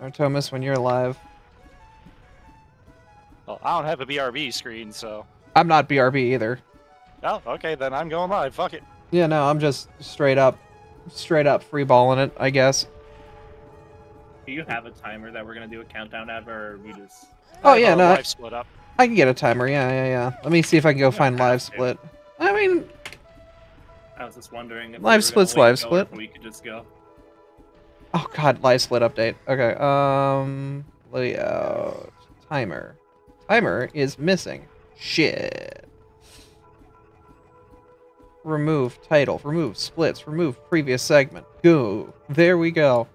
or Thomas when you're alive. Well, I don't have a BRB screen, so. I'm not BRB either. Oh, okay, then I'm going live. Fuck it. Yeah, no, I'm just straight up, straight up free balling it, I guess. Do you have a timer that we're gonna do a countdown at, or we just? Oh, yeah, no, I- Live split up. I can get a timer. Yeah, yeah, yeah. Let me see if I can go You find live to. split. I mean, I was just wondering if Live we split's live and go, or split. We could just go. Oh god, live split update. Okay, um, layout timer. Timer is missing. Shit. Remove title. Remove splits. Remove previous segment. Go. There we go.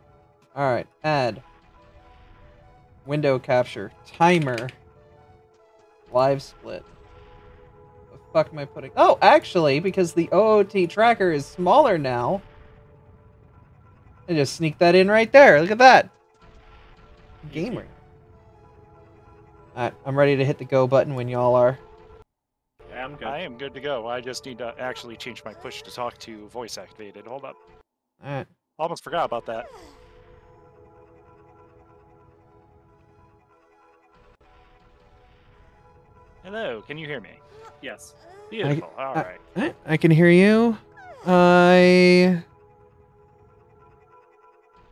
All right. Add. Window capture. Timer. Live split. The fuck am I putting? Oh, actually, because the OOT tracker is smaller now. I just sneak that in right there. Look at that. Gamer. Alright, I'm ready to hit the go button when y'all are. Yeah, I'm good. I am good to go. I just need to actually change my push to talk to voice activated. Hold up. Alright. Almost forgot about that. Hello, can you hear me? Yes. Beautiful. All I- right. Alright, I can hear you. I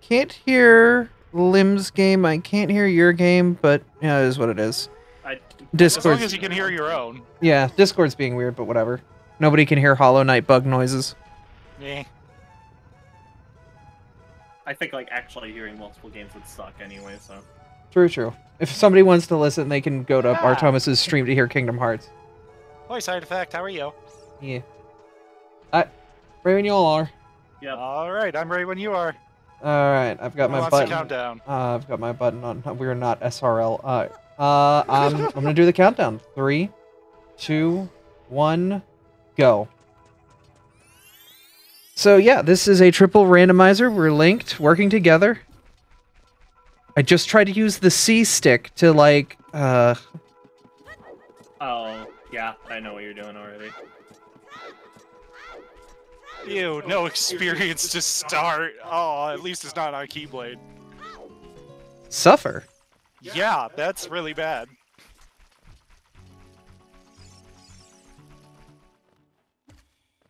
can't hear Limn's game. I can't hear your game, but yeah, it is what it is. I. As Discord. long as you can hear your own. Yeah, Discord's being weird, but whatever. Nobody can hear Hollow Knight bug noises. Yeah. I think like actually hearing multiple games would suck anyway. So. True, true. If somebody wants to listen, they can go to Ah. Artomis's stream to hear Kingdom Hearts. Voice side effect, how are you? Yeah. I, right when y'all are. Yeah. All right, I'm ready when you are. All right, I've got Who my wants button. count down? Uh, I've got my button on. We're not SRL. Uh, uh, I'm, I'm gonna do the countdown. Three, two, one, go. So yeah, this is a triple randomizer. We're linked, working together. I just tried to use the C stick to like, uh, Oh yeah, I know what you're doing already. Ew, no experience to start. Oh, at least it's not on Keyblade. suffer. Yeah, that's really bad.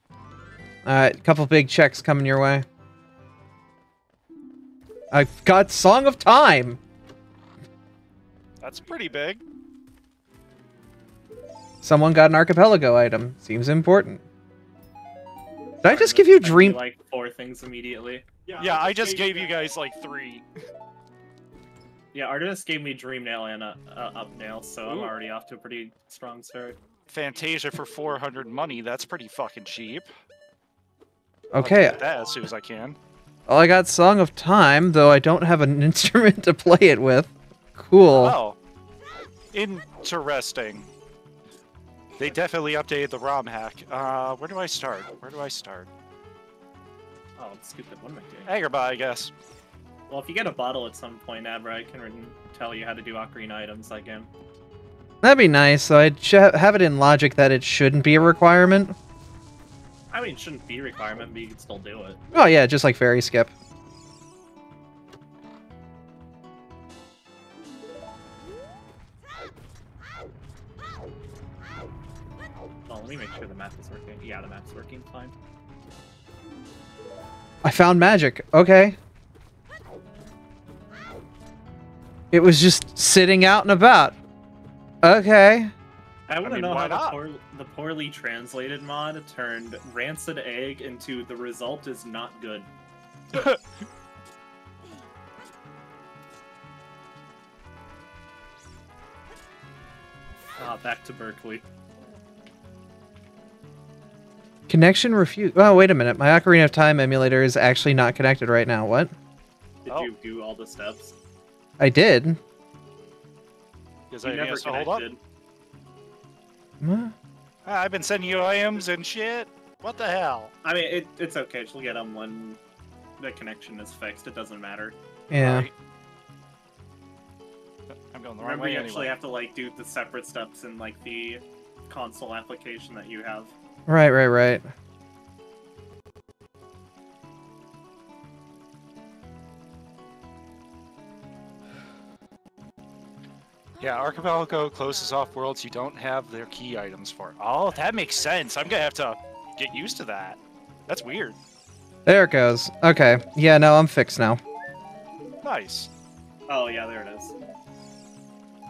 All right, a couple big checks coming your way. I've got Song of Time. That's pretty big. Someone got an archipelago item. Seems important. Did I just give you dream? like four things immediately? Yeah, I just gave you guys like three. Yeah, Artemis gave me Dream Nail and a, a Up Nail, so I'm already off to a pretty strong start. Fantasia for 400 money, that's pretty fucking cheap. I'll Okay, get that as soon as I can. well, I got Song of Time, though I don't have an instrument to play it with. Cool. Oh. Interesting. They definitely updated the ROM hack. Uh, where do I start? Where do I start? Oh, let's stupid. What am I doing? Agrabah, I guess. Well, if you get a bottle at some point, Abra, I can tell you how to do ocarina items that game. That'd be nice. So I'd sh- have it in logic that it shouldn't be a requirement. I mean, it shouldn't be a requirement, but you can still do it. Oh yeah, just like Fairy Skip. Yeah, the map's working fine. I found magic. Okay. It was just sitting out and about. Okay. I want to mean, know how the, poor, the poorly translated mod turned rancid egg into the result is not good. Ah, back to Berkeley. Connection refused. Oh, wait a minute. My Ocarina of Time emulator is actually not connected right now. What? Did Oh. you do all the steps? I did. Because You I never guess to hold up. connected. Huh? Ah, I've been sending you items and shit. What the hell? I mean, it, it's okay. She'll get them when the connection is fixed. It doesn't matter. Yeah. Right. I'm going the wrong Remember, way you actually have to like do the separate steps in like the console application that you have. Right, right, right. Yeah, Archipelago closes off worlds you don't have their key items for. Oh, that makes sense. I'm gonna have to get used to that. That's weird. There it goes. Okay. Yeah, no, I'm fixed now. Nice. Oh yeah, there it is.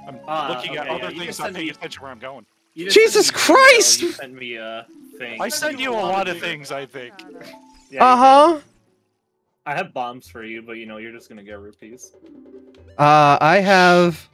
I'm Ah, looking at other yeah, things, just not sent paying me- attention where I'm going. You just Jesus sent me an email, Christ! You sent me a thing. I send you a lot of things, I think. Yeah, Uh huh. I have bombs for you, but you know you're just gonna get rupees. Uh, I have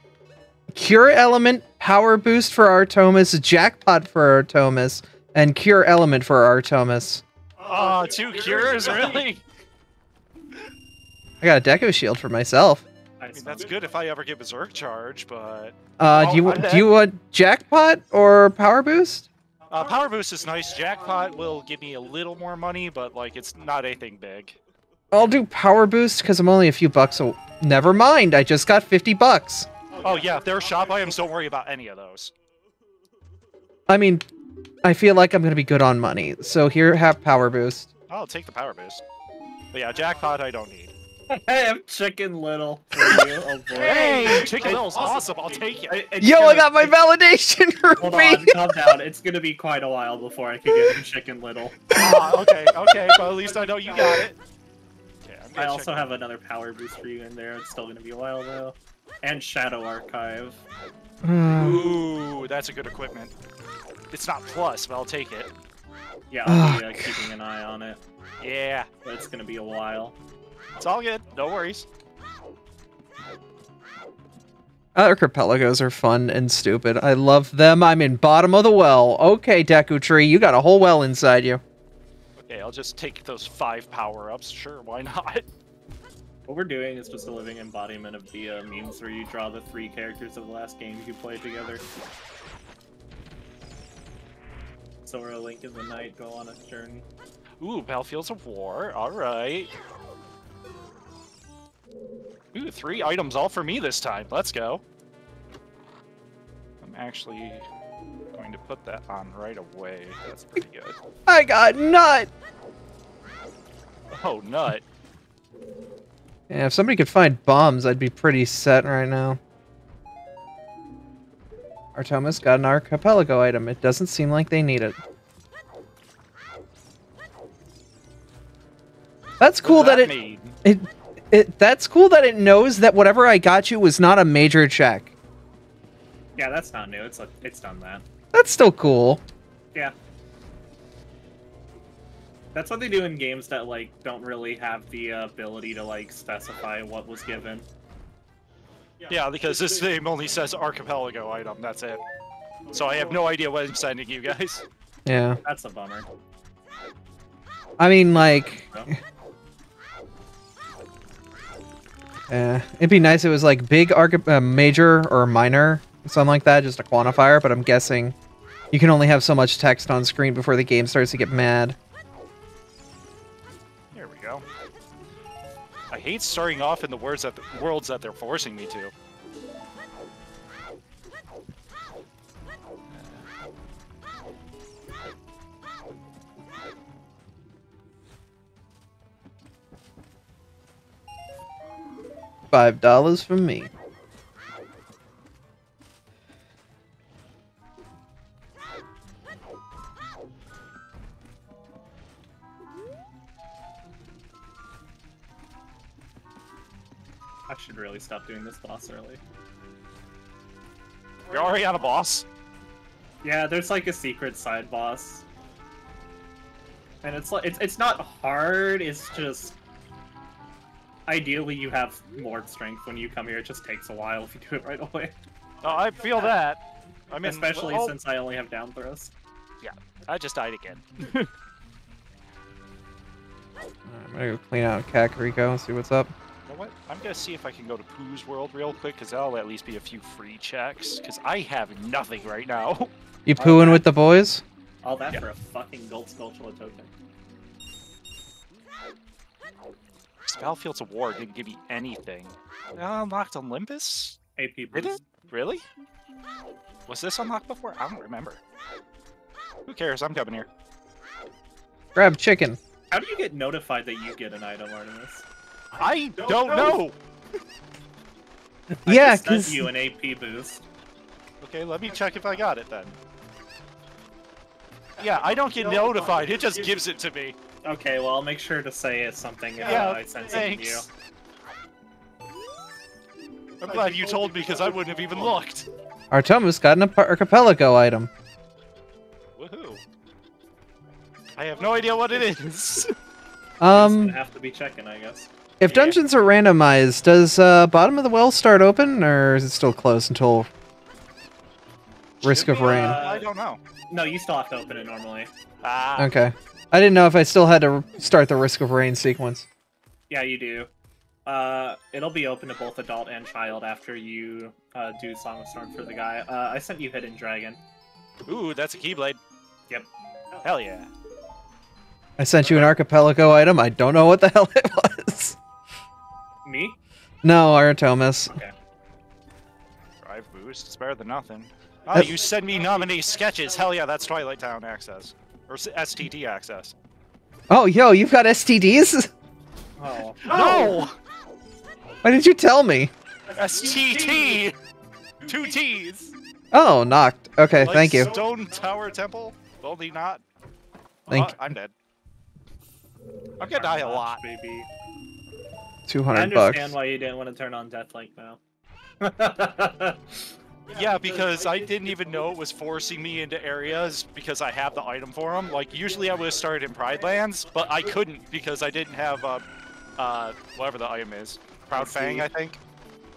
Cure Element, Power Boost for Artomis, Jackpot for Artomis, and Cure Element for Artomis. Oh, two cures, really? I got a Deku Shield for myself. I I mean, that's good if I ever get Berserk Charge, but Uh, Oh, do you I'm do you want Jackpot or Power Boost? uh, Power Boost is nice. Jackpot will give me a little more money, but like it's not anything big. I'll do Power Boost because I'm only a few bucks. So never mind. I just got fifty bucks. Oh yeah, if they're shop items, don't worry about any of those. I mean, I feel like I'm gonna be good on money. So here, have Power Boost. I'll take the Power Boost. But yeah, Jackpot I don't need. I have Chicken Little for you. Oh boy. Hey, Chicken Little's awesome. I'll take it. I- it's Yo, gonna- I got my validation for Hold rupee. on, calm down. It's gonna be quite a while before I can get him Chicken Little. Ah, okay, okay, but at least I know you got it. Okay, I'm I also check- have another power boost for you in there. It's still gonna be a while though. And Shadow Archive. Uh, Ooh, that's a good equipment. It's not plus, but I'll take it. Yeah, I'll be uh, keeping an eye on it, Yeah, but it's gonna be a while. It's all good. No worries. Archipelagos are fun and stupid. I love them. I'm in bottom of the well. Okay, Deku Tree, you got a whole well inside you. Okay, I'll just take those five power-ups. Sure, why not? What we're doing is just a living embodiment of the uh, memes where you draw the three characters of the last game you played together. So we're a link in the night, go on a journey. Ooh, Battlefields of War. All right. Ooh, three items all for me this time. Let's go. I'm actually going to put that on right away. That's pretty good. I got nut. Oh, nut. Yeah, if somebody could find bombs, I'd be pretty set right now. Artemis got an archipelago item. It doesn't seem like they need it. That's cool What that it, mean? it it that's cool that it knows that whatever I got you was not a major check. Yeah, that's not new. It's it's done that. That's still cool. Yeah. That's what they do in games that like don't really have the uh, ability to like specify what was given. Yeah, because this name only says archipelago item. That's it. So I have no idea what I'm sending you guys. Yeah. That's a bummer. I mean, like, No? Eh, it'd be nice if it was like big uh, major or minor, something like that, just a quantifier. But I'm guessing you can only have so much text on screen before the game starts to get mad. There we go. I hate starting off in the words that the worlds that they're forcing me to. Five dollars from me. I should really stop doing this boss early. You're already on a boss. Yeah, there's like a secret side boss. And it's like it's it's not hard, it's just ideally you have more strength when you come here. It just takes a while if you do it right away. Oh, I feel that. I mean, Especially well, since I only have down throws. Yeah, I just died again. Alright, I'm gonna go clean out Kakariko and see what's up. You know what? I'm gonna see if I can go to Pooh's world real quick, because that'll at least be a few free checks. Because I have nothing right now. You pooing with the boys? All that Yeah. for a fucking gold sculpture token. Battlefields of War didn't give me anything. I unlocked Olympus? AP Did boost. it? Really? Was this unlocked before? I don't remember. Who cares? I'm coming here. Grab chicken. How do you get notified that you get an item, Artemis? I don't know. I yeah, just sent because you an AP boost. Okay, let me check if I got it then. Yeah, I don't get notified. It just gives it to me. Okay, well, I'll make sure to say it's something uh, Yeah, I sent something to you. I'm glad you told me because I wouldn't have even looked. Artemis got an archipelago item. Woohoo. I have no idea what it is. Um, gonna have to be checking, I guess. if yeah. dungeons are randomized, does uh, bottom of the well start open, or is it still closed until risk of Should be, rain? uh, I don't know. No, you still have to open it normally. Ah, Okay. I didn't know if I still had to start the risk of rain sequence. Yeah, you do. Uh, it'll be open to both adult and child after you uh, do Song of Storm for the guy. Uh, I sent you Hidden Dragon. ooh, that's a Keyblade. Yep. Hell yeah. I sent you an archipelago item. I don't know what the hell it was. Me? No, Artemis. Drive boost. It's better than nothing. Oh, you send me Namine sketches. Hell yeah, that's Twilight Town access. Or s- STT access. Oh, yo, you've got STDs? Oh. No! Why didn't you tell me? STT! Two T's! Oh, knocked. Okay, Like thank you. Stone Tower Temple? Only not. Thank- Uh, I'm dead. I'm gonna die a lot. baby. Two I hundred bucks. understand why you didn't want to turn on Deathlink now. Yeah, because I didn't even know it was forcing me into areas because I have the item for them. Like, usually I would have started in Pride Lands, but I couldn't because I didn't have, uh, uh, whatever the item is. Proud see. Fang, I think.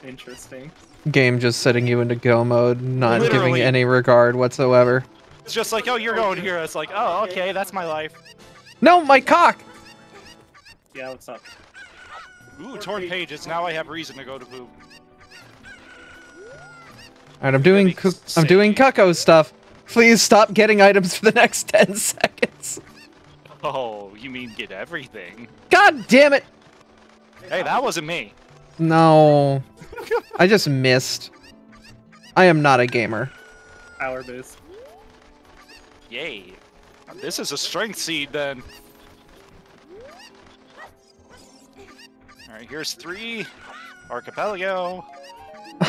Interesting. Game just setting you into go mode, not giving any regard whatsoever. It's just like, oh, you're going here. It's like, oh, okay, that's my life. No, my cock! Yeah, what's up? Ooh, torn pages. Now I have reason to go to poop. Alright, I'm doing I'm doing insane. Cucco stuff. Please stop getting items for the next 10 seconds. Oh, you mean get everything? God damn it! Hey, that wasn't me. No. I just missed. I am not a gamer. Power boost. Yay. This is a strength seed then. Alright, here's three. Archipelago.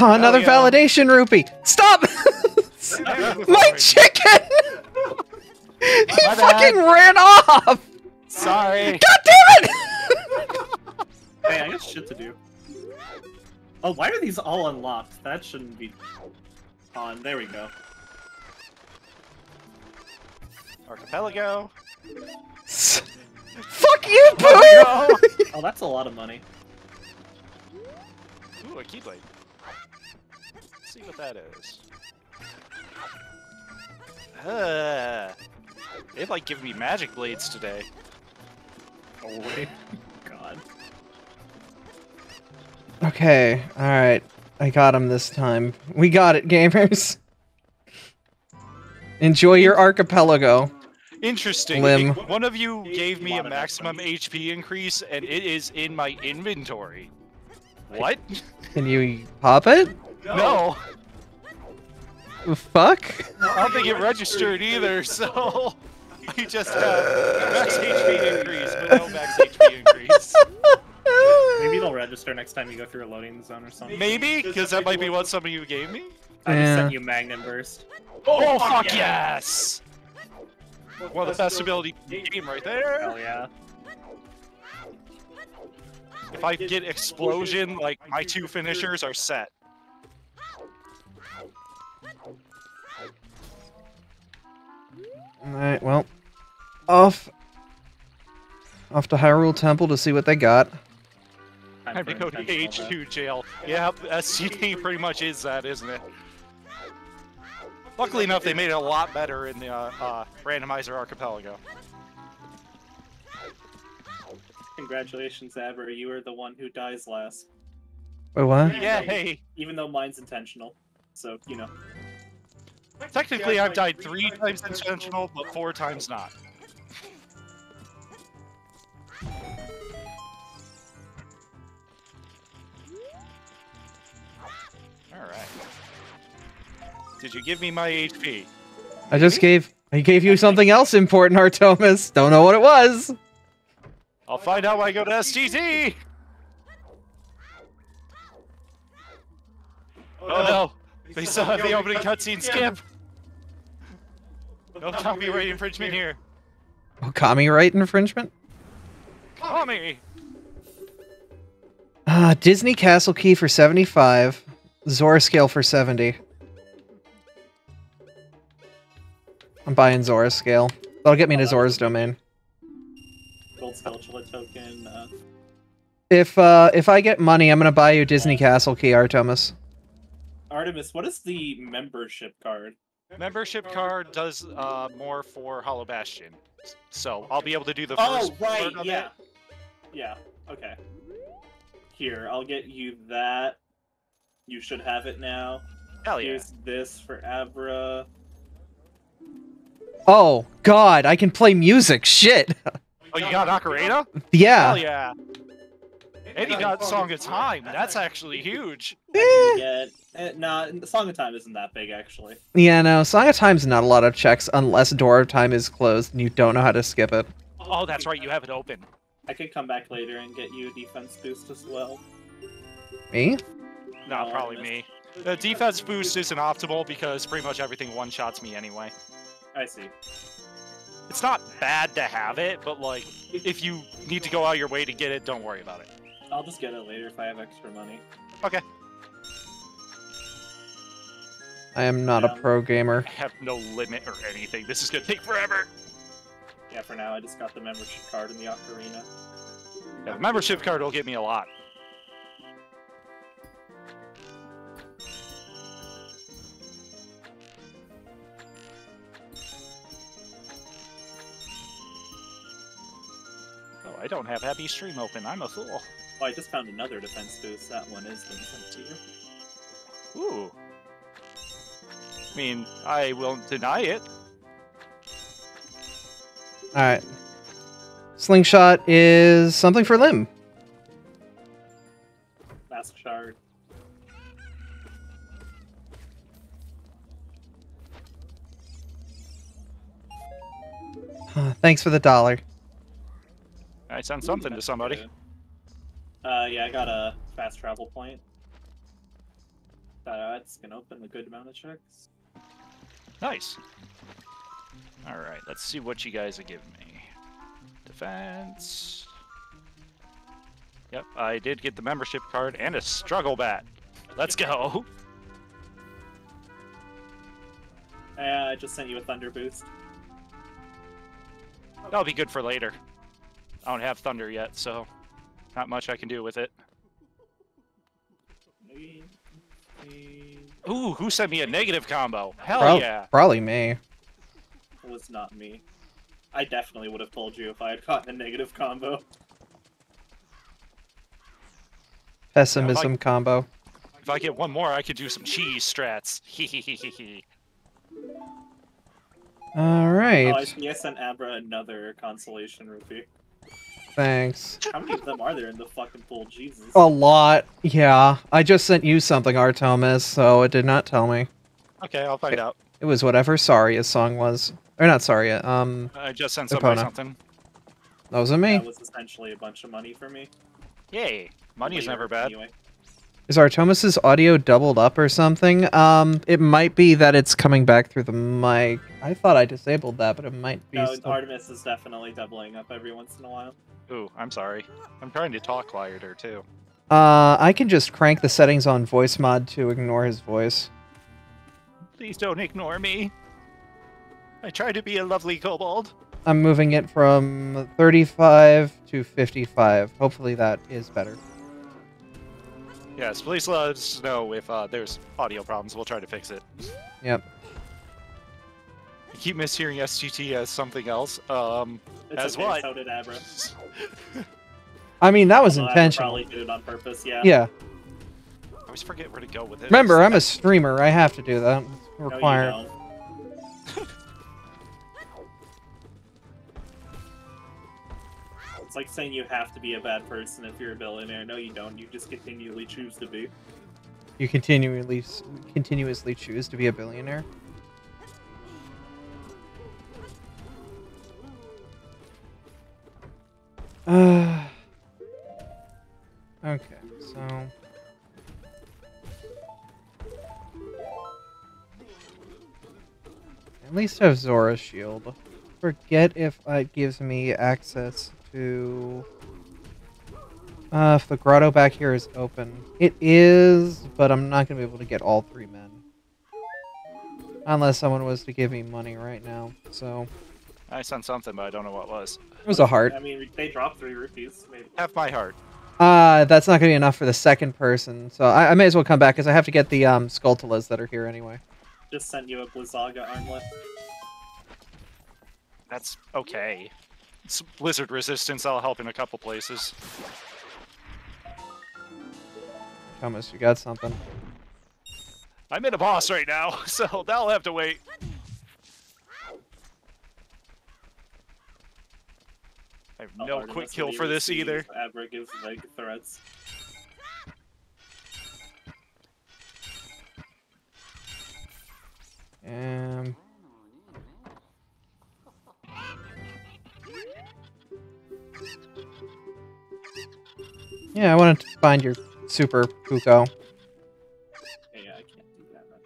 Oh, another yeah. validation rupee. Stop! my chicken! he My fucking bad. ran off! Sorry. God damn it! Hey, I got shit to do. Oh, why are these all unlocked? That shouldn't be on. There we go. Archipelago. Fuck you, Boo! Oh, Oh, that's a lot of money. Ooh, a keyblade. Let's see what that is. Uh, they like giving me magic blades today. Oh, wait. God. Okay, alright. I got him this time. We got it, gamers. Enjoy your archipelago. Interesting. Limn. One of you gave me a maximum HP increase, and it is in my inventory. What? Can you pop it? No, The Fuck? I don't think it registered either. So I just have max HP increase, but no max HP increase. Maybe it'll register next time you go through a loading zone or something. Maybe because that might be what some of you gave me. I just Yeah. sent you Magnum Burst. Oh, oh fuck yes! One of the best ability game right there. Hell yeah. If I get explosion, like my two finishers are set. Alright, well. Off. Off to Hyrule Temple to see what they got. Time Time to go to intentional. H2 jail. Yeah, SCD pretty much is that, isn't it? Luckily enough, they made it a lot better in the uh, uh, randomizer archipelago. Congratulations, Aver. You are the one who dies last. Wait, what? Yeah, hey. Even though mine's intentional. So, you know. Technically, I've died three times intentional, but four times not. Alright. Did you give me my HP? I just gave I gave you something else important, Artemis. Don't know what it was. I'll find out when I go to SGT! Oh, oh no! They still have the opening cutscene skip. No copyright infringement here. Oh, copyright infringement? Tommy! Uh, Disney Castle Key for 75. Zora Scale for 70. I'm buying Zora Scale. That'll get me to Zora's domain. Gold Spatula token. Uh, If uh if I get money, I'm gonna buy you Disney Castle Key, Artemis. Artemis, what is the membership card? Membership card does uh, more for Hollow Bastion. So I'll be able to do the Oh, first right, part of yeah. it. Yeah, okay. Here, I'll get you that. You should have it now. Hell yeah. Here's this for Abra. Oh God, I can play music. Shit. Oh, you got Ocarina? yeah. Hell yeah. And he got Song of Time. That's actually huge. Eh. Get eh, nah, the Song of Time isn't that big actually. Yeah, no. Song of Time's not a lot of checks unless Door of Time is closed and you don't know how to skip it. Oh, that's right. You have it open. I could come back later and get you a defense boost as well. Me? No, No, probably me. The defense boost isn't optimal because pretty much everything one shots me anyway. I see. It's not bad to have it, but like, if you need to go out your way to get it, don't worry about it. I'll just get it later if I have extra money. Okay. I am not Yeah. a pro gamer. I have no limit or anything. This is gonna take forever. Yeah, for now I just got the membership card in the Ocarina. Yeah, the membership card will get me a lot. Oh, I don't have Happy Stream open. I'm a fool. Oh, I just found another defense boost. That one is been sent to you. Ooh. I mean, I won't deny it. Alright. Slingshot is something for Limn. Mask shard. Thanks for the dollar. I sent something to somebody. good. Uh, yeah, I got a fast travel point. That's gonna open a good amount of checks. Nice. Alright, let's see what you guys are giving me. Defense. Yep, I did get the membership card and a struggle bat. Let's go. Uh, I just sent you a thunder boost. That'll be good for later. I don't have thunder yet, so not much I can do with it. Ooh, who sent me a negative combo? Hell Prob- yeah. Probably me. It was not me. I definitely would have told you if I had gotten a negative combo. Pessimism combo. If I get one more, I could do some cheese strats. Hehehehe. Oh, I Alright. see. I sent Abra another consolation rupee. Thanks. How many of them are there in the fucking pool? Jesus. A lot. Yeah. I just sent you something, Artemis, so it did not tell me. Okay, I'll find it, out. It was whatever Saria's song was. Or not Saria, um, I just sent somebody something. that wasn't me. That was essentially a bunch of money for me. Yay. Money is Later, never bad. Anyway. Is Artemis's audio doubled up or something? Um, it might be that it's coming back through the mic. I thought I disabled that, but it might be. No, still- Artemis is definitely doubling up every once in a while. Ooh, I'm sorry. I'm trying to talk quieter too. Uh, I can just crank the settings on voice mod to ignore his voice. Please don't ignore me. I try to be a lovely kobold. I'm moving it from 35 to 55. Hopefully that is better. Yes, please let us know if uh, there's audio problems. We'll try to fix it. Yep. I keep mishearing SGT as something else. Um, It's As okay, what? So did Abra. I mean, that was Although Abra intentional. Probably did it on purpose. Yeah. Yeah. I always forget where to go with it. Remember, I'm a streamer. I have to do that. It's No, you required. don't. It's like saying you have to be a bad person if you're a billionaire. No, you don't. You just continually choose to be. You continually continuously choose to be a billionaire. Uh, okay, so At least I have Zora's shield. Forget if it gives me access to. Uh, if the grotto back here is open. It is, but I'm not gonna be able to get all three men. Unless someone was to give me money right now. So I sent something, but I don't know what it was. it was a heart. I mean, they dropped three rupees. Maybe. Have my heart. Uh, that's not gonna be enough for the second person. So I, I may as well come back because I have to get the um Skulltulas that are here anyway. Just sent you a Blizzaga armlet. That's okay. It's blizzard resistance. That'll help in a couple places. Thomas, you got something. I'm in a boss right now, so that'll have to wait. I have no quick kill for this either. Abra gives vague threats. Um. Yeah, I wanted to find your super Puko. Yeah, yeah, I can't do that. Man. I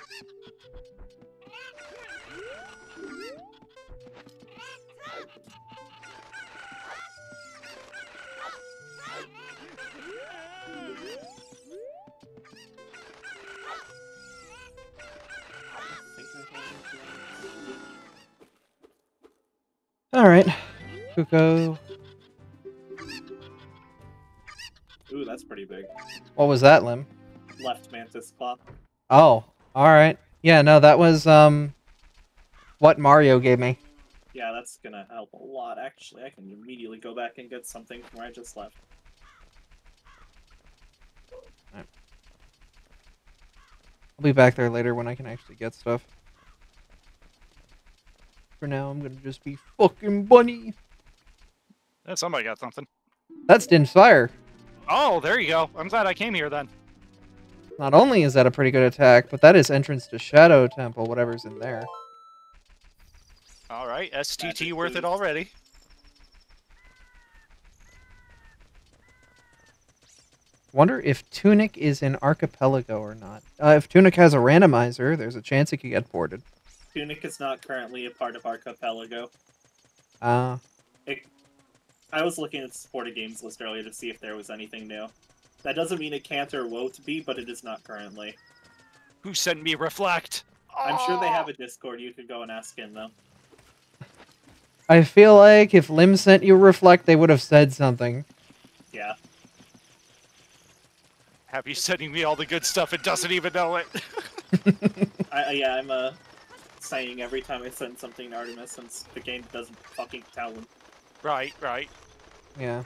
think I have All right, Puko. Ooh, pretty big. What was that, Limn? Left mantis claw. Oh, all right. Yeah, no, that was um, what Mario gave me. Yeah, that's gonna help a lot. Actually, I can immediately go back and get something from where I just left. I'll be back there later when I can actually get stuff. For now, I'm gonna just be fucking bunny. Yeah, somebody got something. That's Din's fire. Oh, there you go. I'm glad I came here then. Not only is that a pretty good attack, but that is entrance to Shadow Temple, whatever's in there. All right, STT Magic worth it already. Wonder if Tunic is in Archipelago or not. Uh, if Tunic has a randomizer, there's a chance it could get ported. Tunic is not currently a part of Archipelago. Uh, I was looking at the supported games list earlier to see if there was anything new. That doesn't mean it can't or won't be, but it is not currently. Who sent me reflect? I'm sure they have a Discord you could go and ask in, though. I feel like if Limn sent you Reflect, they would have said something. Yeah. Happy sending me all the good stuff. It doesn't even know it. I, I yeah, I'm uh, saying every time I send something to Artemis since the game doesn't fucking tell him. right, right. Yeah.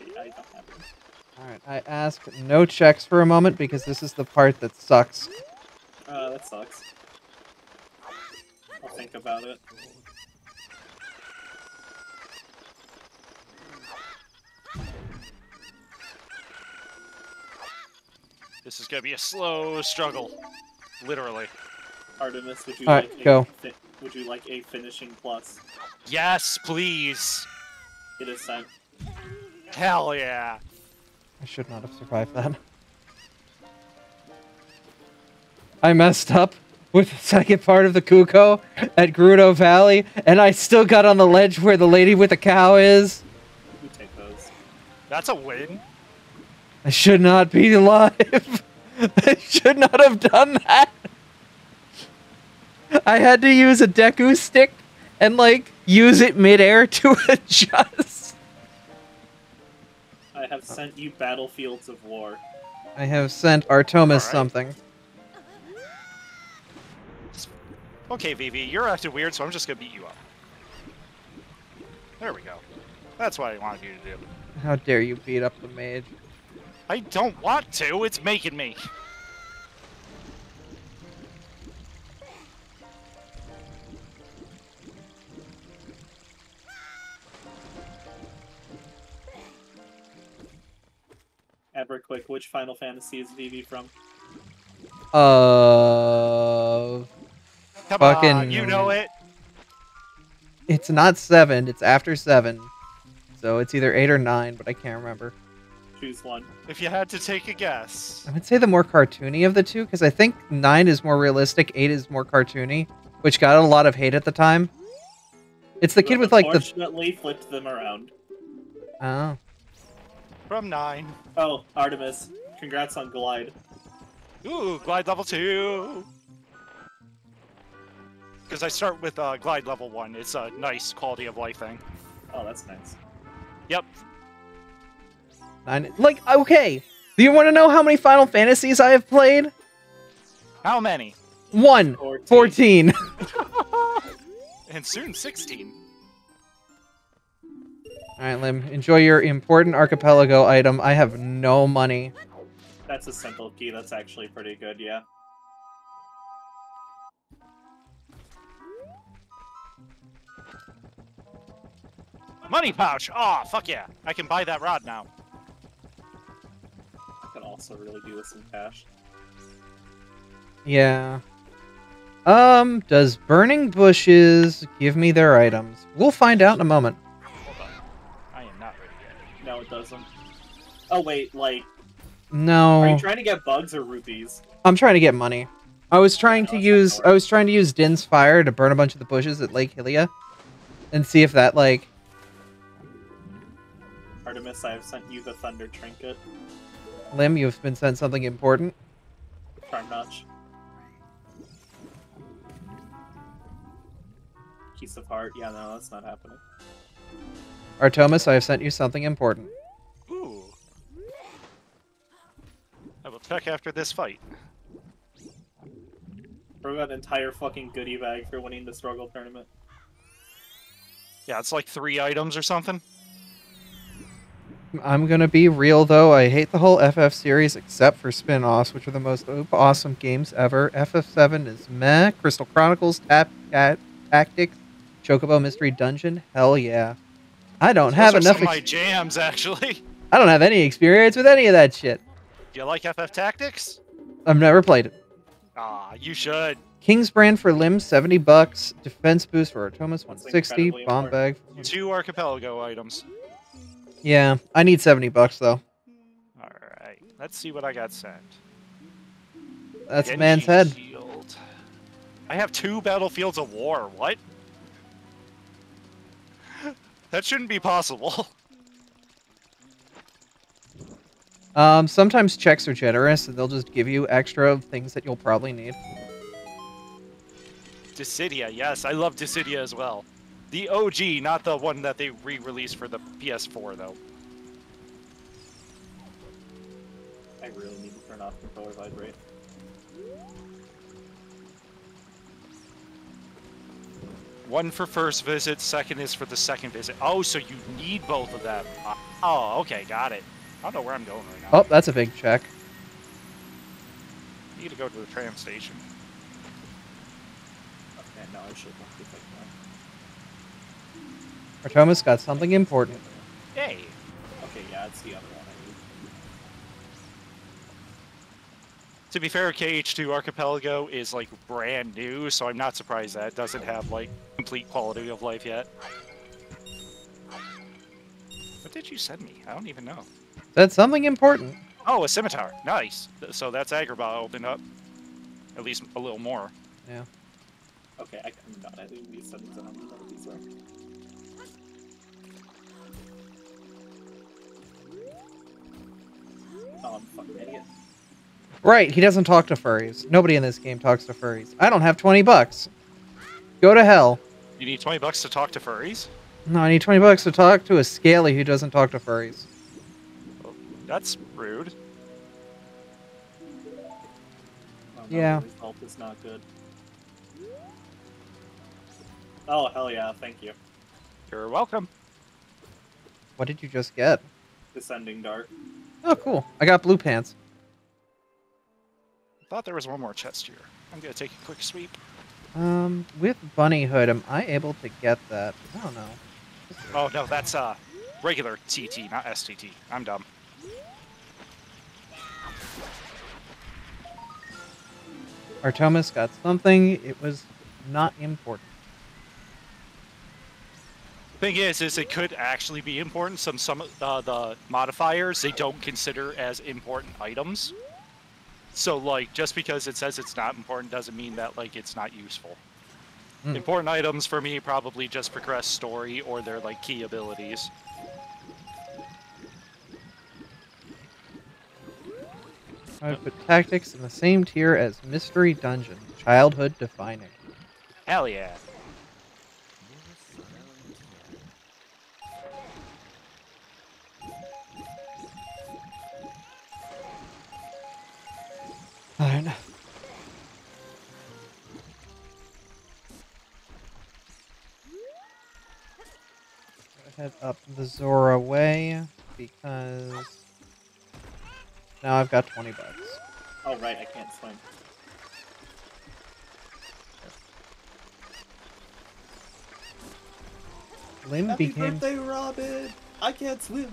Okay, I don't have it. Alright, I ask no checks for a moment because this is the part that sucks. Uh, that sucks. I'll think about it. This is gonna be a slow struggle. Literally. Artemis, would you Alright, like a go. fi- would you like a finishing plus? Yes, please. It is sent. Hell yeah. I should not have survived that. I messed up with the second part of the Cucco at Gerudo Valley, and I still got on the ledge where the lady with the cow is. You take those. That's a win. I should not be alive. I should not have done that. I had to use a Deku stick and like use it midair to adjust. I have sent you battlefields of war. I have sent Artomis Alright. something. Okay, Vivi, you're acting weird, so I'm just gonna beat you up. There we go. That's what I wanted you to do. How dare you beat up the mage? I don't want to. It's making me. Abra, quick, which Final Fantasy is Vivi from? Uh, Come Fucking- on, you know it. it's not seven. It's after seven, so it's either eight or nine, but I can't remember. Choose one. If you had to take a guess. I would say the more cartoony of the two, because I think nine is more realistic, eight is more cartoony. which got a lot of hate at the time. It's the kid with like the Unfortunately, flipped them around. oh From nine. Oh, Artemis, congrats on Glide. Ooh, glide level two. Because I start with uh, glide level one. It's a nice quality of life thing. Oh, that's nice. Yep. nine. Like okay, do you want to know how many Final Fantasies I have played? How many? One. 14. 14. And soon 16. All right, Limn. Enjoy your important archipelago item. I have no money. That's a simple key. That's actually pretty good, yeah. Money pouch! Oh, fuck yeah. I can buy that rod now. I could also really do with some cash. Yeah. Um, does burning bushes give me their items? We'll find out in a moment. No, it doesn't. Oh, wait, like, No. are you trying to get bugs or rupees? I'm trying to get money. I was trying No, to use I was trying to use Din's fire to burn a bunch of the bushes at Lake Hylia, and see if that like Artemis, I have sent you the Thunder Trinket. Limn, you've been sent something important. Charm Notch. Piece of Heart. Yeah, no, that's not happening. Artemis, I have sent you something important. Ooh. I will check after this fight. We got an entire fucking goodie bag for winning the struggle tournament. Yeah, it's like three items or something. I'm gonna be real though. I hate the whole FF series except for spin-offs, which are the most op- awesome games ever. FF7 is meh. Crystal Chronicles, Tap Cat Tactics, Chocobo Mystery Dungeon. Hell yeah. I don't have Those are enough. some of my jams, actually. I don't have any experience with any of that shit. Do you like FF Tactics? I've never played it. Ah, you should. King's Brand for limbs, 70 bucks. Defense boost for Artemis, That's 160. incredibly Bomb bag. Two archipelago items. Yeah, I need 70 bucks though. Alright, let's see what I got sent. That's Genji man's head. Shield. I have two battlefields of war. What? That shouldn't be possible. Um, sometimes checks are generous and they'll just give you extra things that you'll probably need. Dissidia, yes, I love Dissidia as well. The OG, not the one that they re-released for the PS4, though. I really need to turn off controller vibrate. One for first visit, second is for the second visit. Oh, so you need both of them. Oh, okay, got it. I don't know where I'm going right now. Oh, that's a big check. I need to go to the tram station. Okay, no, I should not be taking that. Artemis got something important. Yay! Okay, yeah, it's the other one I need. To be fair, KH2 Archipelago is like brand new, so I'm not surprised that it doesn't have like complete quality of life yet. What did you send me? I don't even know. That's something important. Oh, a scimitar. Nice. So that's Agrabah opened up. At least a little more. Yeah. Okay, I, I'm not editing these settings. I don't know what these are. Oh, I'm fucking idiot. Right, he doesn't talk to furries. Nobody in this game talks to furries. I don't have 20 bucks. Go to hell. You need 20 bucks to talk to furries? No, I need 20 bucks to talk to a scaly who doesn't talk to furries. That's rude. Oh, no, Yeah. The is not good. Oh, hell yeah, thank you. You're welcome. What did you just get? Descending Dark. Oh, cool. I got blue pants. Thought there was one more chest here. I'm gonna take a quick sweep. Um, with Bunny Hood, am I able to get that? I don't know. Oh no, that's uh regular TT, not STT. I'm dumb. Artemis got something. It was not important. Thing is, is it could actually be important. Some some uh, the modifiers they don't consider as important items. So like, just because it says it's not important doesn't mean that like it's not useful. Hmm. Important items for me probably just progress story or their like key abilities. I put tactics in the same tier as Mystery Dungeon, childhood defining. Hell yeah. Fine. Head up the Zora way because now I've got 20 bucks. Oh right, I can't swim. Limn Happy became birthday, Robin! I can't swim.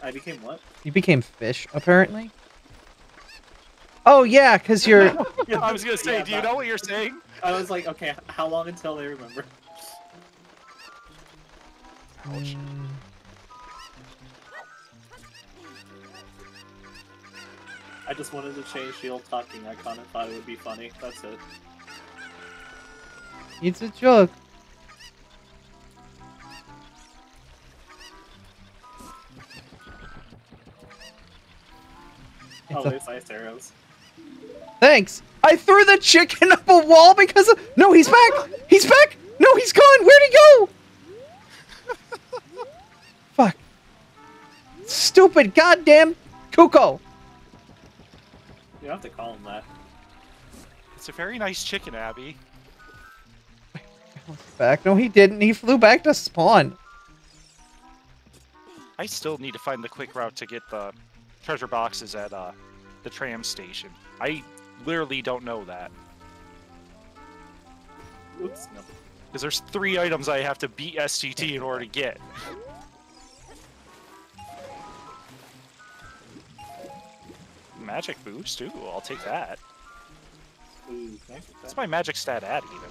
I became what? You became fish apparently. Oh yeah, cuz you're I was gonna say, Yeah, do you know what you're saying? I was like, okay, how long until they remember? Ouch. Mm, I just wanted to change the old talking icon and thought it would be funny. That's it. it's a joke. Oh, It's a- there's ice arrows. Thanks. I threw the chicken up a wall because of... No, he's back. He's back. No, he's gone. Where'd he go? Fuck. Stupid goddamn Cucco. You don't have to call him that. It's a very nice chicken, Abby. Back. No, he didn't. He flew back to spawn. I still need to find the quick route to get the treasure boxes at uh, the tram station. I literally don't know that. Oops. No. Because there's three items I have to beat SGT in order to get. Magic boost, ooh, I'll take that. Ooh, thank my magic stat at even?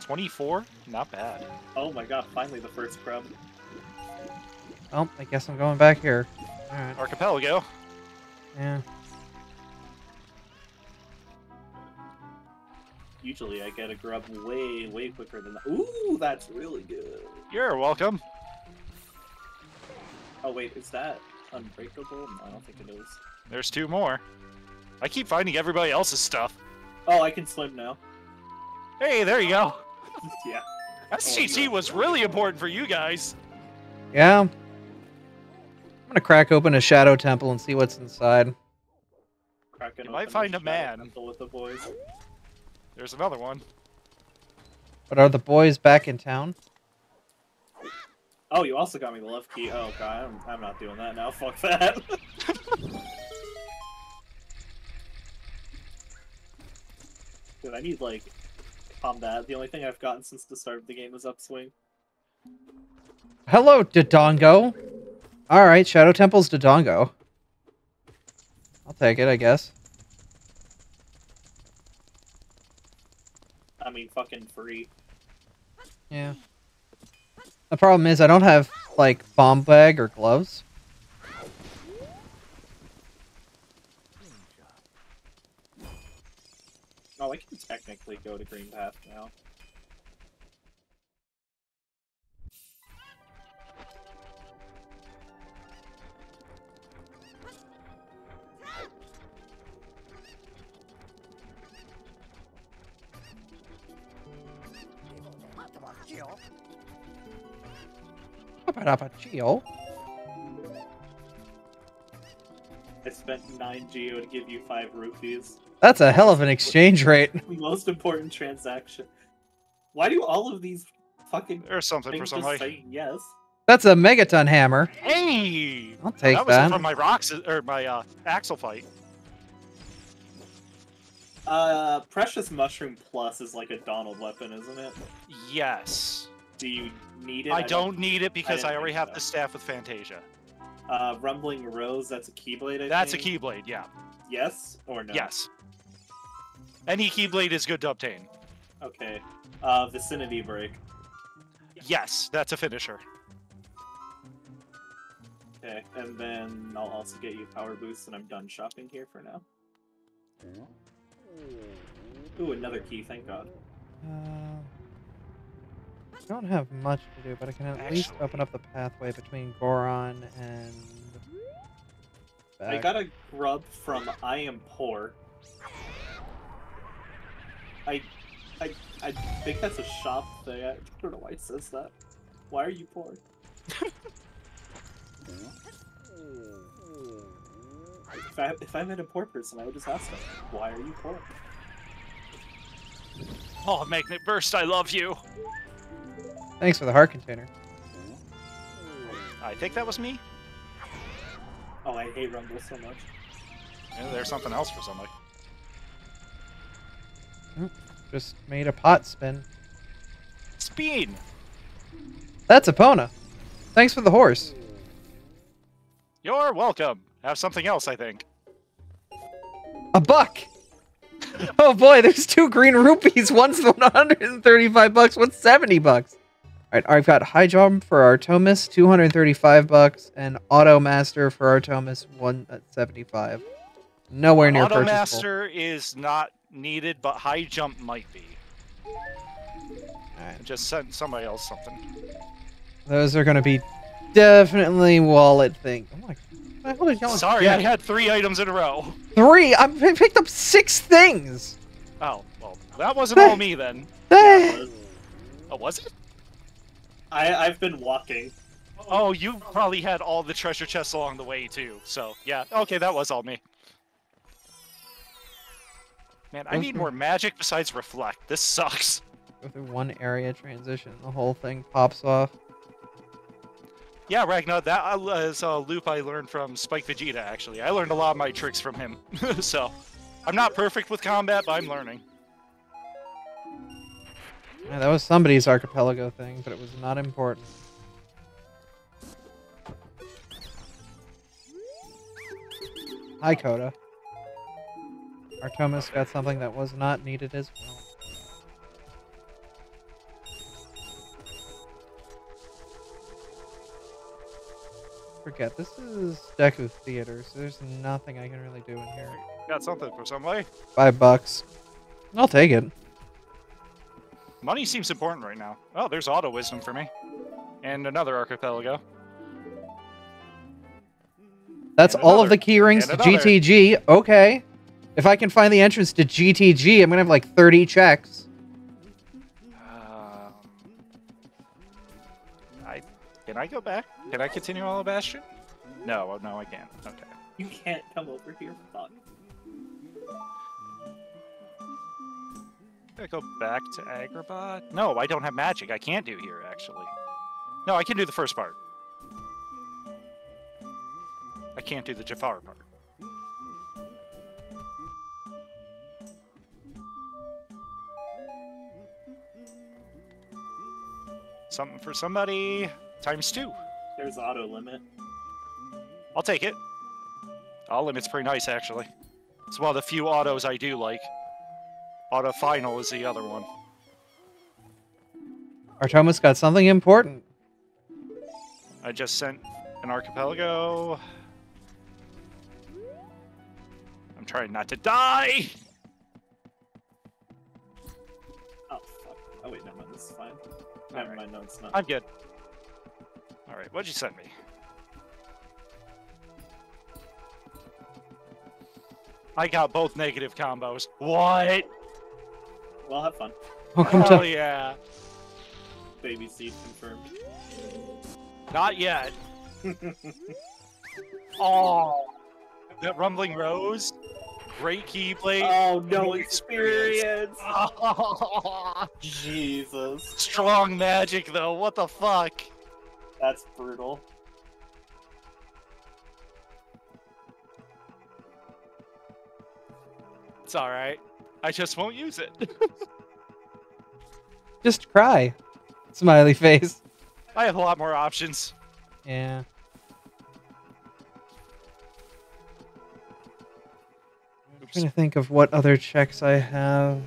24? Not bad. Oh my god, finally the first crumb. Oh, I guess I'm going back here. Alright. Archipelago. Yeah. Usually I get a grub way, way quicker than that. Ooh, that's really good. You're welcome. Oh wait, is that unbreakable? No, I don't think it is. There's two more. I keep finding everybody else's stuff. Oh, I can swim now. Hey, there you go. yeah. STT oh, was really important for you guys. Yeah. I'm gonna crack open a shadow temple and see what's inside. Cracking You might find the a man. temple With the boys. There's another one. But are the boys back in town? Oh, you also got me the love key. Oh god, I'm, I'm not doing that now. Fuck that. Dude, I need like combat. The only thing I've gotten since the start of the game is upswing. Hello, Dodongo. Alright, Shadow Temple's Dodongo. I'll take it, I guess. I mean, fucking free. Yeah. The problem is I don't have, like, bomb bag or gloves. Oh, I can technically go to Green Path now. Geo. I spent 9 geo to give you 5 rupees. That's a hell of an exchange rate. Most important transaction. Why do all of these fucking There's something for just somebody. say yes? That's a megaton hammer. Hey! I'll take that was that. from my rocks or my uh, Axel fight. Uh, Precious Mushroom Plus is like a Donald weapon, isn't it? Yes. Do you need it? I don't need it because didn't I already have so. the staff with Fantasia. Uh, Rumbling Rose, that's a Keyblade, I That's a think. Keyblade, yeah. Yes or no? Yes. Any Keyblade is good to obtain. Okay. Uh, Vicinity Break. Yes, that's a finisher. Okay, and then I'll also get you Power Boost, and I'm done shopping here for now. Ooh, another key, thank god. Uh, I don't have much to do, but I can at least open up the pathway between Goron and. I got a grub from I am poor. I, I, I think that's a shop thing. I don't know why it says that. Why are you poor? if I if I met a poor person, I would just ask them, "Why are you poor?" Oh, Magnet Burst, I love you. Thanks for the heart container. I think that was me. Oh, I hate Rumble so much. Yeah, there's something else for somebody. Just made a pot spin. Speed. That's Epona. Thanks for the horse. You're welcome. Have something else, I think. A buck. oh boy, there's two green rupees. One's 135 bucks. One's 70 bucks. All right, I've got high jump for Artomis, 235 bucks, and Auto Master for Artomis, one at 75. Nowhere near Auto. Master is not needed, but high jump might be. Alright, Just sent somebody else something. those are going to be definitely wallet thing. Oh my what the hell did y'all Sorry, get? I had three items in a row. three. I I picked up six things. Oh, well, that wasn't all me then. Eh. Oh, was it? I I've been walking. Oh, you probably had all the treasure chests along the way too. So yeah, okay, that was all me. Man, I need more magic besides reflect. This sucks. Go through one area transition, the whole thing pops off. Yeah, Ragnar, that uh, a loop I learned from Spike Vegeta. Actually, I learned a lot of my tricks from him. so, I'm not perfect with combat, but I'm learning. Yeah, that was somebody's archipelago thing, but it was not important. Hi, Coda. Artemis got something that was not needed as well. Forget, this is Deku Theater, so there's nothing I can really do in here. Got something for somebody. Five bucks. I'll take it. Money seems important right now. Oh, there's auto wisdom for me, and another archipelago. That's And all of the key rings to another. GTG. Okay. If I can find the entrance to GTG, I'm gonna have like 30 checks. I go back? Can I continue Hollow Bastion? No, oh, no, I can't. Okay. You can't come over here. Fuck. Can I go back to Agrabah? No, I don't have magic. I can't do here actually. No, I can do the first part. I can't do the Jafar part. Something for somebody times two. There's auto limit. I'll take it. All limit's pretty nice, actually. It's one of the few autos I do like. Auto final is the other one. Artemis got something important. I just sent an archipelago. I'm trying not to die. Oh fuck. Oh wait, never mind. This is fine. Never Alright. mind. No, it's not. I'm good. All right, what'd you send me? I got both negative combos. What? Well, have fun. Welcome Hell to. yeah. Baby seed confirmed. Not yet. Oh, that rumbling rose. Great keyblade. oh no New experience. Oh, Jesus, strong magic though. What the fuck? That's brutal. It's all right. I just won't use it. Just cry. Smiley face. I have a lot more options. Yeah. Oops. trying to think of what other checks I have.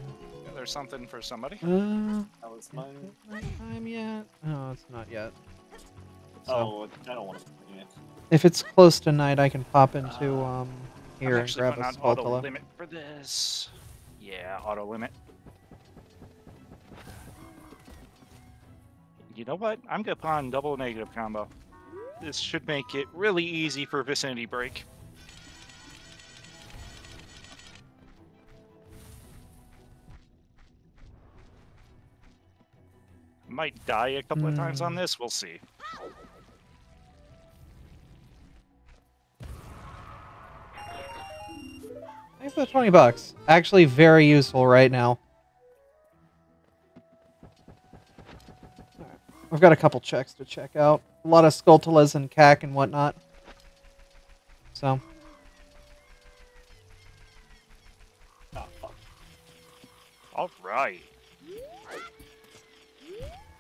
There's something for somebody. Uh, That was mine. not time yet? No, it's not yet. So, Oh, I don't want to if it's close to night, I can pop into Uh, um here and grab a auto limit for this. Yeah, auto limit. You know what? I'm gonna pawn double negative combo. This should make it really easy for vicinity break. Might die a couple of times on Hmm. this. We'll see. Thanks for the 20 bucks. Actually, very useful right now. Alright, We've got a couple checks to check out. A lot of Skulltulas and CAC and whatnot. So, Oh, fuck. All right.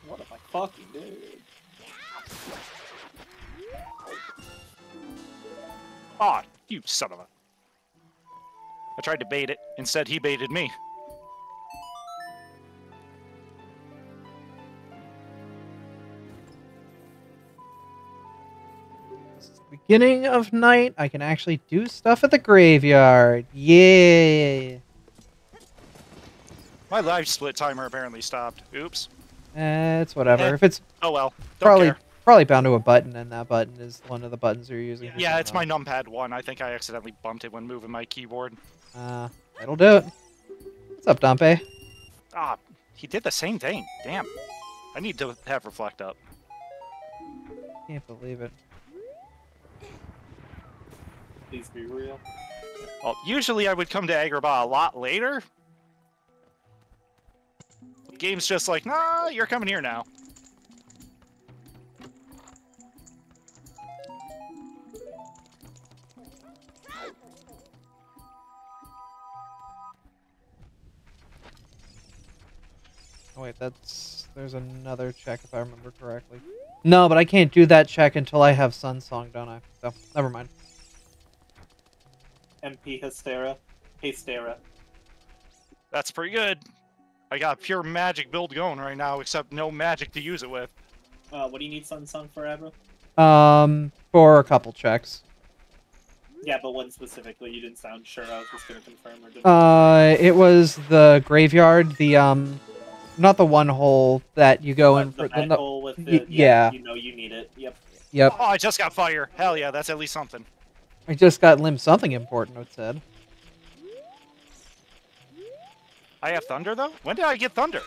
What am I fucking doing? Aw, you son of a. I tried to bait it. Instead, he baited me. this is the beginning of night. I can actually do stuff at the graveyard. Yeah. My live split timer apparently stopped. Oops. Eh, it's whatever. Eh, if it's Oh well. Don't probably care. probably bound to a button, and that button is one of the buttons you're using. for Yeah, it's my numpad one. I think I accidentally bumped it when moving my keyboard. Else. Uh, that'll do it. What's up, Dampé? Ah, he did the same thing. Damn. I need to have reflect up. Can't believe it. Please be real. Well, usually I would come to Agrabah a lot later. The game's just like, nah, you're coming here now. Wait, that's there's another check if I remember correctly. No, but I can't do that check until I have Sun Song, don't I? So never mind. MP Hastera. Hastera. That's pretty good. I got a pure magic build going right now, except no magic to use it with. Uh, what do you need Sun Song for, Abra? Um, for a couple checks. Yeah, but one specifically. You didn't sound sure. I was just gonna confirm or just. Uh, it was the graveyard, the um, not the one hole that you go in for. The, night no, hole with the, yeah. You know you need it. Yep. yep, Oh, I just got fire. Hell yeah, that's at least something. I just got Limn something important. It said. I have thunder though? When did I get thunder?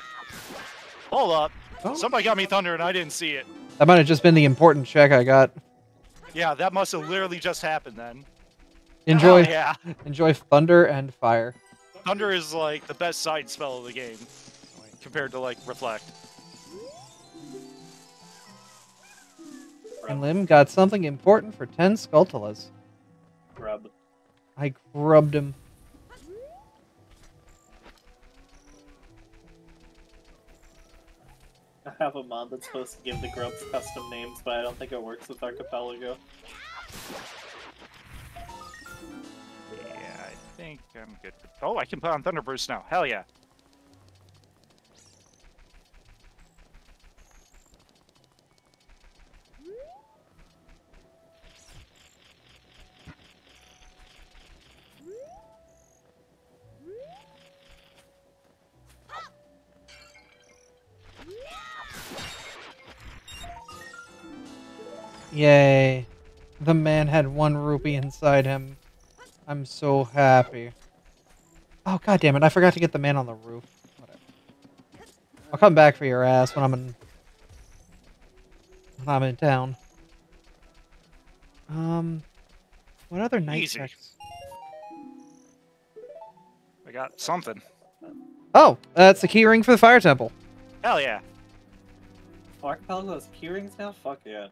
Hold up. Oh. Somebody got me thunder and I didn't see it. That might have just been the important check I got. Yeah, that must have literally just happened then. Enjoy, Hell yeah. enjoy thunder and fire. Thunder is like the best side spell of the game compared to like reflect. And Limn got something important for ten Skulltulas. Grub. I grubbed him. I have a mod that's supposed to give the grubs custom names, but I don't think it works with Archipelago. Yeah, I think I'm good. Oh, I can put on Thunder Boost now. Hell yeah. Yay. The man had one rupee inside him. I'm so happy. Oh god damn it, I forgot to get the man on the roof. Whatever. I'll come back for your ass when I'm in when I'm in town. Um what other night Easy. checks? I got something. Oh, that's the key ring for the fire temple. Hell yeah. Archipelago has key rings now? Fuck yeah.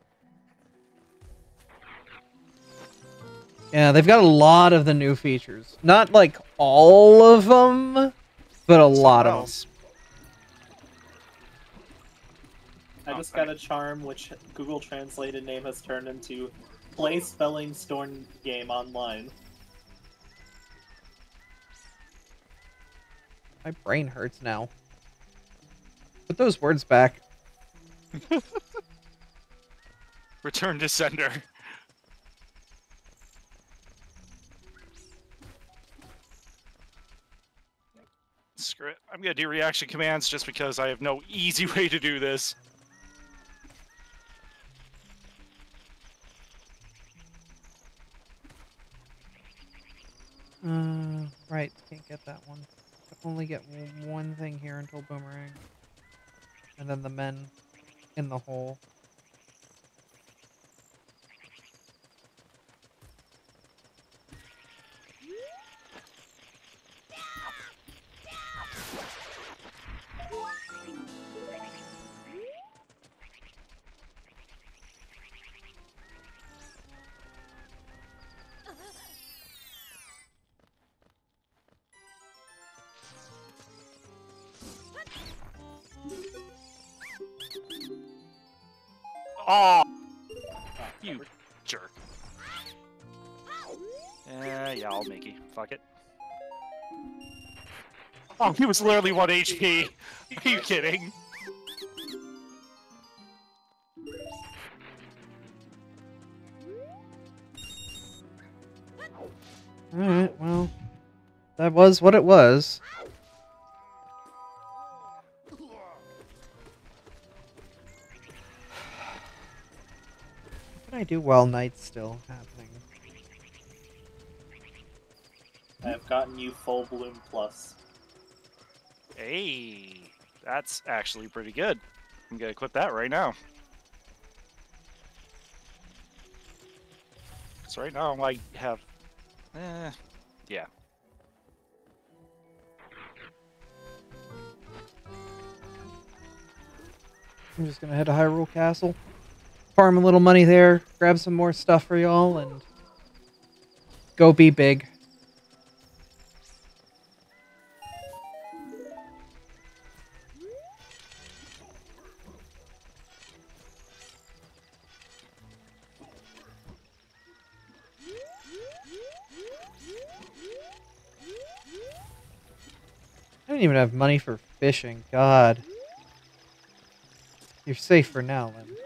Yeah, they've got a lot of the new features. Not like all of them, but a lot Something of them. else. I just got a charm which Google translated name has turned into Play Spelling Storm Game Online. My brain hurts now. Put those words back. Return to sender. Screw it. I'm gonna do reaction commands just because I have no easy way to do this. Uh, right, can't get that one. Only get one thing here until boomerang. And then the men in the hole. Oh, you jerk. Uh, yeah, I'll Mickey. Fuck it. Oh, he was literally 1 HP. Are you kidding? Alright, well. That was what it was. Can I do while night's still happening? I've gotten you full bloom plus. Hey, that's actually pretty good. I'm gonna equip that right now. So right now I have, eh, yeah. I'm just gonna head to Hyrule Castle, farm a little money there, grab some more stuff for y'all, and go be big. I don't even have money for fishing. God. You're safe for now, Lynn.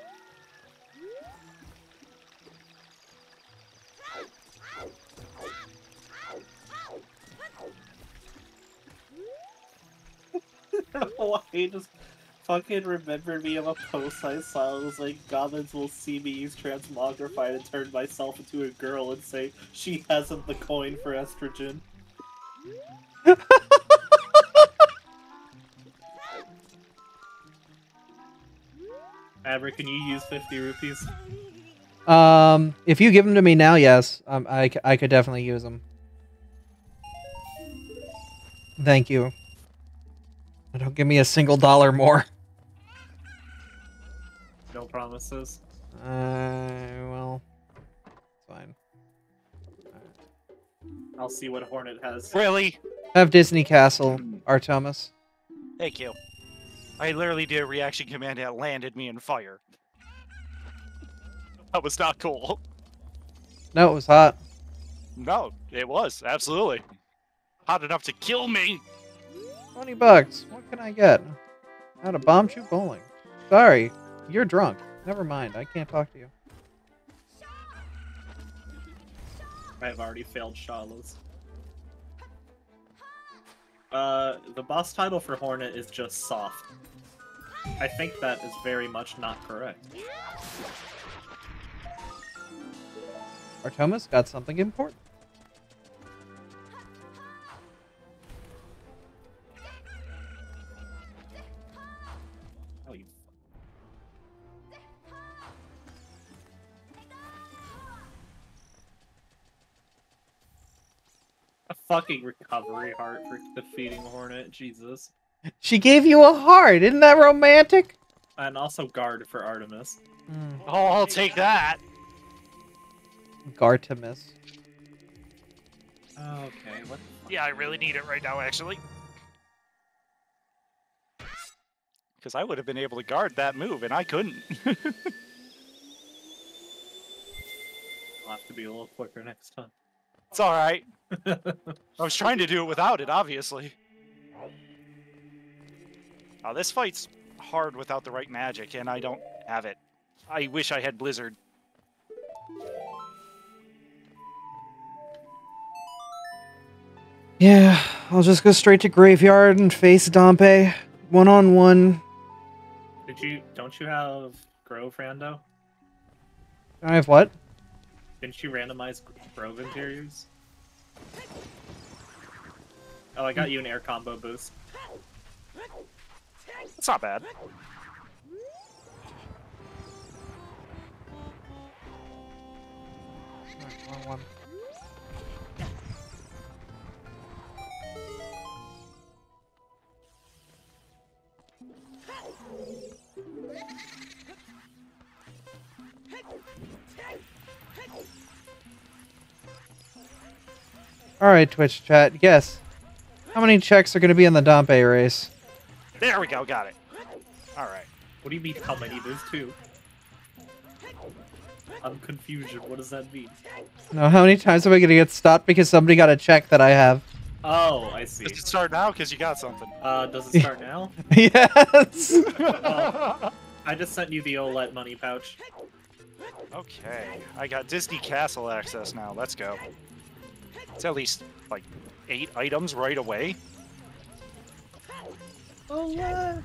I don't know why he just fucking remembered me of a post I saw. It was like, goblins will see me use transmogrify to turn myself into a girl and say she hasn't the coin for estrogen. Maverick, can you use 50 rupees? Um, if you give them to me now, yes, um, I, c- I could definitely use them. Thank you. Don't give me a single dollar more. No promises. Uh, well, fine. I'll see what Hornet has. Really? Have Disney Castle, Artemis. Thank you. I literally did a reaction command that landed me in fire. That was not cool. No, it was hot. No, it was, absolutely. Hot enough to kill me. 20 bucks. What can I get? How to bomb shoot bowling. Sorry, you're drunk. Never mind, I can't talk to you. I've already failed Shala's. Uh, the boss title for Hornet is just soft. I think that is very much not correct. Artemis got something important. Fucking recovery heart for defeating Hornet, Jesus. She gave you a heart. Isn't that romantic? And also guard for Artemis. Mm, Oh, I'll take that. Gartemis. Okay, what Yeah, I really need it right now, actually. Because I would have been able to guard that move, and I couldn't. I'll have to be a little quicker next time. It's alright. I was trying to do it without it, obviously. Oh, this fight's hard without the right magic, and I don't have it. I wish I had Blizzard. Yeah, I'll just go straight to graveyard and face Dampé one on one. Did you? Don't you have Grove Rando? I have what? Didn't you randomize Grove interiors? Oh, I got you an air combo boost. It's not bad. Wrong one. Alright, Twitch chat, guess. How many checks are going to be in the Dampé race? There we go. Got it. All right. What do you mean how many? There's two. I'm confusion. What does that mean? No, how many times am I going to get stopped because somebody got a check that I have? Oh, I see. Does it start now? Because you got something. Uh, does it start now? yes! I just sent you the OLED money pouch. Okay. I got Disney Castle access now. Let's go. It's at least like eight items right away. Oh yeah.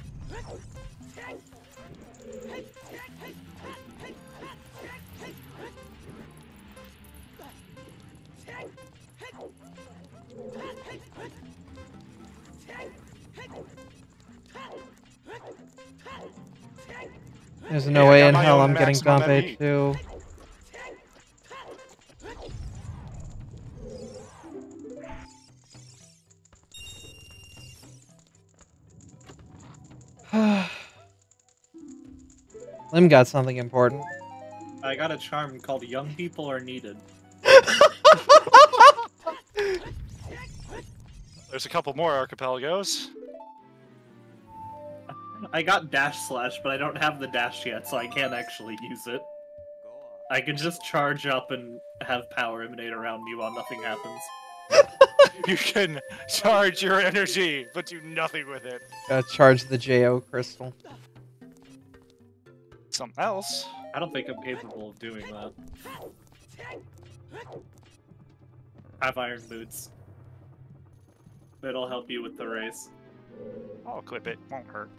There's no Yeah, way in hell I'm getting maximum too. Limn got something important. I got a charm called Young People Are Needed. There's a couple more archipelagos. I got Dash Slash, but I don't have the dash yet, so I can't actually use it. I can just charge up and have power emanate around me while nothing happens. You can charge your energy, but do nothing with it. Gotta charge the JO crystal. Something else. I don't think I'm capable of doing that. I Have iron boots. It'll help you with the race. I'll equip it. Won't hurt.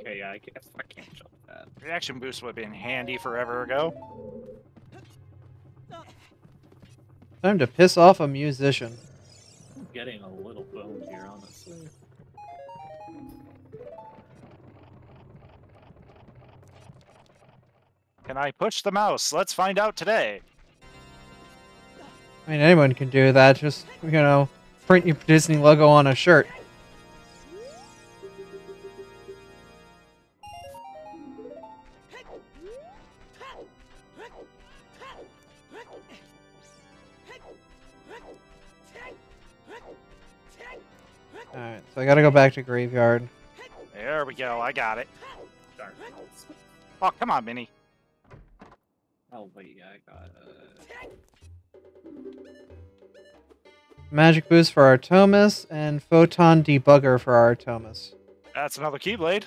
Okay, yeah, I can't, I can't jump that. Reaction boost would have been handy forever ago. Time to piss off a musician. I'm getting a little boned here, honestly. Can I push the mouse? Let's find out today. I mean, anyone can do that. Just, you know, print your Disney logo on a shirt. So I gotta go back to Graveyard. There we go. I got it. Darn. Oh, come on, Minnie. Oh, wait, yeah, I got it. Magic Boost for Artomis, and Photon Debugger for Artomis. That's another Keyblade.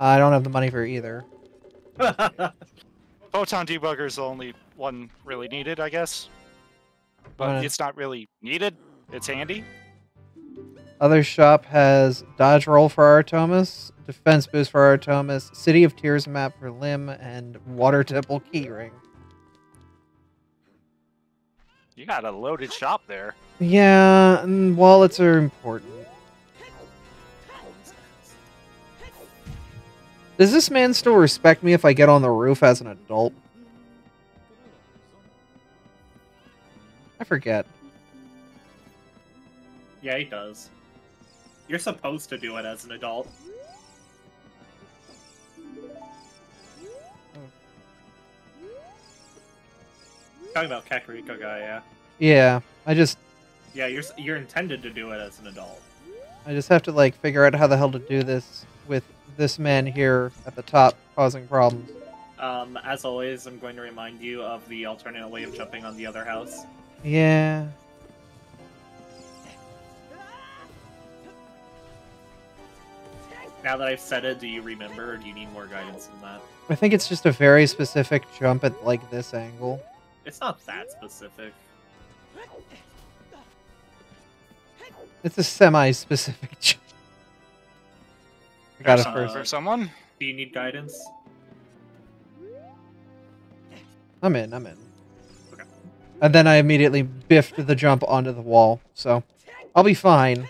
I don't have the money for either. Photon Debugger is the only one really needed, I guess. But Alright. it's not really needed. It's handy. Other shop has Dodge Roll for Artomis, Defense Boost for Artomis, City of Tears map for Limn, and Water Temple Keyring. You got a loaded shop there. Yeah, and wallets are important. Does this man still respect me if I get on the roof as an adult? I forget. yeah, he does. You're supposed to do it as an adult. Talking about Kakariko guy, yeah. Yeah, I just Yeah, you're you're intended to do it as an adult. I just have to like figure out how the hell to do this with this man here at the top causing problems. Um, as always, I'm going to remind you of the alternate way of jumping on the other house. Yeah. Now that I've said it, do you remember, or do you need more guidance than that? I think it's just a very specific jump at like this angle. It's not that specific. It's a semi-specific jump. I got it Some- first. For someone? Do you need guidance? I'm in. I'm in. Okay. And then I immediately biffed the jump onto the wall, so I'll be fine.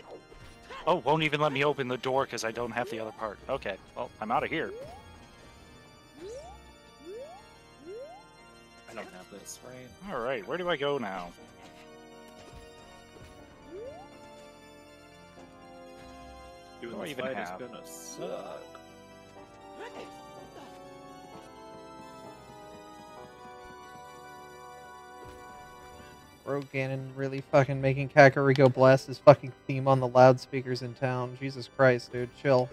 Oh, won't even let me open the door because I don't have the other part. Okay, well, I'm out of here. I don't have this, right? All right, where do I go now? Doing do I this even fight have? is gonna suck. Rogue Ganon really fucking making Kakariko blast his fucking theme on the loudspeakers in town. Jesus Christ, dude, chill.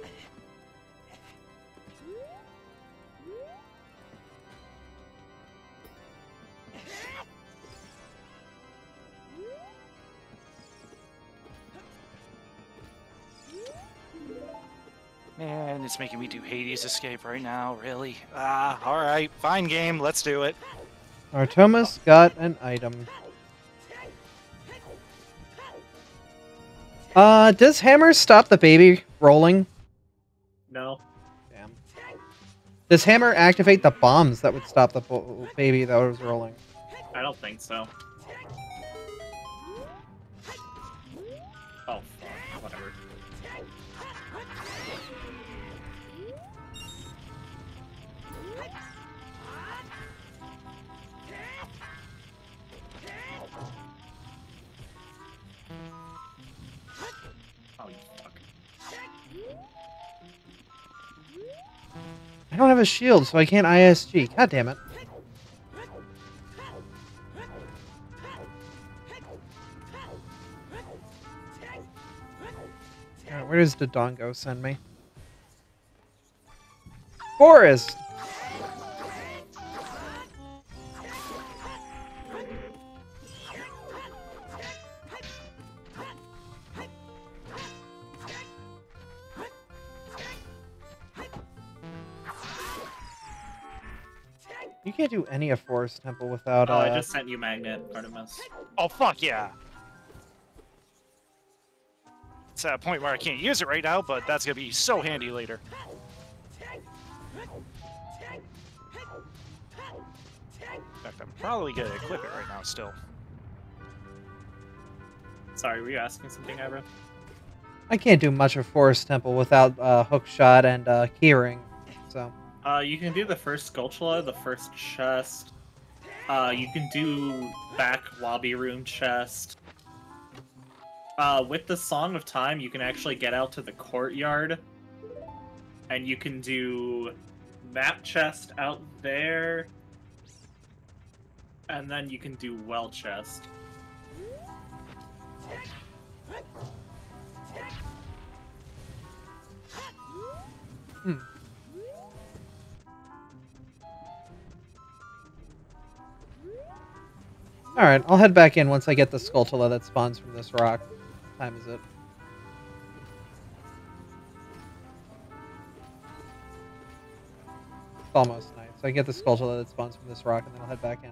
Man, it's making me do Hades Escape right now, really? Ah, alright, fine game, let's do it. Artomas got an item. Uh, does Hammer stop the baby rolling? No. Damn. Does Hammer activate the bombs that would stop the baby that was rolling? I don't think so. Oh, fuck. Whatever. Don't have a shield, so I can't ISG. God damn it. Where does Dodongo send me? Forest! Any of Forest Temple without Oh, uh, I just sent you Magnet, Artemis. Oh, fuck yeah! It's at a point where I can't use it right now, but that's gonna be so handy later. In fact, I'm probably gonna equip it right now still. Sorry, were you asking something, Ira? I can't do much of Forest Temple without uh, hook shot and uh, keyring. So Uh, you can do the first Skulltula, the first chest. Uh, you can do back lobby room chest. Uh, with the Song of Time, you can actually get out to the courtyard. And you can do map chest out there. And then you can do well chest. all right, I'll head back in once I get the Skulltula that spawns from this rock. What time is it? It's almost night, so I get the Skulltula that spawns from this rock, and then I'll head back in.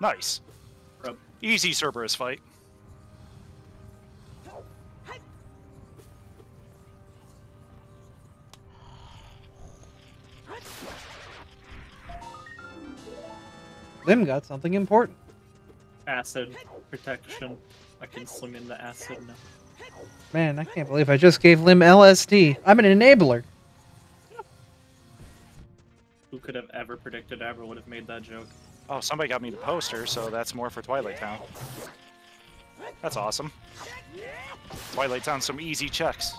Nice. Easy Cerberus fight. Limn got something important. Acid protection. I can swim in the acid now. Man, I can't believe I just gave Limn LSD. I'm an enabler. Who could have ever predicted Abra would have made that joke? Oh, somebody got me the poster, so that's more for Twilight Town. That's awesome. Twilight Town, some easy checks.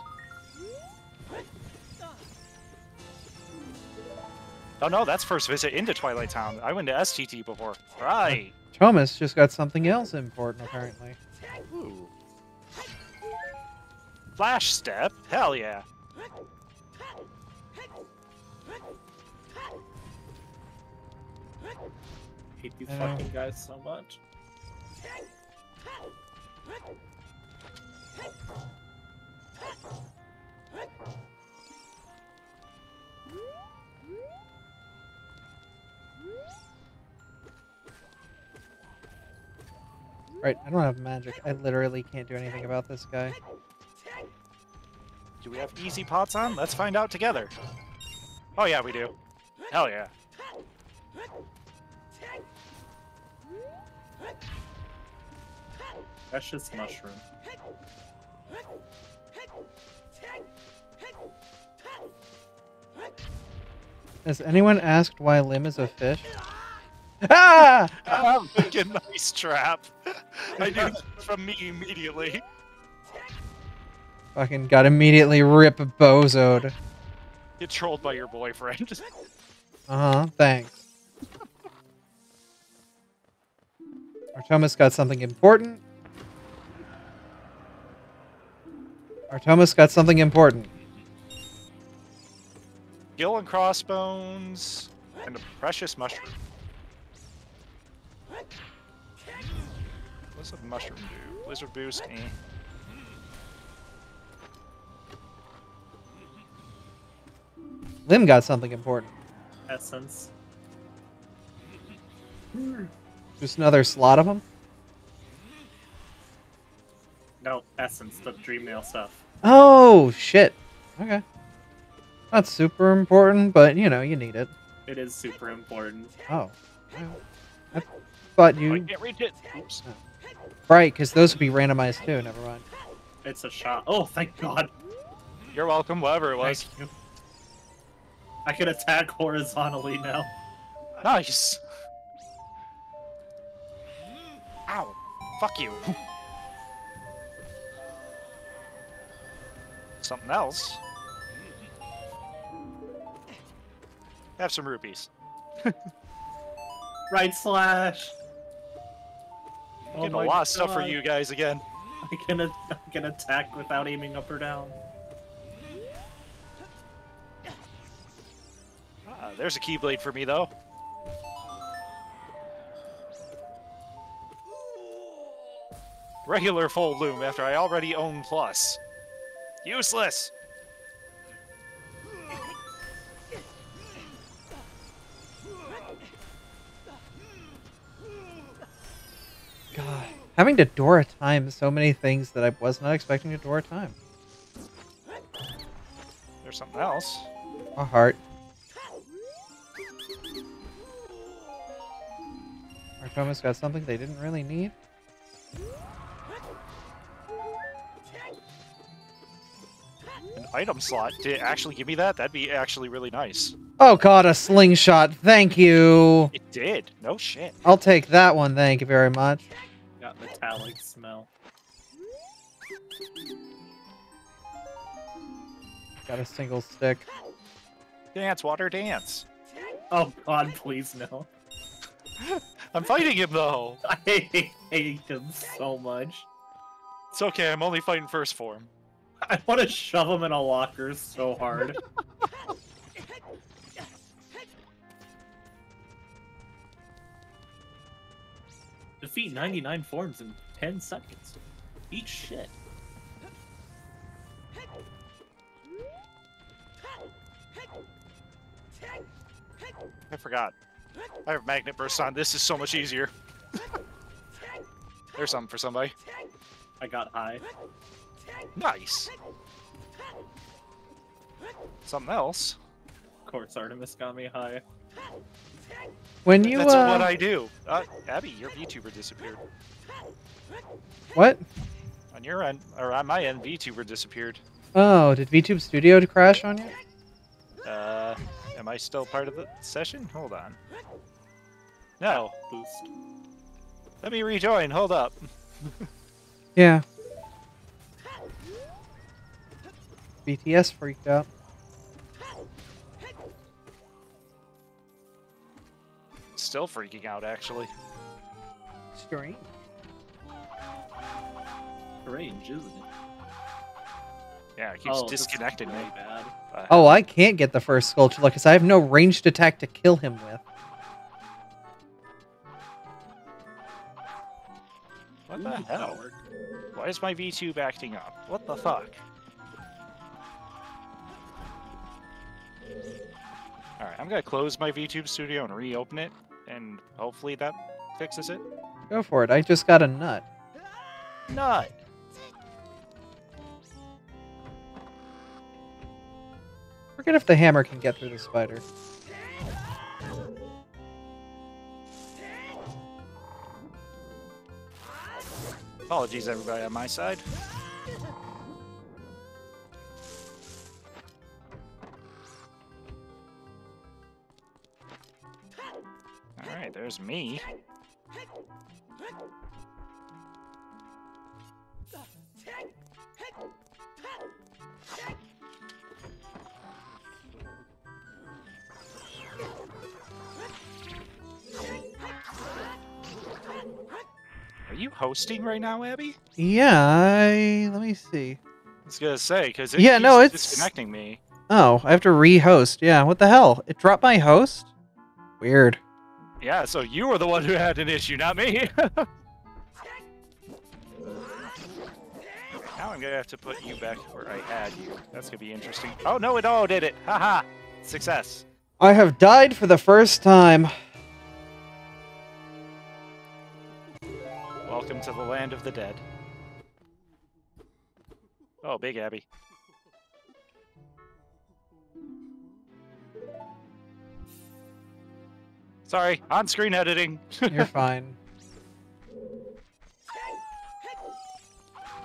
Oh no, that's first visit into Twilight Town. I went to STT before. Right. Thomas just got something else important, apparently. Ooh. Flash step? Hell yeah. hate these fucking guys so much. Right, I don't have magic. I literally can't do anything about this guy. Do we have easy pots on? Let's find out together. Oh yeah, we do. Hell yeah. That's just mushroom. Has anyone asked why Limn is a fish? Ah! Ah, fucking nice trap. I knew from me immediately. Fucking got immediately rip bozoed. Get trolled by your boyfriend. Uh huh. Thanks. Artomis got something important. Artomis got something important. Gill and crossbones, and a precious mushroom. What's a mushroom do? Blizzard boost, eh. Limn got something important. Essence. Just another slot of them. No, essence, the Dream Nail stuff. Oh shit. Okay. Not super important, but you know you need it. It is super important. Oh. I thought Oh, I can't reach it. Oops. right, because those would be randomized too. Never mind. It's a shot. Oh, thank God. You're welcome, whatever it was. Thank you. I can attack horizontally now. Nice. Ow. Fuck you. Something else. Have some rupees. Right slash. Oh Getting a lot of stuff for you guys again. I can, I can attack without aiming up or down. Ah, there's a keyblade for me though. Regular Full Bloom after I already own plus. Useless. Having to Dora time so many things that I was not expecting to Dora time. There's something else. A heart. Artomis got something they didn't really need. An item slot. Did it actually give me that? That'd be actually really nice. Oh god, a slingshot. Thank you. It did. No shit. I'll take that one. Thank you very much. Got metallic smell. Got a single stick. Dance, water, dance. Oh God, please no. I'm fighting him though. I hate, hate him so much. It's okay. I'm only fighting first form. I want to shove him in a locker so hard. Defeat 99 forms in 10 seconds. Eat shit. I forgot. I have magnet burst on. This is so much easier. There's something for somebody. I got high. Nice. Something else. Of course, Artomis got me high. When you That's uh, what I do. Uh, Abby, your VTuber disappeared. what? On your end, or on my end, VTuber disappeared. Oh, did VTube Studio crash on you? Uh, am I still part of the session? Hold on. No. Boost. Let me rejoin. Hold up. Yeah. VTS freaked out. Still freaking out, actually. Strange. Strange, isn't it? Yeah, it keeps Oh, this is disconnecting me. bad. Uh, Oh, I can't get the first Skulltula because I have no ranged attack to kill him with. What the hell? Why is my V2 acting up? What the fuck? Alright, I'm gonna close my VTube studio and reopen it, and hopefully that fixes it. Go for it. I just got a nut. Nut! Forget if the hammer can get through the spider. Apologies, everybody on my side. Alright, there's me. Are you hosting right now, Abby? Yeah, I... let me see. I was gonna say because Yeah, no, it's- disconnecting me. Oh, I have to re-host. Yeah, what the hell? It dropped my host? Weird. Yeah, so you were the one who had an issue, not me. now I'm gonna have to put you back where I had you. That's gonna be interesting. Oh no, it all did it. Haha! Success. I have died for the first time. Welcome to the land of the dead. Oh, big Abby. Sorry, on-screen editing. You're fine.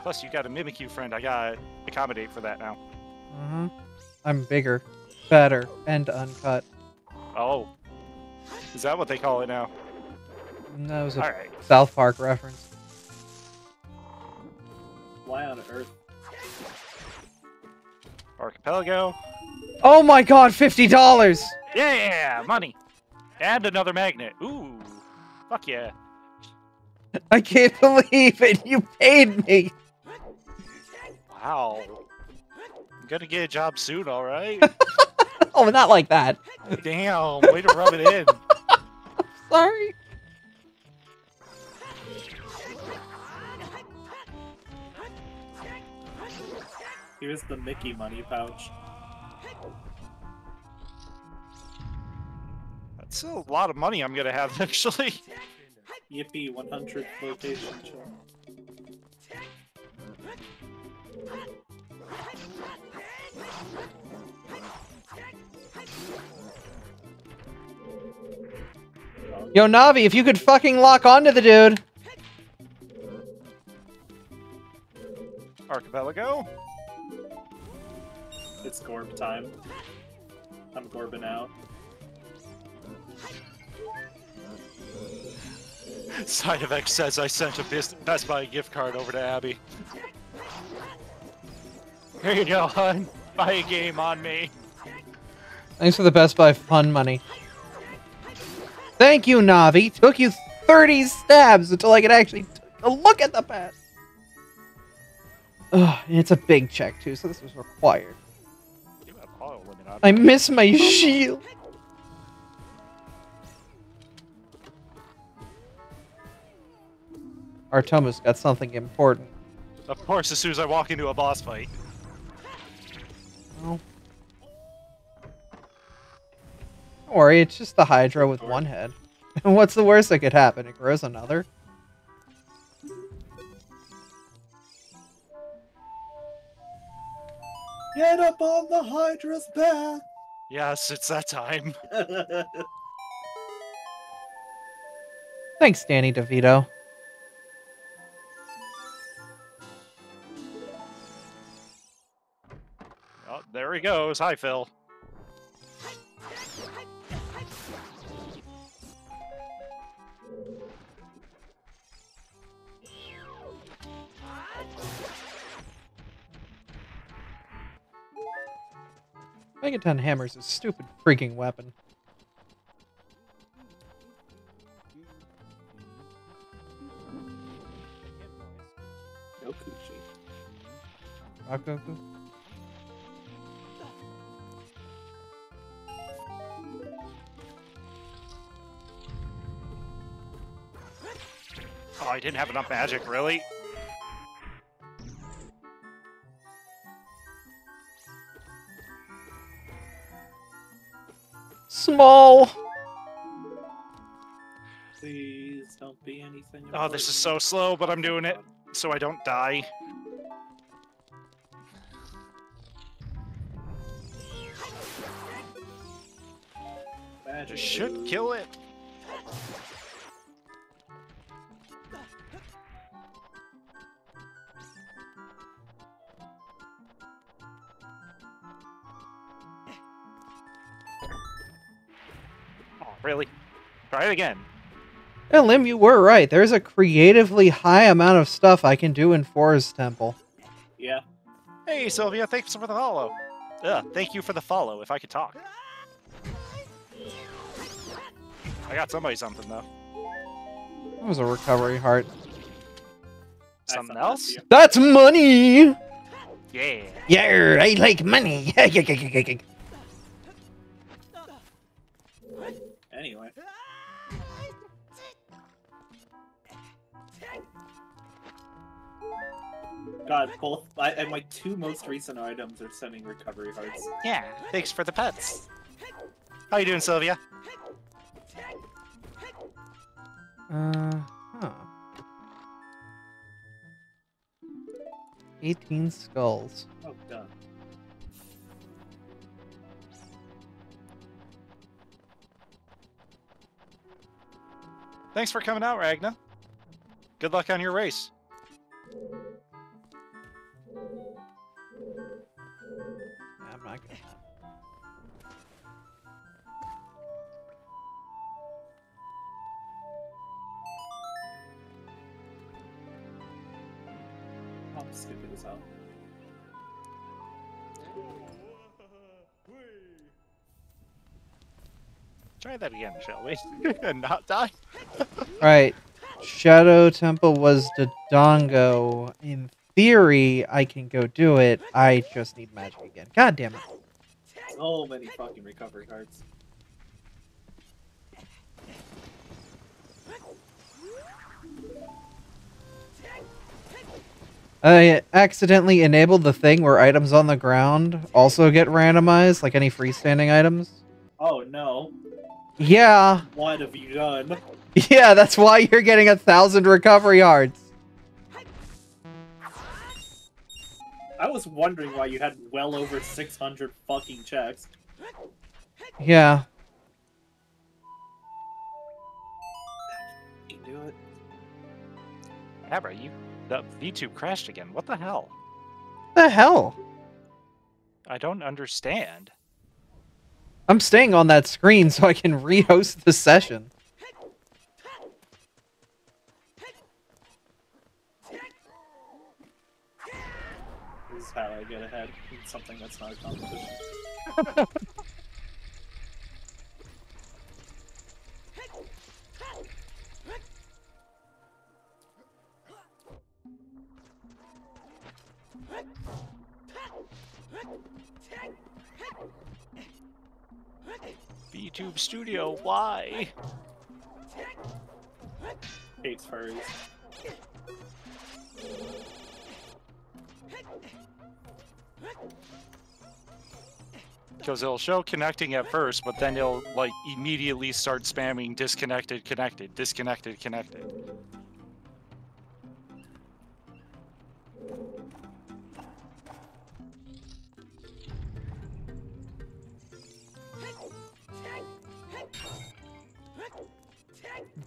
Plus, you got a Mimikyu friend. I gotta accommodate for that now. Uh-huh. I'm bigger, better, and uncut. Oh, is that what they call it now? That was a All right. South Park reference. Why on earth? Archipelago. Oh my god, $50! Yeah, money. And another magnet. Ooh. Fuck yeah. I can't believe it! You paid me! Wow. I'm gonna get a job soon, alright? Oh, not like that. Damn, way to rub it in. Sorry. Here's the Mickey money pouch. That's a lot of money I'm gonna have actually. Yippee, 100 flotation chart. Yo, Navi, if you could fucking lock onto the dude. Archipelago. It's Gorb time. I'm Gorbin out. Side effect says I sent a Best Best Buy gift card over to Abby. Here you go, hon. Buy a game on me. Thanks for the Best Buy fun money. Thank you, Navi. Took you 30 stabs until I could actually t- a look at the pad. Ugh, and it's a big check, too, so this was required. You have oil limit on I that. miss my shield. Artomis got something important. Of course, as soon as I walk into a boss fight. Oh. Don't worry, it's just the Hydra with one head. What's the worst that could happen? It grows another? Get up on the Hydra's back! Yes, it's that time. Thanks, Danny DeVito. There he goes. Hi, Phil. Megaton Hammer's a stupid freaking weapon. no coochie. Oh, I didn't have enough magic, really? Small. Please don't be anything. Oh, this is so slow, but I'm doing it so I don't die. Magic. Should kill it. Really? Try it again. Yeah, Limn, you were right. There's a creatively high amount of stuff I can do in Forest Temple. Yeah. Hey, Sylvia, thanks for the follow. Ugh, thank you for the follow, if I could talk. I got somebody something, though. That was a recovery heart. Something else? That's money! Yeah. Yeah, I like money. God, both I, and my two most recent items are sending recovery hearts. Yeah, thanks for the pets. How you doing, Sylvia? Uh, huh. 18 skulls. Oh, done. Thanks for coming out, Ragna. Good luck on your race. Not gonna. Oh, I'm stupid as hell. Try that again, shall we? and not die. Right. Shadow Temple was the Dongo. In theory, I can go do it. I just need magic again. God damn it. So many fucking recovery cards. I accidentally enabled the thing where items on the ground also get randomized, like any freestanding items. Oh no. Yeah, What have you done? yeah, that's why you're getting a thousand recovery hearts. I was wondering why you had well over 600 fucking checks. Yeah. You do it. Abra, you the V2 crashed again. What the hell? The hell? I don't understand. I'm staying on that screen so I can rehost the session. How I get ahead in something that's not a competition. VTube Studio, why? Hates furries. Because it'll show connecting at first, but then it'll like immediately start spamming disconnected, connected, disconnected, connected.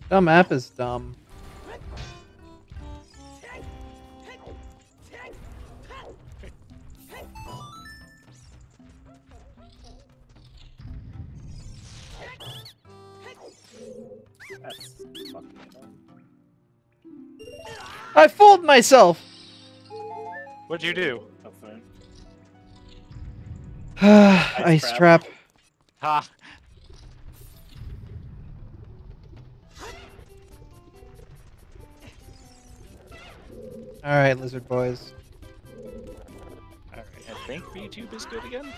Dumb app is dumb. I fooled myself. What'd you do? Nothing. Ice trap. trap. Ha! All right, lizard boys. Alright, I think VTube is good again.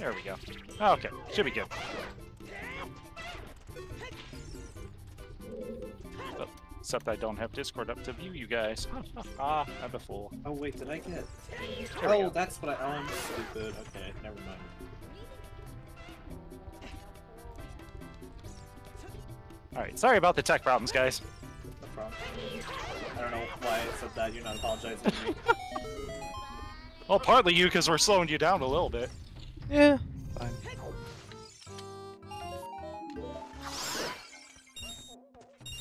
There we go. Okay, should be good. Oh, Except I don't have Discord up to view you guys. ah, I'm a fool. Oh wait, did I get? Oh, go. that's what I. Oh, I'm stupid. Okay, never mind. Alright, sorry about the tech problems, guys. No problem. I don't know why I said that. You're not apologizing to me. Well, partly you, because we're slowing you down a little bit. Yeah, fine.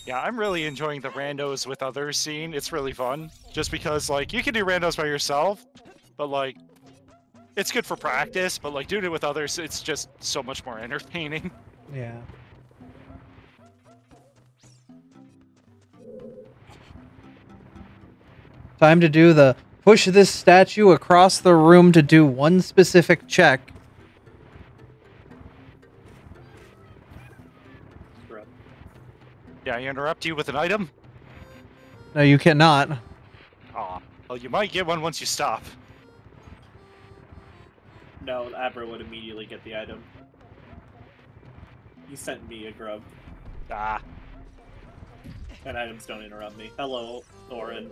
Yeah, I'm really enjoying the randos with others scene. It's really fun. Just because, like, you can do randos by yourself, but, like, it's good for practice, but, like, doing it with others, it's just so much more entertaining. Yeah. Time to do the push this statue across the room to do one specific check. Yeah, I interrupt you with an item? No, you cannot. Aw. Well, you might get one once you stop. No, Abra would immediately get the item. You sent me a grub, Ah. and items don't interrupt me. Hello, Auron.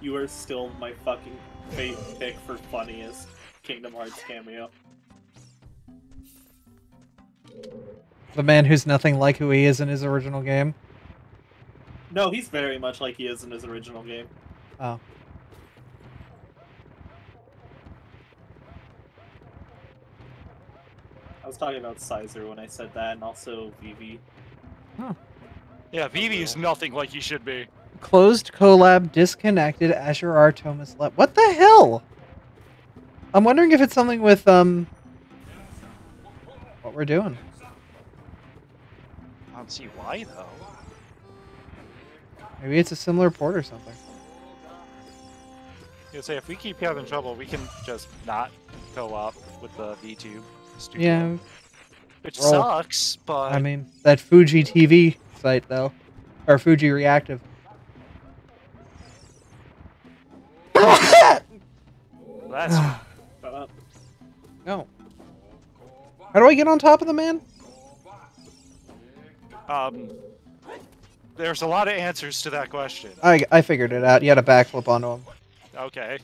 You are still my fucking favorite pick for funniest Kingdom Hearts cameo. The man who's nothing like who he is in his original game. No, he's very much like he is in his original game. Oh. I was talking about Seifer when I said that, and also Vivi. Yeah, Vivi is nothing like he should be. Closed collab disconnected Azure R Thomas Lab. What the hell? I'm wondering if it's something with um what we're doing. I don't see why, though. Maybe it's a similar port or something. You say if we keep having trouble, we can just not co-op with the VTube studio. Yeah, Which sucks, but I mean that Fuji TV site though, or Fuji Reactive. that's Shut up. No. How do I get on top of the man? um. There's a lot of answers to that question. I I figured it out. You had a backflip onto him. Okay.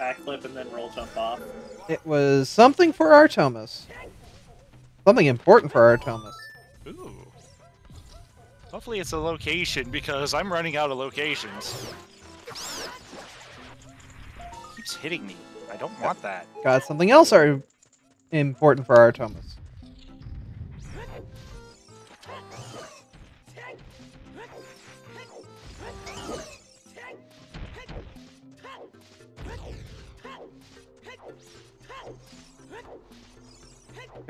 Backflip and then roll jump off. It was something for Artomis. Something important for Artomis. Ooh. Hopefully it's a location because I'm running out of locations. Keeps hitting me. I don't want that. Got something else are important for Artomis.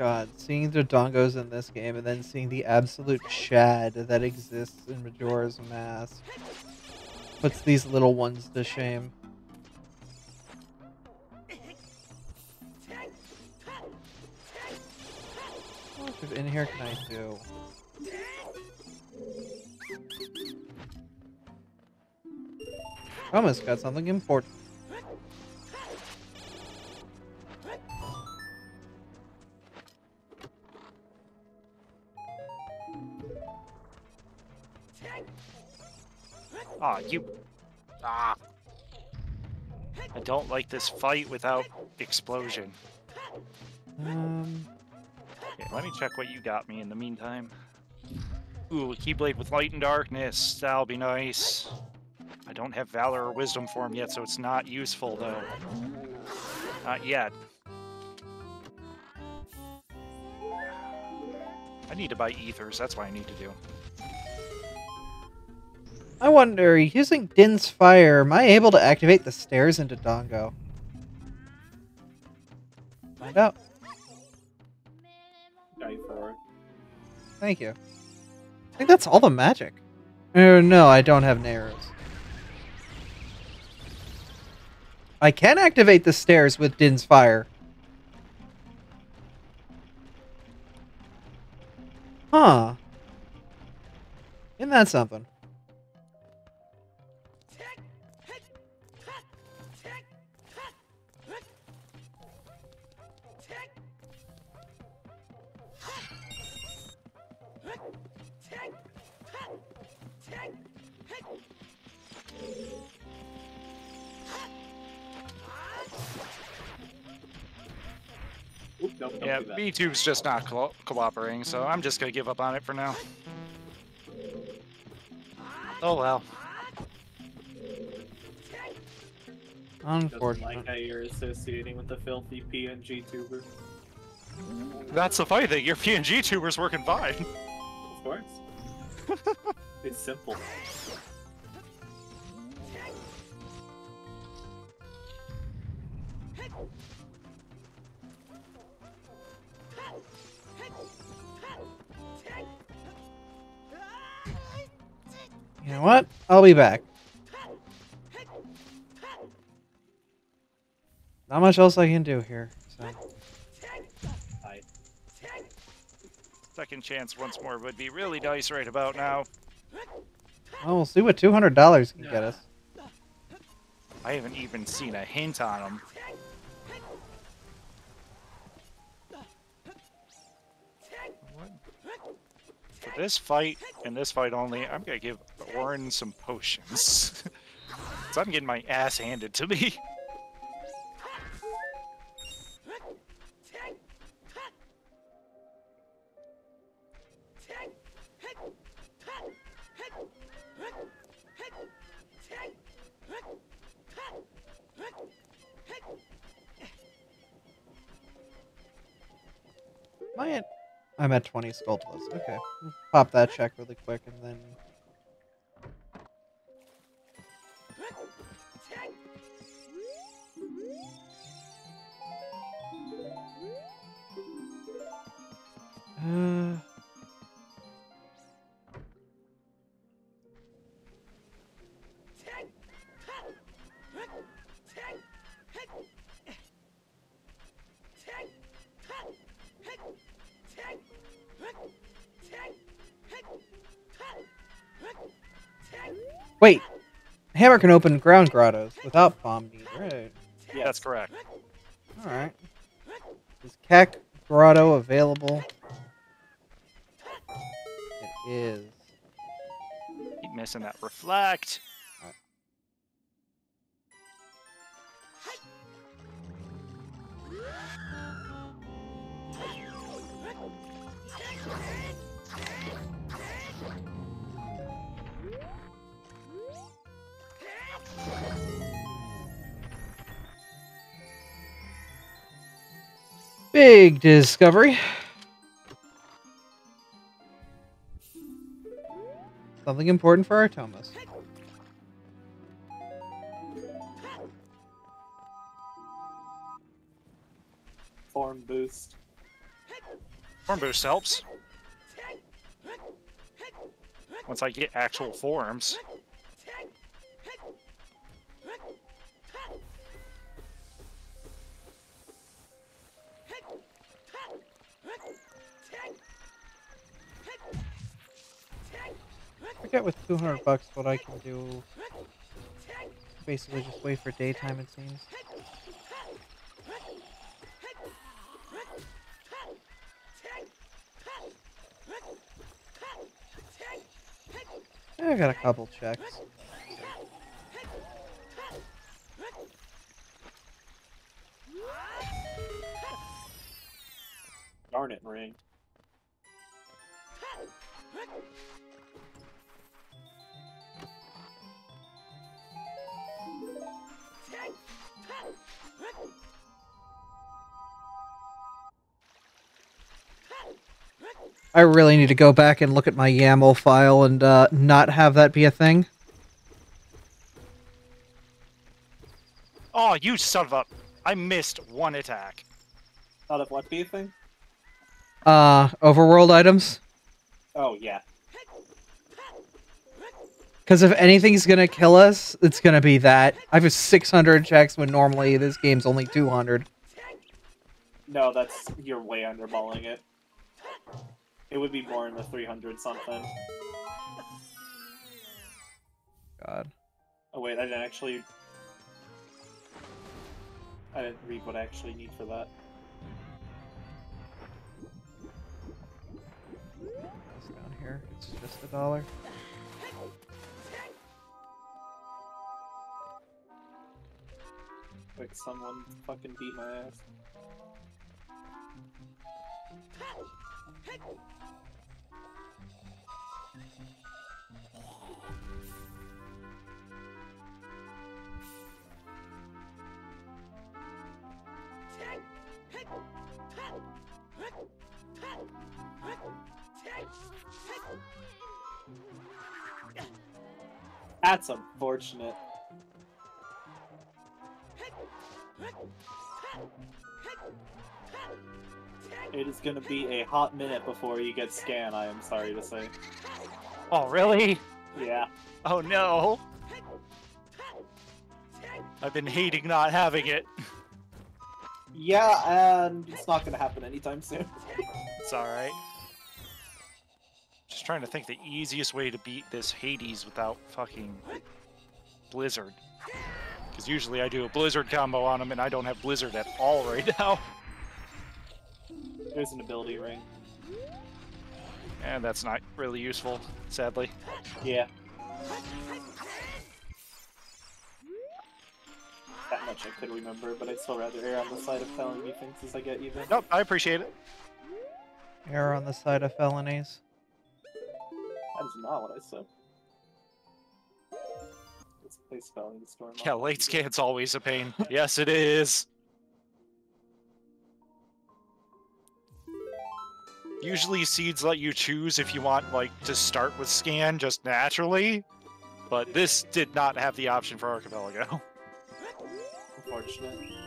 God, seeing the dongos in this game and then seeing the absolute shad that exists in Majora's Mask puts these little ones to shame. What in here can I do? Almost got something important. Ah, you. Ah. I don't like this fight without explosion. Um, Okay, let me check what you got me in the meantime. Ooh, a Keyblade with Light and Darkness. That'll be nice. I don't have Valor or Wisdom form yet, so it's not useful, though. Not yet. I need to buy Ethers. That's what I need to do. I wonder, using Din's fire, am I able to activate the stairs into Dongo? Find out. Thank you. I think that's all the magic. Uh, no, I don't have Nayru's. I can activate the stairs with Din's fire. Huh. Isn't that something? Yeah, do that. VTube's just not co- cooperating, so I'm just gonna give up on it for now. Oh well. Doesn't like how you're associating with the filthy PNG tuber. That's the funny thing, your PNG tuber's working fine. Of course. it's simple. You know what? I'll be back. Not much else I can do here. So I, Second chance once more would be really nice right about now. well, we'll see what two hundred dollars can get us. I haven't even seen a hint on him. This fight and this fight only, I'm gonna give Auron some potions. so I'm getting my ass handed to me. At? I'm at twenty Skulltulas. Okay, pop that check really quick and then. Uh, wait, hammer can open ground grottos without bomb need. Right. Yeah, That's correct. All right. Is Cac Grotto available? It is. Keep missing that reflect. Big discovery. Something important for Artomis. Form boost. Form boost helps. Once I get actual forms. Forget with 200 bucks what I can do. Basically, just wait for daytime, it seems. I got a couple checks. Darn it, ring. I really need to go back and look at my YAML file and uh, not have that be a thing. Oh, you son of a... I missed one attack. Out of what be a thing? Uh, overworld items. Oh, yeah. Because if anything's gonna kill us, it's gonna be that. I have 600 checks when normally this game's only 200. No, that's you're way underballing it. It would be more in the 300 something. God. Oh wait, I didn't actually. I didn't read what I actually need for that. It's down here. It's just a dollar. Like someone fucking beat my ass. That's unfortunate. It is gonna be a hot minute before you get scanned, I am sorry to say. Oh, really? Yeah. Oh no. I've been hating not having it. Yeah, and it's not gonna happen anytime soon. It's alright. Just trying to think the easiest way to beat this Hades without fucking Blizzard. Because usually I do a Blizzard combo on him and I don't have Blizzard at all right now. There's an ability ring. And that's not really useful, sadly. Yeah. That much I could remember, but I'd still rather err on the side of telling you things as I get even. Nope, I appreciate it. Err on the side of felonies. That is not what I said. Let's play spelling storm. Yeah, late scan's always a pain. yes, it is. Usually seeds let you choose if you want like to start with scan just naturally, but this did not have the option for archipelago. Unfortunate.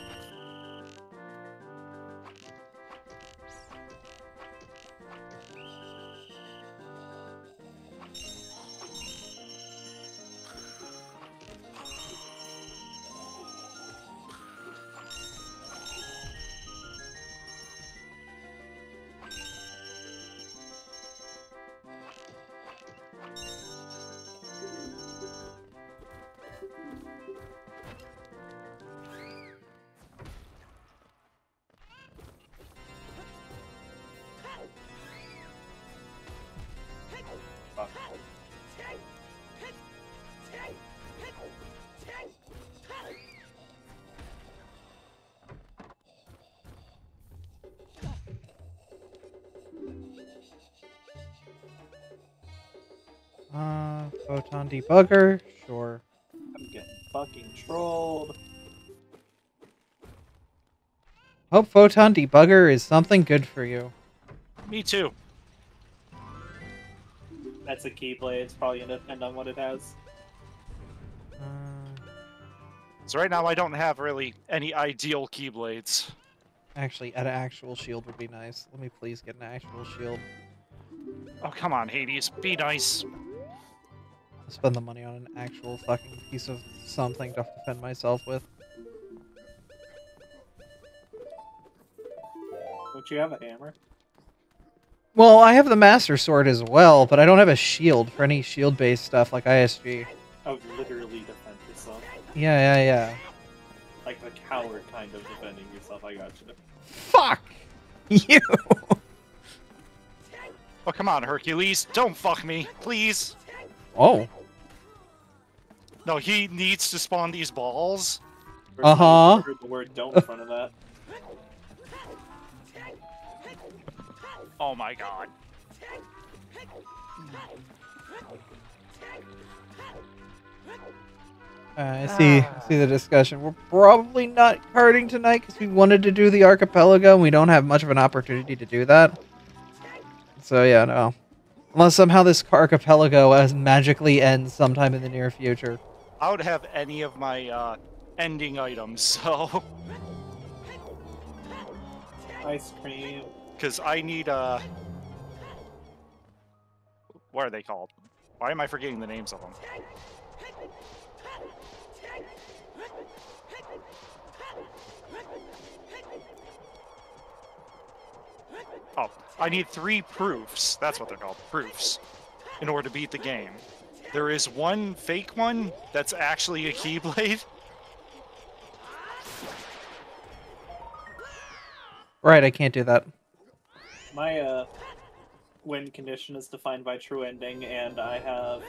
Photon debugger, sure. I'm getting fucking trolled. Hope photon debugger is something good for you. Me too. That's a keyblade. It's probably gonna depend on what it has. Uh, So right now I don't have really any ideal keyblades. actually, an actual shield would be nice. Let me please get an actual shield. Oh come on, Hades, be nice. I'll spend the money on an actual fucking piece of something to defend myself with. Don't you have a hammer? Well, I have the Master Sword as well, but I don't have a shield for any shield-based stuff like ISG. Oh, literally defend yourself. Yeah, yeah, yeah. Like the coward kind of defending yourself. I got you. Fuck you. Oh come on, Hercules, don't fuck me, please. Oh, No, he needs to spawn these balls. Uh-huh. I heard the word "don't" in front of that. Oh my god. Uh, I see. I see the discussion. We're probably not carding tonight because we wanted to do the archipelago, and we don't have much of an opportunity to do that. So yeah, no. Unless somehow this archipelago has magically ends sometime in the near future. I would have any of my uh, ending items, so Ice cream. because I need uh, what are they called? Why am I forgetting the names of them? Oh, I need three proofs. That's what they're called, proofs, in order to beat the game. There is one fake one that's actually a Keyblade. Right, I can't do that. My uh, win condition is defined by true ending, and I have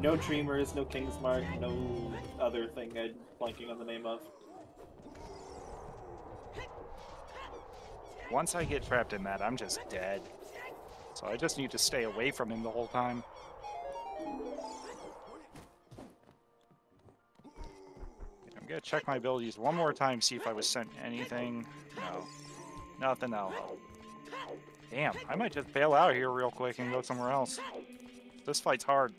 no dreamers, no king's mark, no other thing I'm blanking on the name of. Once I get trapped in that, I'm just dead. So I just need to stay away from him the whole time. I'm gonna check my abilities one more time, see if I was sent anything. No. Nothing else. Damn, I might just bail out here real quick and go somewhere else. This fight's hard.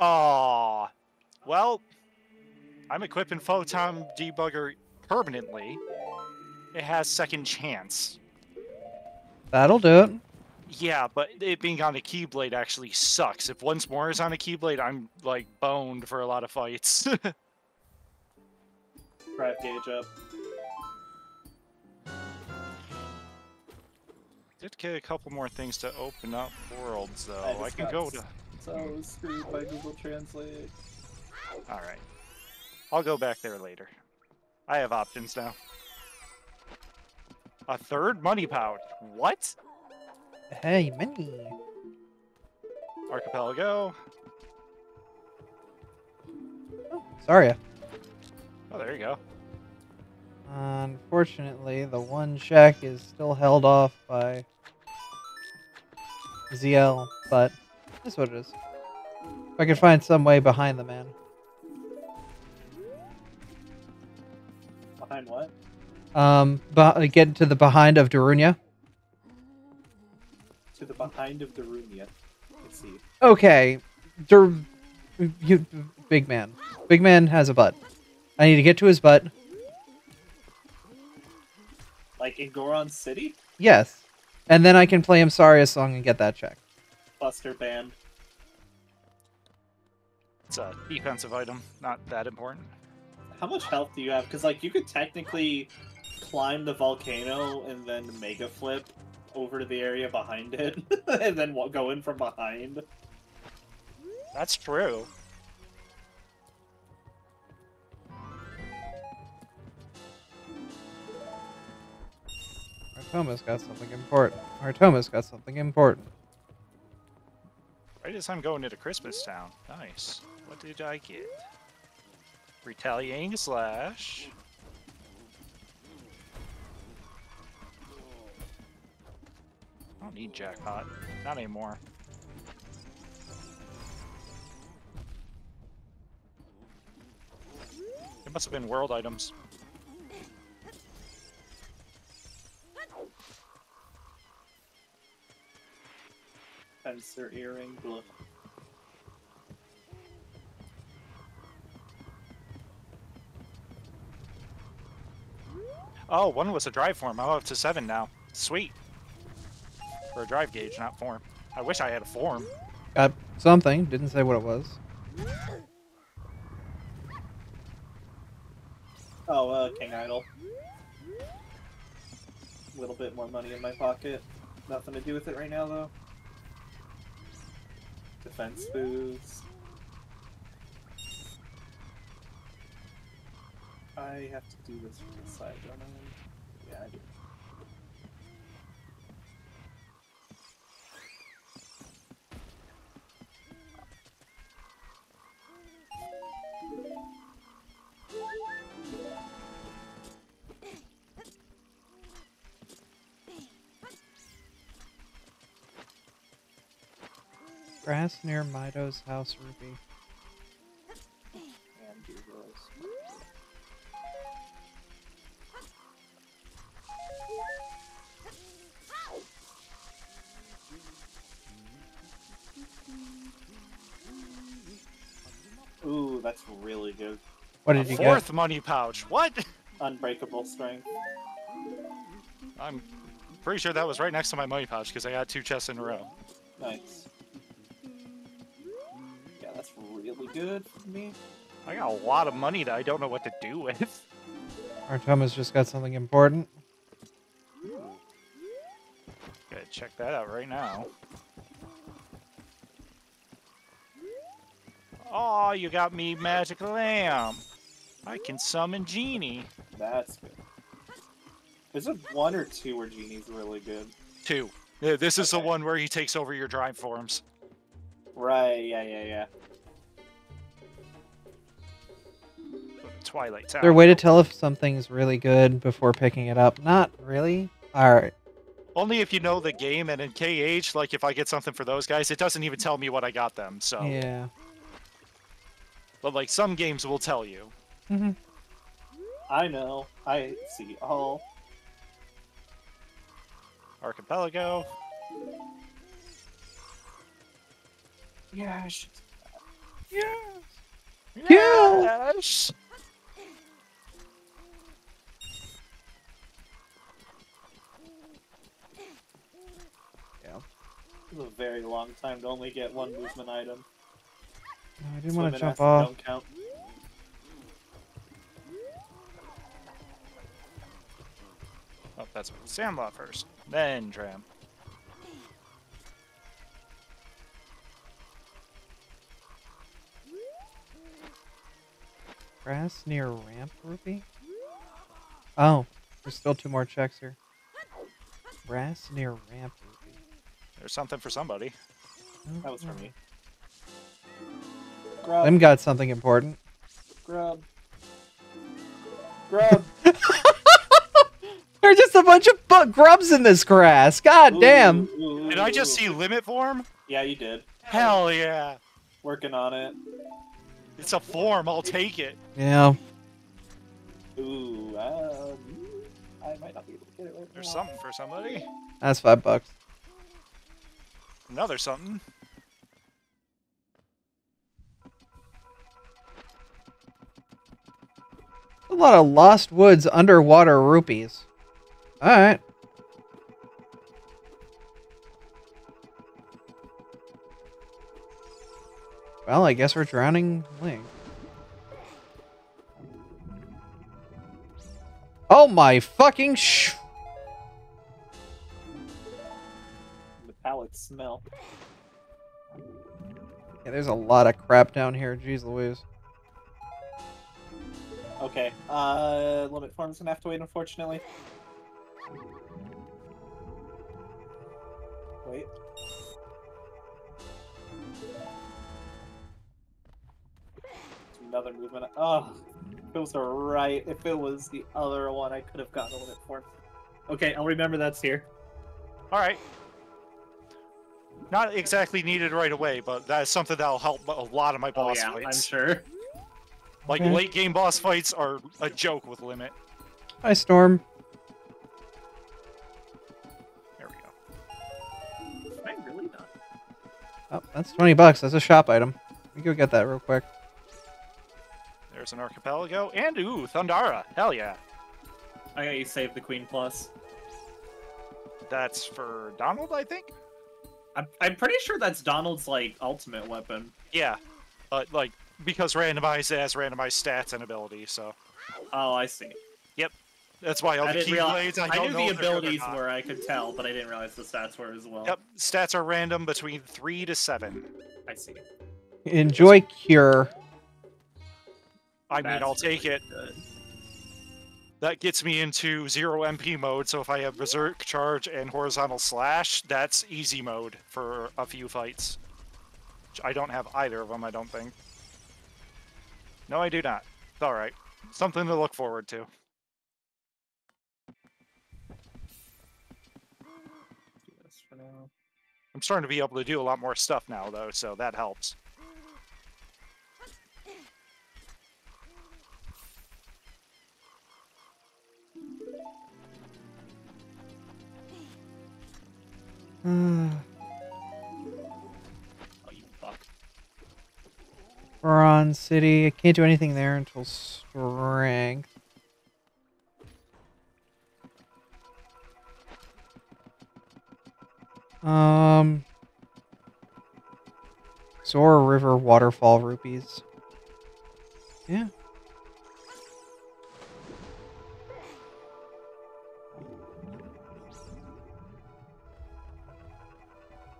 Aw. Well, I'm equipping Photon Debugger permanently. It has second chance. That'll do it. Yeah, but it being on a Keyblade actually sucks. If once more is on a Keyblade, I'm like boned for a lot of fights. Drive gauge up. Did get a couple more things to open up worlds though. I I, can go to. So screwed by Google Translate. All right, I'll go back there later. I have options now. A third money pouch. What? Hey, mini. Archipelago. Sorry. Oh, there you go. Unfortunately, the one shack is still held off by ZL, but that's what it is. If I can find some way behind the man. Behind what? Um, but get to the behind of Darunia. To the behind of the room yet. Let's see. Okay, Dur, you, big man. Big man has a butt. I need to get to his butt. Like in Goron City? Yes, and then I can play him Saria's song and get that check. Buster Band. It's a defensive item, not that important. How much health do you have? Because like you could technically climb the volcano and then mega flip over to the area behind it, and then go in from behind. That's true. Artomis got something important. Artomis got something important. Right as I'm going into Christmas Town. Nice. What did I get? Retaliating slash. I don't need jackpot. Not anymore. It must have been world items. Fencer earring. Oh, one was a drive form. I'm up to seven now. Sweet. For a drive gauge, not form. I wish I had a form. Got something. Didn't say what it was. Oh, uh, King Idol. A little bit more money in my pocket. Nothing to do with it right now, though. Defense boots. I have to do this from the side, don't I? Yeah, I do. Grass near Mido's house, Rupee. That's really good. What A did you fourth money pouch. What? Unbreakable strength. I'm pretty sure that was right next to my money pouch because I got two chests in a row. Nice. Yeah, that's really good for me. I got a lot of money that I don't know what to do with. get? Artomis just got something important. Gotta check that out right now. Oh, you got me magic lamp. I can summon genie. That's good. Is it one or two where Genie's really good? Two. Yeah, This is the one where he takes over your drive forms. Right, yeah, yeah, yeah. Twilight Town. Is there a way to tell if something's really good before picking it up? Not really. All right. Only if you know the game, and in KH, like if I get something for those guys, it doesn't even tell me what I got them. So, Yeah. But like some games will tell you. hmm I know. I see all. Archipelago. Yeah, I should- Yes. This is a very long time to only get one movement item. I didn't want to jump off. Oh, that's Sandlot first, then Tram. Grass near ramp rupee? Oh, there's still two more checks here. Grass near ramp rupee. There's something for somebody. That was for me. Grub, Them got something important. grub. Grub. There's just a bunch of bu- grubs in this grass. God damn. Ooh, ooh, Did I just ooh. see limit form? Yeah, you did. Hell yeah! Working on it. It's a form. I'll take it. Yeah. Ooh, um, I might not be able to get it right There's now. something for somebody. That's five bucks. Another something. A lot of Lost Woods underwater rupees. Alright. Well, I guess we're drowning Link. Oh my fucking sh- Metallic smell. Yeah, there's a lot of crap down here. Jeez Louise. Okay, uh, limit form's gonna have to wait, unfortunately. Wait. Another movement. Oh, if it was the right. If it was the other one, I could have gotten a limit form. Okay, I'll remember that's here. All right. Not exactly needed right away, but that is something that'll help a lot of my boss oh yeah, I'm sure. Like Okay. late game boss fights are a joke with limit. Hi, Storm. There we go. Am I really not? Oh, that's 20 bucks. That's a shop item. We go get that real quick. There's an archipelago and ooh, Thundara. Hell yeah. I got you save the Queen Plus. That's for Donald, I think. I'm, I'm pretty sure that's Donald's like ultimate weapon. Yeah, but like because randomized it has randomized stats and abilities, so Oh, I see. Yep. That's why all I the didn't realize. keyblades. I, I, don't knew know the if they're good or abilities not. were. I could tell, but I didn't realize the stats were as well. Yep, stats are random between three to seven. I see. Enjoy Cure. I mean, I'll take really it. good. That gets me into zero MP mode, so if I have Berserk, Charge, and Horizontal Slash, that's easy mode for a few fights. I don't have either of them, I don't think. No, I do not. It's alright. Something to look forward to. Do this for now. I'm starting to be able to do a lot more stuff now, though, so that helps. Oh, Goron City. I can't do anything there until strength. Um. Zora River Waterfall Rupees. Yeah.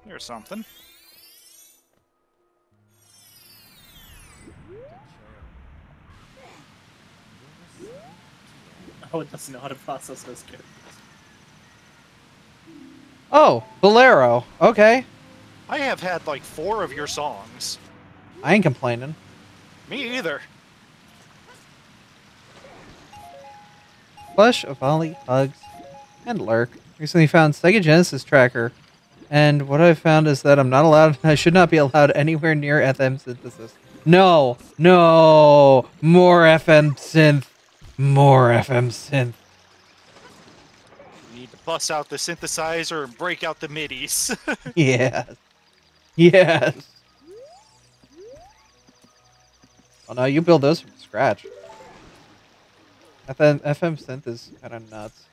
Here's something. Oh, it doesn't know how to process those characters. Oh, Bolero. Okay. I have had like four of your songs. I ain't complaining. Me either. Flush, Avali, Hugs, and Lurk. Recently found Sega Genesis tracker, and what I've found is that I'm not allowed. I should not be allowed anywhere near FM synthesis. No, no, more FM synth, more FM synth. You need to bust out the synthesizer and break out the midis. Yes, yes. Oh no, you build those from scratch. FM, FM synth is kind of nuts.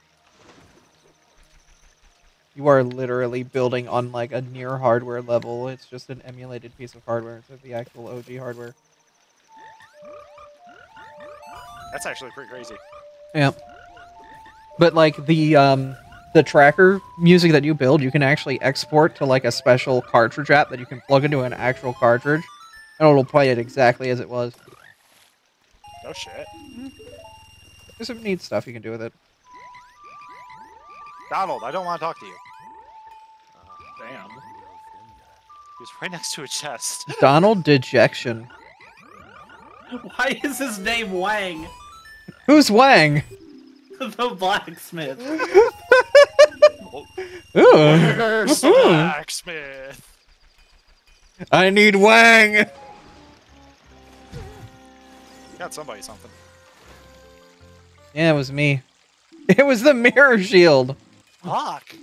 You are literally building on like a near hardware level. It's just an emulated piece of hardware instead of the actual OG hardware. That's actually pretty crazy. Yeah. But like the um the tracker music that you build, you can actually export to like a special cartridge app that you can plug into an actual cartridge, and it'll play it exactly as it was. No shit. There's some neat stuff you can do with it. Donald, I don't want to talk to you. Damn. He's right next to a chest. Donald Dejection. Why is his name Wang? Who's Wang? the blacksmith. Ooh. Where's the blacksmith? I need Wang. Got somebody something. Yeah, it was me. It was the mirror shield. Fuck.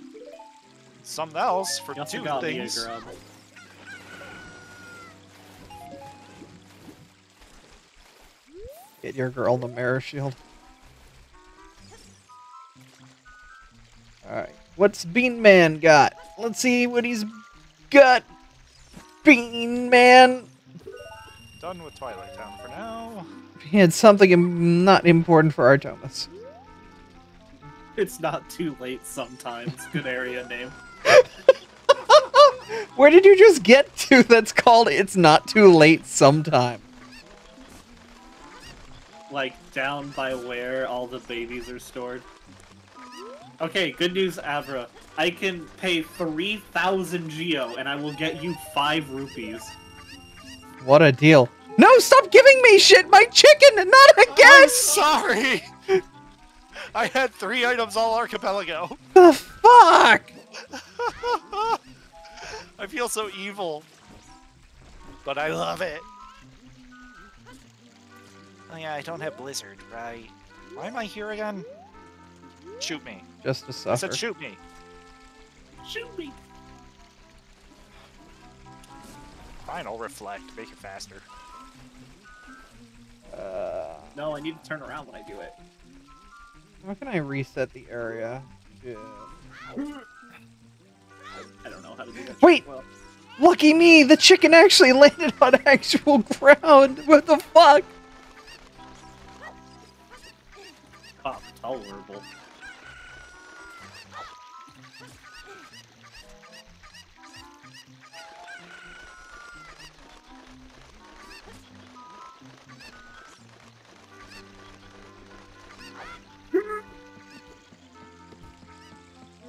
Something else for You also two got me a things. Get your girl the mirror shield. Alright. What's Bean Man got? Let's see what he's got. Bean Man. Done with Twilight Town for now. He had something im- not important for Artomis. It's not too late sometimes. Good area name. Where did you just get to that's called It's Not Too Late Sometime? Like down by where all the babies are stored. Okay, good news, Abra. I can pay 3,000 Geo and I will get you 5 rupees. What a deal. No, stop giving me shit! My chicken! Not I'm again! sorry! I had three items all archipelago. The fuck? I feel so evil. But I love it. Oh yeah, I don't have Blizzard, right? Why am I here again? Shoot me. Just a I suffer. said shoot me. Shoot me! Fine, I'll reflect. Make it faster. Uh, No, I need to turn around when I do it. how can I reset the area? Yeah. I don't know how to do that. Wait! Well, Lucky me, the chicken actually landed on actual ground. What the fuck? Tolerable.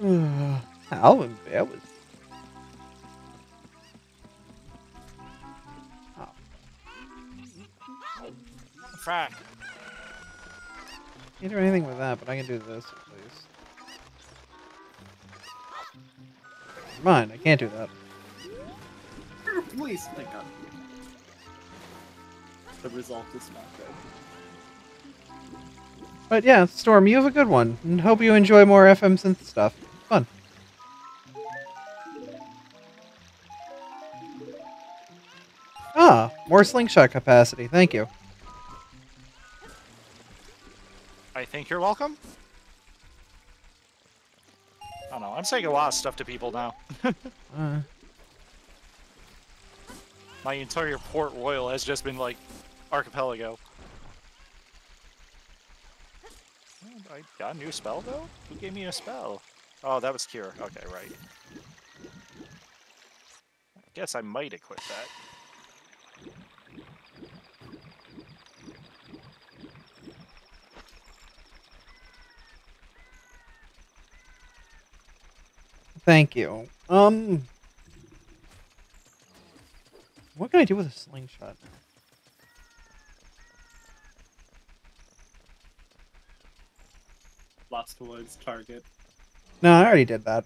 How embarrassing. Frack. Can't do anything with that, but I can do this at least. Mine, I can't do that. Please, thank God. The result is not good. But yeah, Storm, you have a good one, and hope you enjoy more FM synth stuff. Fun. Ah, more slingshot capacity. Thank you. I think you're welcome. I don't know. I'm saying a lot of stuff to people now. Uh, My entire Port Royal has just been like archipelago. I got a new spell though? Who gave me a spell? Oh, that was Cure. Okay, right. I guess I might equip that. Thank you. Um, What can I do with a slingshot? Lost Woods target. No, I already did that.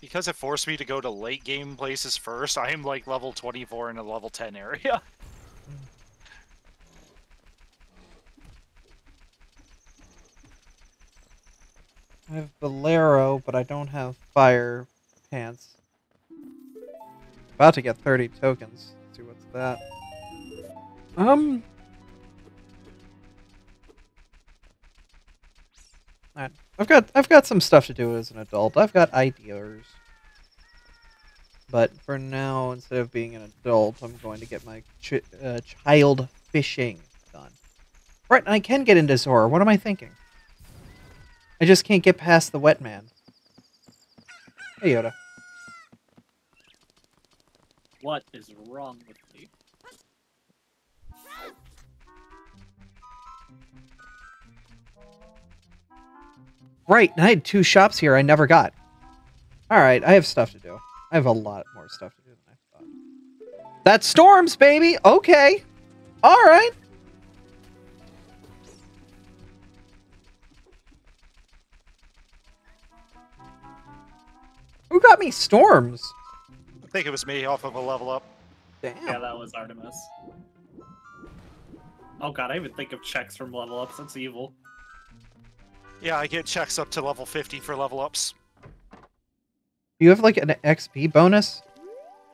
Because it forced me to go to late game places first, I am like level 24 in a level 10 area. I have Bolero, but I don't have fire pants. About to get 30 tokens. Let's see what's that. Um. Alright, I've got I've got some stuff to do as an adult. I've got ideas. But for now, instead of being an adult, I'm going to get my ch uh, child fishing done. Right, and I can get into Zora. What am I thinking? I just can't get past the wet man. Hey, Yoda. What is wrong with me? Right, and I had two shops here I never got. Alright, I have stuff to do. I have a lot more stuff to do than I thought. That's storms, baby! Okay. Alright. Who got me storms? I think it was me off of a level up. Damn. Yeah, that was Artomis. Oh god, I even think of checks from level ups. That's evil. Yeah, I get checks up to level 50 for level ups. You have like an XP bonus?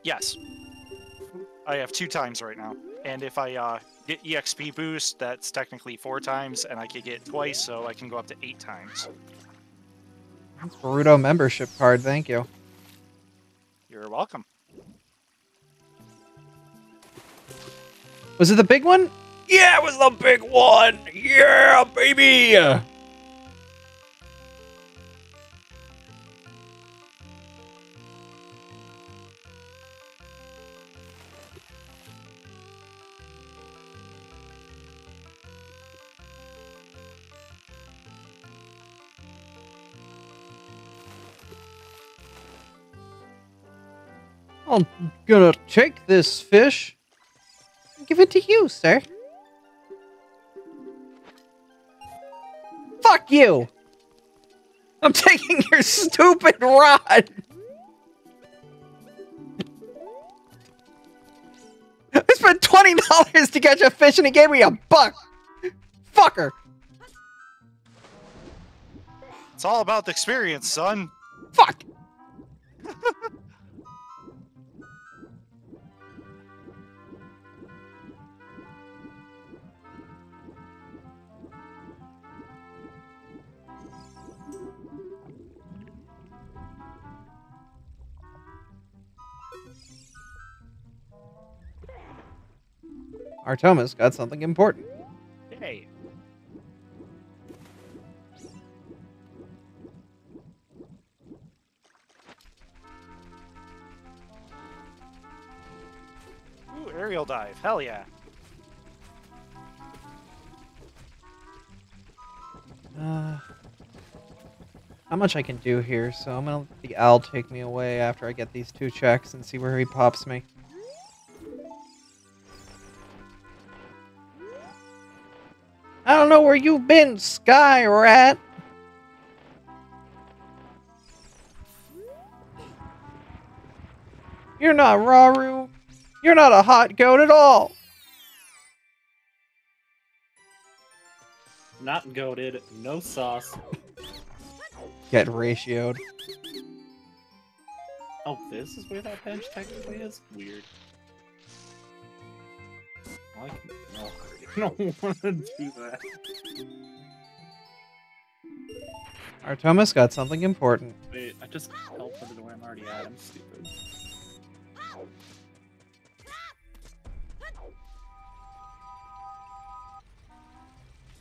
Yes. I have two times right now. And if I uh, get EXP boost, that's technically four times, and I could get twice, so I can go up to eight times. That's Boruto membership card, thank you. You're welcome. Was it the big one? Yeah, it was the big one! Yeah, baby! I'm gonna take this fish and give it to you, sir. Fuck you! I'm taking your stupid rod! I spent $20 to catch a fish and he gave me a buck! Fucker! It's all about the experience, son. Fuck! Artomis got something important. Hey. Ooh, aerial dive. Hell yeah. Uh, how much I can do here, so I'm gonna let the owl take me away after I get these two checks and see where he pops me. I don't know where you've been, Sky Rat. You're not Rauru. You're not a hot goat at all. Not goaded, no sauce. Get ratioed. Oh, this is where that bench technically is? Weird. I no, I don't want to do that. Artomis got something important. Wait, I just teleported where I'm already at. I'm stupid.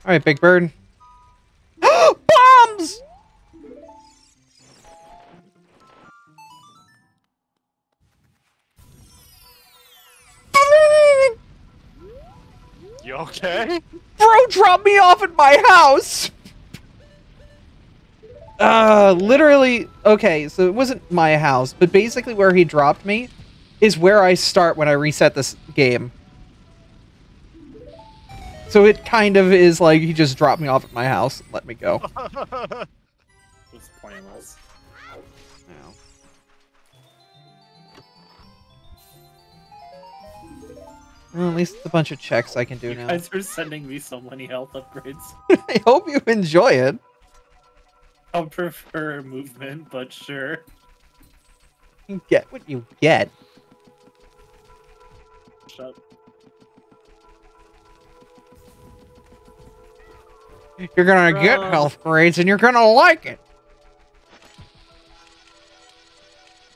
All right, Big Bird. You okay? Bro dropped me off at my house. Uh, literally, okay, so it wasn't my house, but basically where he dropped me is where I start when I reset this game. So it kind of is like he just dropped me off at my house and let me go. It's pointless. Well, at least a bunch of checks I can do You now. guys are sending me so many health upgrades. I hope you enjoy it. I'll prefer movement, but sure. You get what you get. Shut. You're gonna get health grades and you're gonna like it.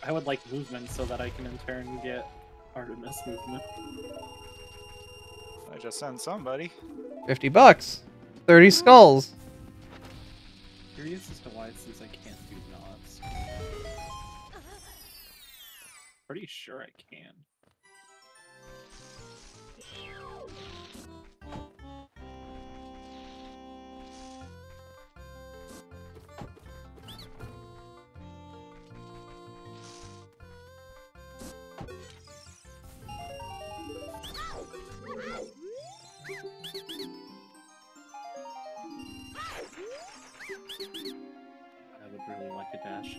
I would like movement so that I can in turn get Artomis movement. I just sent somebody. 50 bucks. 30 skulls. Curious as to why it says I can't do knots. Pretty sure I can. Dash.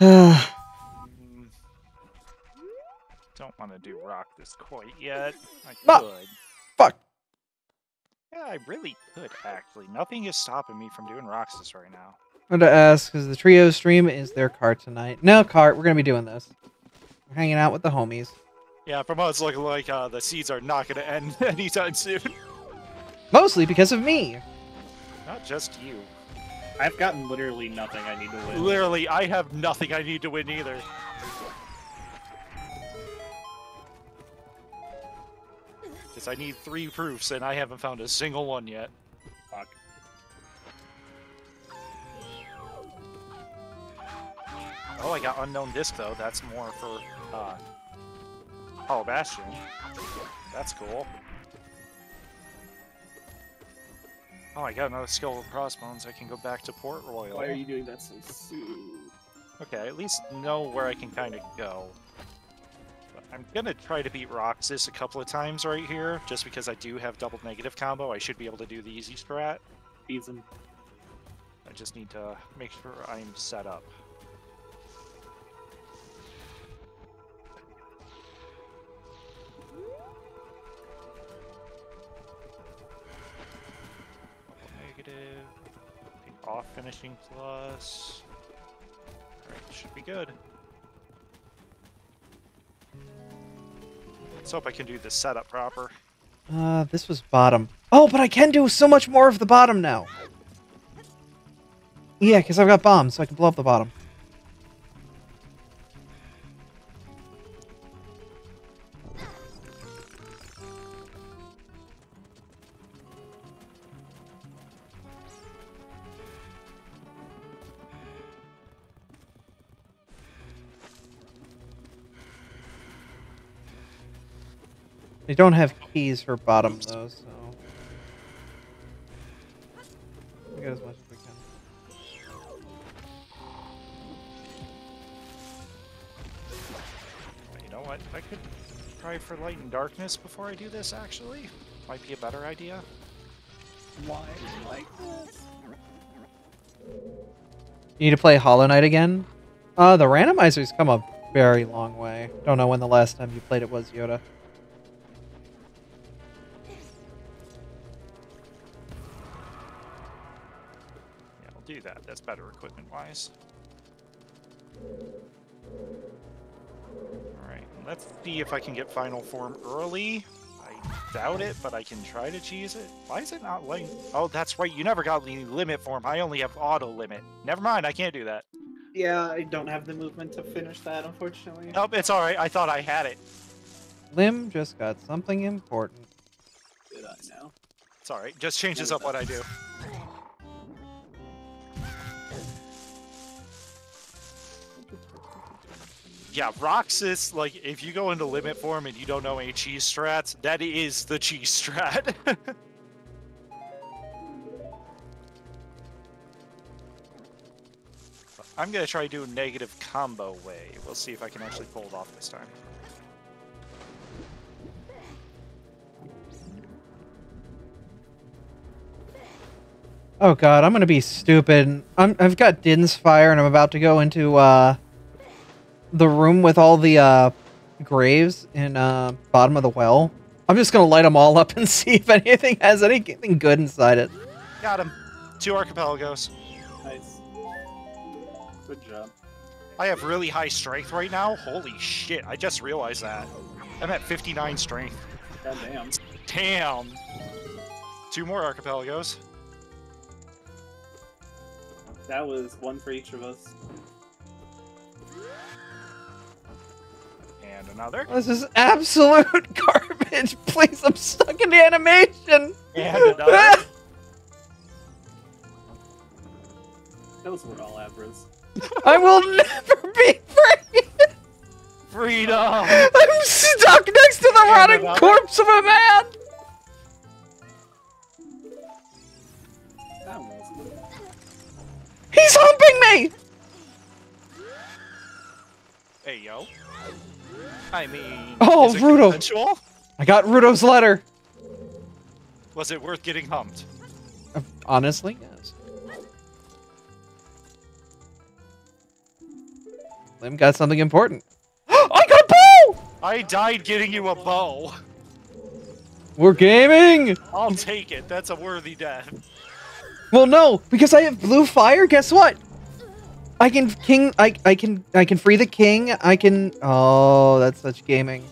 Don't want to do rock this quite yet. I Ah. could. Fuck. Yeah, I really could actually. Nothing is stopping me from doing Roxas right now. I'm gonna ask because the trio stream is their cart tonight. No cart, we're gonna be doing this. We're hanging out with the homies. Yeah, from us looking like uh, the seeds are not going to end anytime soon. Mostly because of me. Not just you. I've gotten literally nothing I need to win. Literally, I have nothing I need to win either. Because I need three proofs, and I haven't found a single one yet. Fuck. Oh, I got Unknown Disc, though. That's more for, uh, Hollow Bastion. That's cool. Oh, I got another skill with Crossbones. I can go back to Port Royal. Why are you doing that so soon? Okay, I at least know where I can kind of go. But I'm gonna try to beat Roxas a couple of times right here, just because I do have double negative combo. I should be able to do the easy strat. Season. I just need to make sure I'm set up. Finishing plus. Alright, should be good. Let's hope I can do the setup proper. Uh, this was bottom. Oh, but I can do so much more of the bottom now. Yeah, because I've got bombs, so I can blow up the bottom. Don't have keys for bottom though, so we get as much as we can. You know what? I could try for light and darkness before I do this, actually. Might be a better idea. Why like this? You need to play Hollow Knight again? Uh, the randomizer's come a very long way. Don't know when the last time you played it was, Yoda. That's better equipment-wise. Alright, let's see if I can get final form early. I doubt it, but I can try to cheese it. Why is it not letting... Oh, that's right, you never got the limit form. I only have auto limit. Never mind, I can't do that. Yeah, I don't have the movement to finish that, unfortunately. Nope, it's alright. I thought I had it. Limn just got something important. Did I now? It's alright. Just changes up what I do. Yeah, Roxas, like, if you go into limit form and you don't know any cheese strats, that is the cheese strat. I'm gonna try doing negative combo way. We'll see if I can actually pull it off this time. Oh god, I'm gonna be stupid. I'm, I've got Din's fire, and I'm about to go into uh, the room with all the uh, graves in uh, bottom of the well. I'm just gonna light them all up and see if anything has anything good inside it. Got him. Two archipelagos. Nice. Good job. I have really high strength right now. Holy shit, I just realized that. I'm at 59 strength. God damn. Damn. Two more archipelagos. That was one for each of us. And another. This is absolute garbage. Please, I'm stuck in the animation. And another. Those were all Abras. I will never be free. Freedom! I'm stuck next to the And rotting another. corpse of a man. That one was good. He's humping me. Hey, yo. I mean. Oh, Ruto. I got Ruto's letter. Was it worth getting humped? Honestly, yes. Limn got something important. I got a bow! I died getting you a bow. We're gaming! I'll take it. That's a worthy death. Well, no, because I have blue fire. Guess what? I can king. I I can I can free the king. I can. Oh, that's such gaming.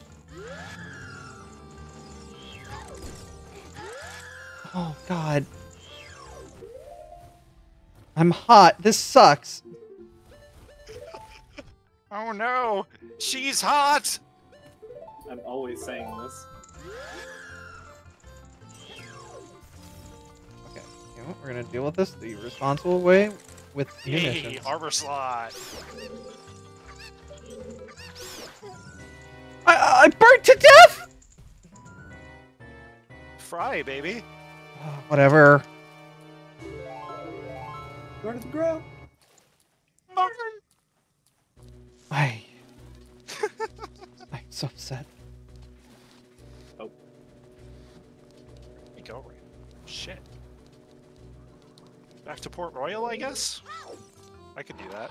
Oh God. I'm hot. This sucks. Oh no! She's hot! I'm always saying this. Okay, you know what? We're gonna deal with this the responsible way with Hey, munitions. harbor slot. I, I I burnt to death. Fry, baby. Whatever. Go to the ground. I. I'm so upset. Oh. We go. Shit. Back to Port Royal, I guess? I could do that.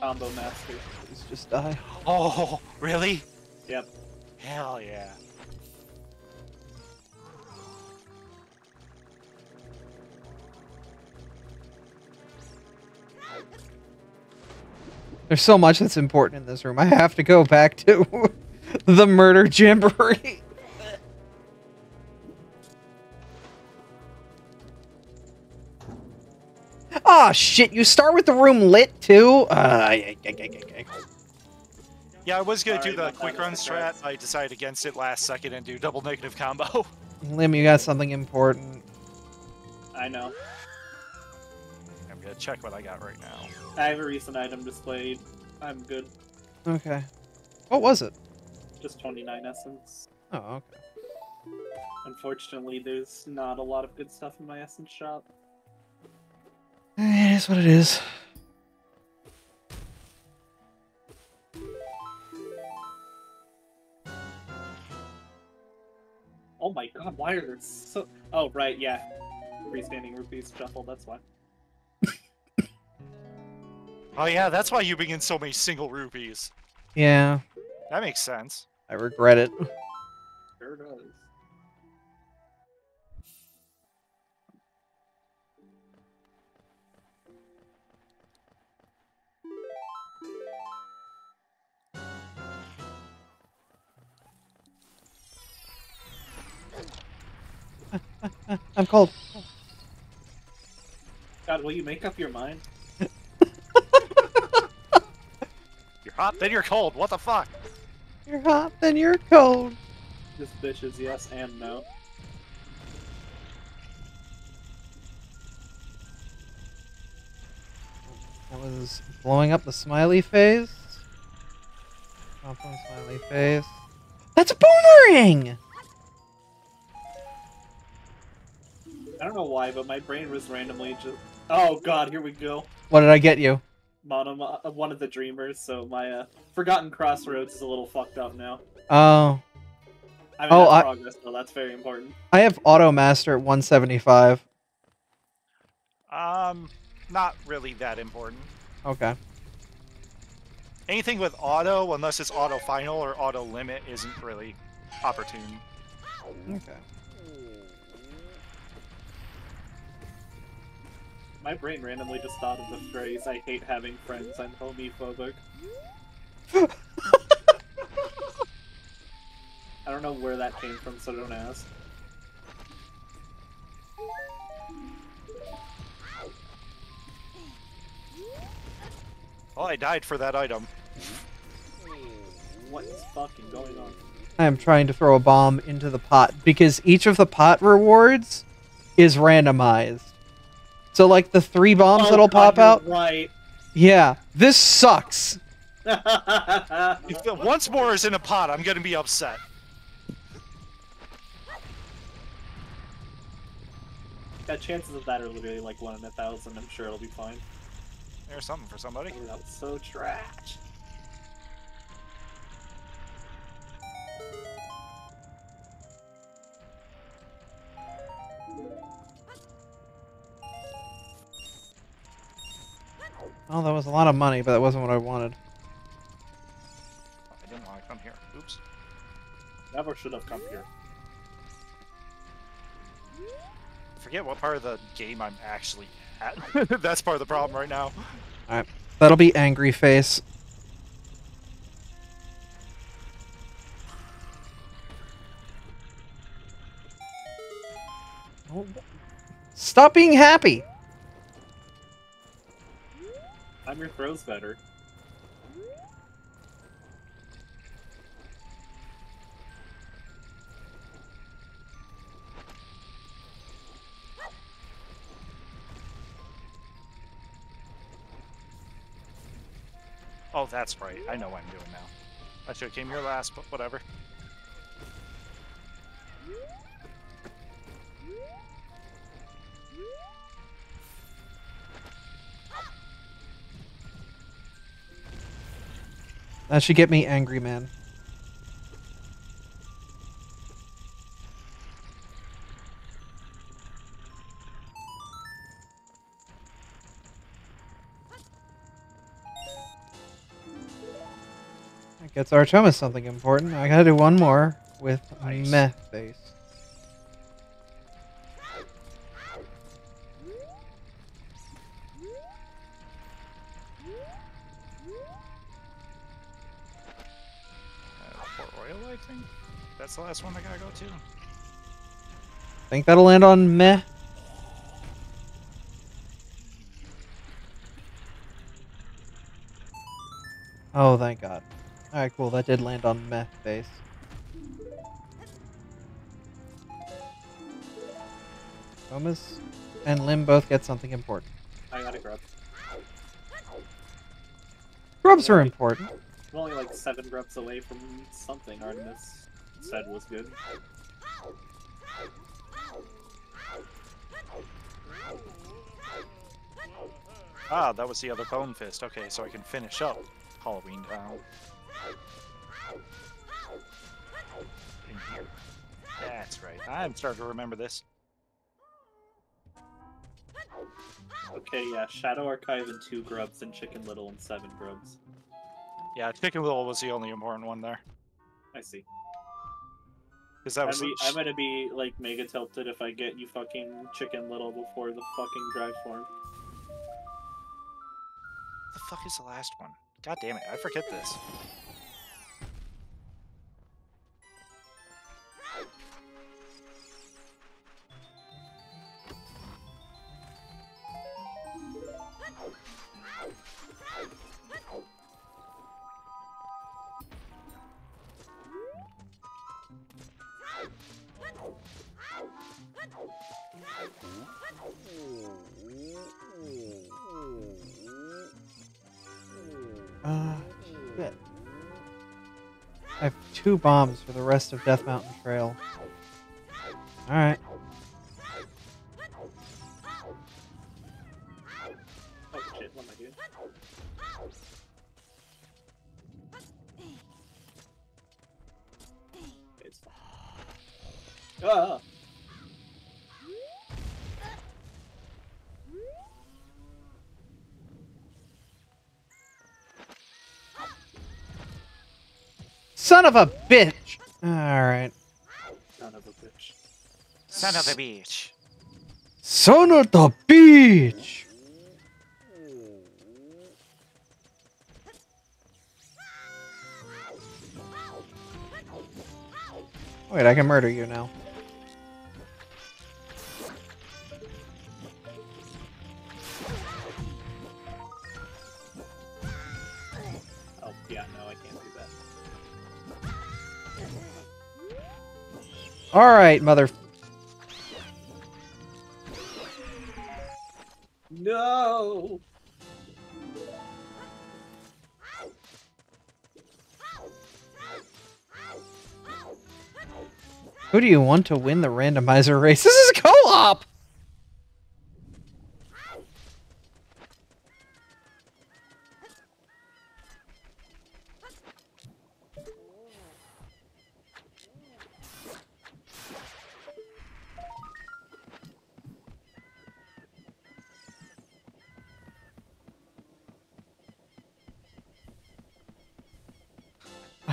Combo master. Please just die. Oh, really? Yep. Hell yeah. There's so much that's important in this room. I have to go back to the murder jamboree. Ah, shit, you start with the room lit too? Uh. Yeah, I was gonna Sorry do the quick run Mr. strat. I decided against it last second and do double negative combo. Limn, you got something important. I know. I'm gonna check what I got right now. I have a recent item displayed. I'm good. Okay. What was it? Just 29 essence. Oh, okay. Unfortunately, there's not a lot of good stuff in my essence shop. It is what it is. Oh my god, why are there so... Oh, right, yeah. Freestanding rupees shuffle, that's why. Oh yeah, that's why you bring in so many single rupees. Yeah, That makes sense. I regret it. Sure does. I'm cold. God, will you make up your mind? You're hot, then you're cold. What the fuck? You're hot, then you're cold. This bitch is yes and no. That was blowing up the smiley face. Compound smiley face. That's a boomerang! I don't know why, but my brain was randomly just. Oh god, here we go. What did I get you? Mono, uh, one of the dreamers. So my uh, Forgotten Crossroads is a little fucked up now. Oh, I mean, Oh, that's I- progress though. That's very important. I have Auto Master at 175. Um, not really that important. Okay. Anything with auto, unless it's auto final or auto limit, isn't really opportune. Okay. My brain randomly just thought of the phrase "I hate having friends. I'm homophobic." I don't know where that came from, so don't ask. Well, I died for that item. What is fucking going on? I am trying to throw a bomb into the pot because each of the pot rewards is randomized. So, like the three bombs Oh, that'll God, pop out. Right. Yeah, this sucks. If the- once more is in a pot, I'm gonna be upset. yeah, chances of that are literally like one in a thousand. I'm sure it'll be fine. There's something for somebody. Ooh, that was so trash. Oh, that was a lot of money, but that wasn't what I wanted. I didn't want to come here. Oops. Never should have come here. Forget what part of the game I'm actually at. That's part of the problem right now. Alright. That'll be angry face. Oh, Stop being happy. I'm your throws better. Oh, that's right. I know what I'm doing now. I should have came here last, but whatever. That should get me angry, man. That gets Artomis something important. I gotta do one more with Nice. meh face. That's the last one I gotta go to. Think that'll land on meh? Oh, thank God. Alright, cool. That did land on meh face. Thomas and Limn both get something important. I got a grub. Grubs are important. I'm only like seven grubs away from something Artomis said was good. Ah, that was the other Bone Fist. Okay, so I can finish up Halloween Town. In here. That's right. I'm starting to remember this. Okay, yeah, Shadow Archive and two grubs, and Chicken Little and seven grubs. Yeah, Chicken Little was the only important one there. I see. Because that I'm, I'm gonna be like mega tilted if I get you fucking Chicken Little before the fucking drive form. the fuck is the last one? God damn it, I forget this. Two bombs for the rest of Death Mountain Trail. Alright. Oh shit, what am I doing? It's. Ah! Son of a bitch! Alright. Son of a bitch. Son of a bitch. Son of the bitch! Wait, I can murder you now. Alright, mother. No! Who do you want to win the randomizer race? This is co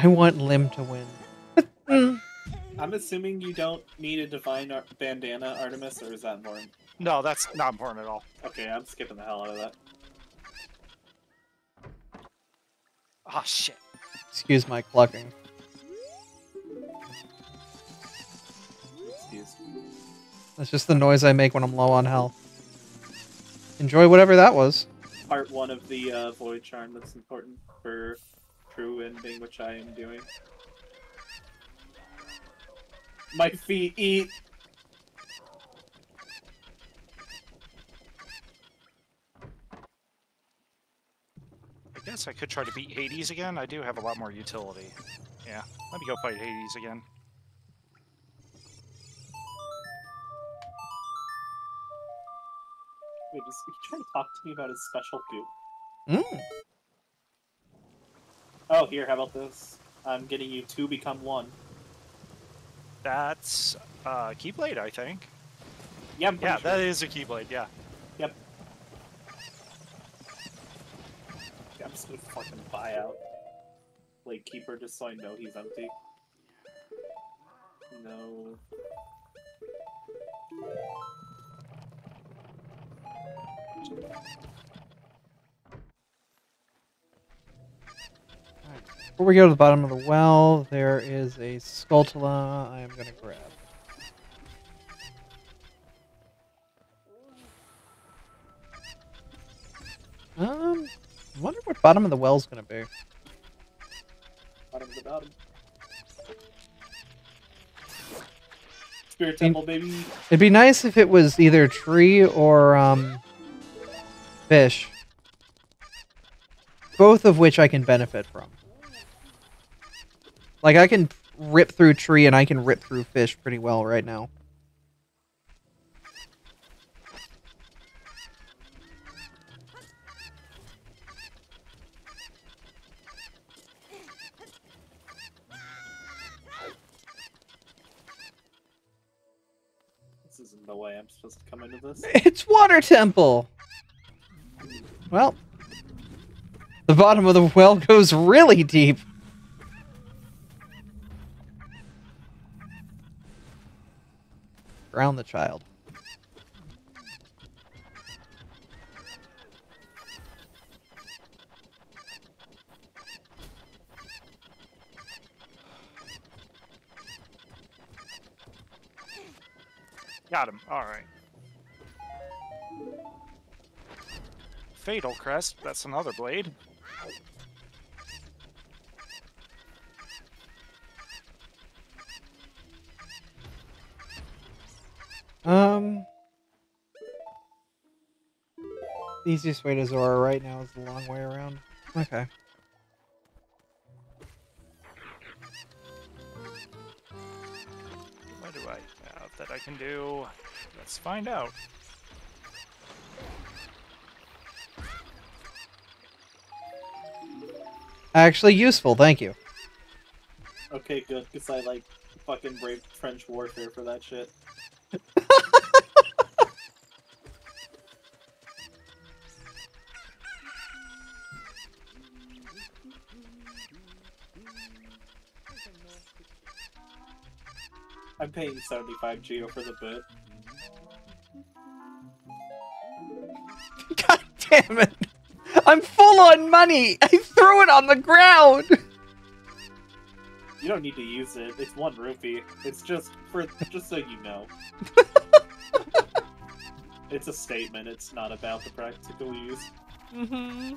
I want Limn to win. I'm assuming you don't need a divine ar- bandana, Artomis, or is that important? No, that's not important at all. Okay, I'm skipping the hell out of that. Oh shit. Excuse my clucking. Excuse. That's just the noise I make when I'm low on health. Enjoy whatever that was. Part one of the uh, void charm that's important for true ending, which I am doing. My feet eat. I guess I could try to beat Hades again. I do have a lot more utility. Yeah, let me go fight Hades again. Wait, is he trying to talk to me about his special goop? Mm. Oh, here, how about this? I'm getting you two become one. That's uh, Keyblade, I think. Yeah, Yeah, sure. that is a Keyblade. Yeah. Yep. I'm just gonna fucking buy out. Like, keeper just so I know he's empty. No. Before we go to the bottom of the well, there is a Skulltula I am going to grab. Um, I wonder what bottom of the well is going to be. Bottom of the bottom. Spirit Temple, baby. It'd be nice if it was either tree or um, fish. Both of which I can benefit from. Like I can rip through tree and I can rip through fish pretty well right now. This isn't the way I'm supposed to come into this. It's water temple. Well, the bottom of the well goes really deep. Drown the child. Got him. All right. Fatal Crest. That's another blade. Um. The easiest way to Zora right now is the long way around. Okay. What do I have that I can do? Let's find out. Actually useful, thank you. Okay, good, because I like fucking braved trench warfare for that shit. I'm paying 75 geo for the bit. God damn it! I'm full on money! I threw it on the ground! You don't need to use it. It's one rupee. It's just for just so you know. it's a statement. It's not about the practical use. Mm-hmm.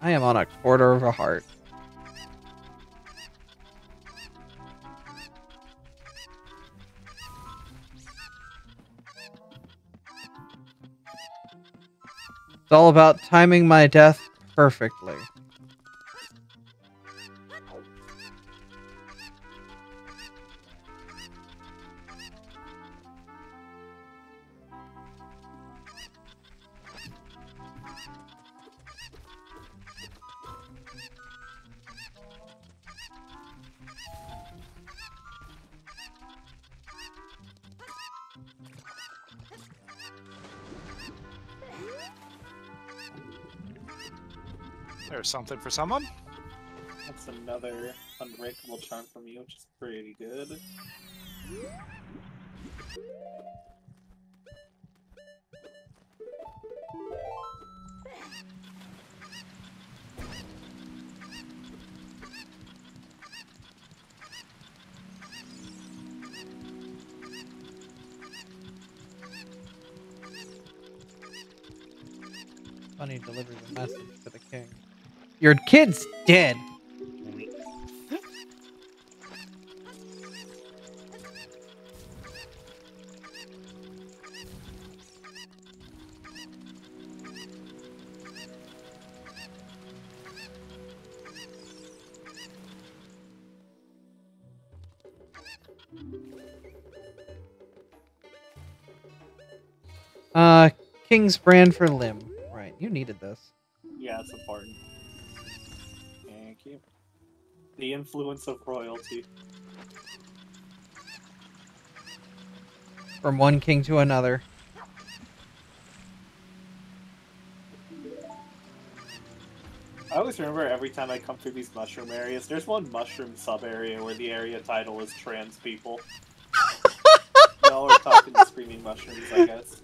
I am on a quarter of a heart. It's all about timing my death perfectly. Something for someone. That's another unbreakable charm from you, which is pretty good. Funny delivered the message to the king. Your kid's dead. Uh, King's brand for Limn. Right, you needed this. Yeah, it's important. The influence of royalty. From one king to another. I always remember every time I come through these mushroom areas, there's one mushroom sub area where the area title is trans people. Y'all are talking to screaming mushrooms, I guess.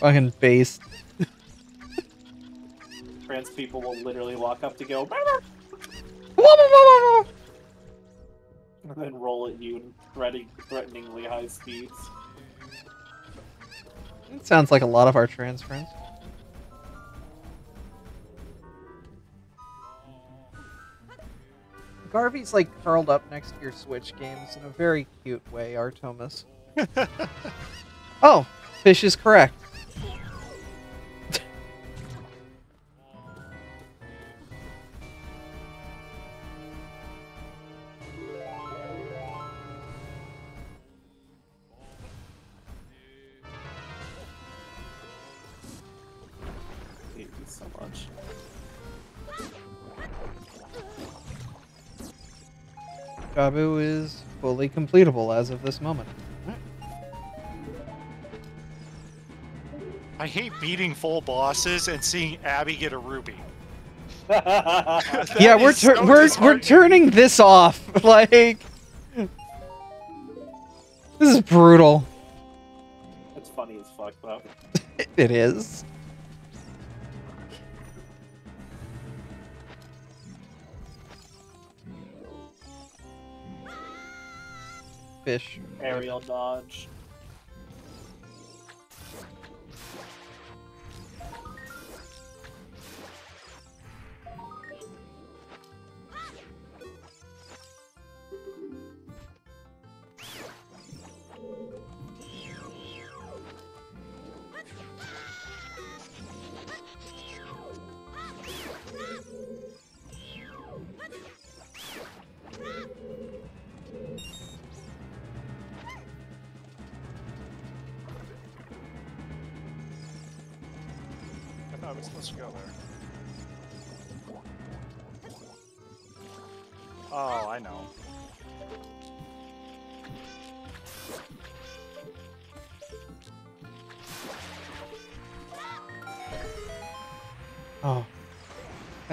Fucking based. Trans people will literally walk up to go and then roll at you in threatening, threateningly high speeds. It sounds like a lot of our trans friends. Garvey's like curled up next to your Switch games in a very cute way, Artomis. oh, Fish is correct. Jabu is fully completable as of this moment. I hate beating full bosses and seeing Abby get a ruby. yeah, we're tur- so we're we're turning this off. like this is brutal. It's funny as fuck though. It is. Fish. Aerial dodge.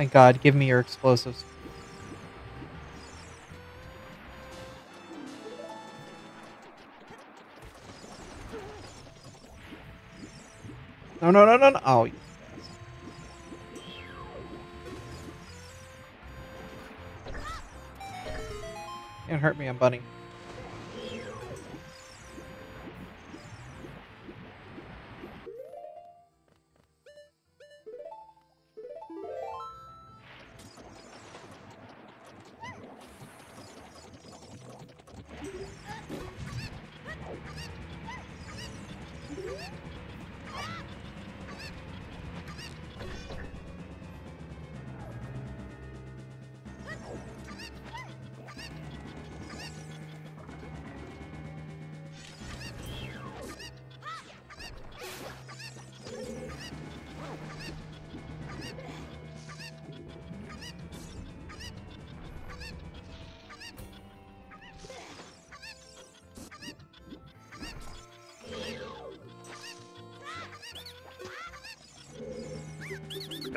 God. Give me your explosives. No, no, no, no, no. Oh, Can't hurt me, I'm bunny.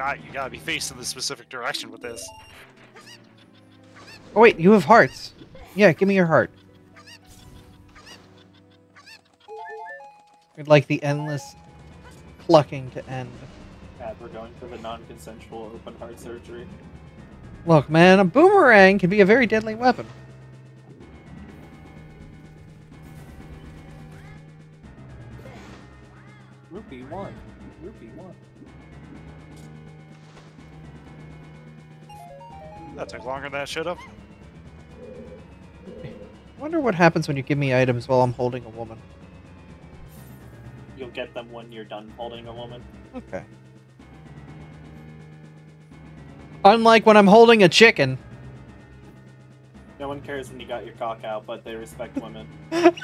God, you gotta be facing the specific direction with this. Oh, wait, you have hearts. Yeah, give me your heart. We'd like the endless clucking to end. God, we're going for the non-consensual open heart surgery. Look, man, a boomerang can be a very deadly weapon. That took longer should have. wonder what happens when you give me items while I'm holding a woman. You'll get them when you're done holding a woman. Okay. Unlike when I'm holding a chicken. No one cares when you got your cock out, but they respect women.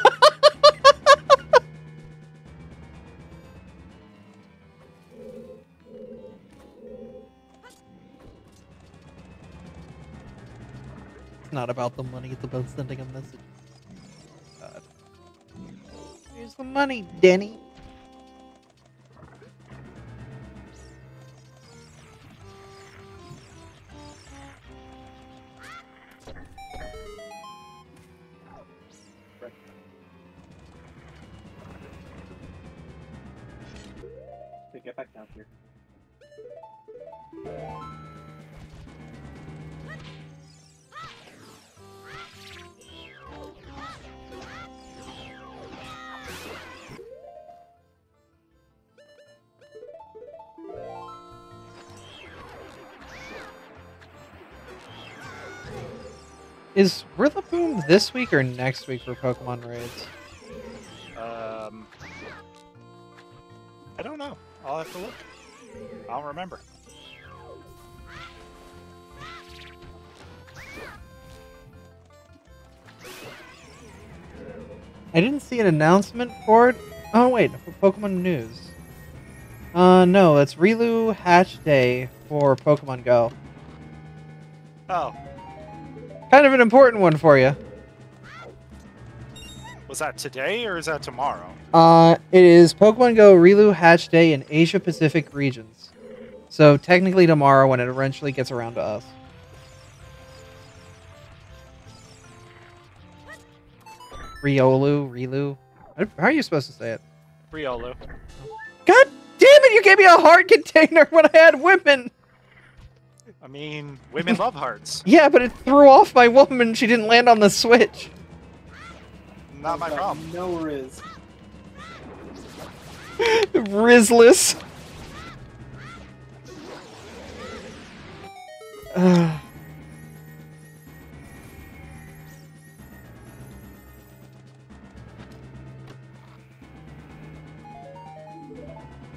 not about the money, it's about sending a message. Oh God. Here's the money, Denny. This week or next week for Pokemon raids? Um, I don't know. I'll have to look. I'll remember. I didn't see an announcement for it. Oh wait, for Pokemon News. Uh, no, it's Rilu Hatch Day for Pokemon Go. Oh, Kind of an important one for you. Was that today or is that tomorrow? Uh, it is Pokemon Go Rilu Hatch Day in Asia Pacific regions. So technically tomorrow when it eventually gets around to us. Riolu, Rilu. How are you supposed to say it? Riolu. God damn it! You gave me a heart container when I had women. I mean, women love hearts. Yeah, but it threw off my woman. She didn't land on the switch. Not my problem. No Riz. Rizless. Ugh.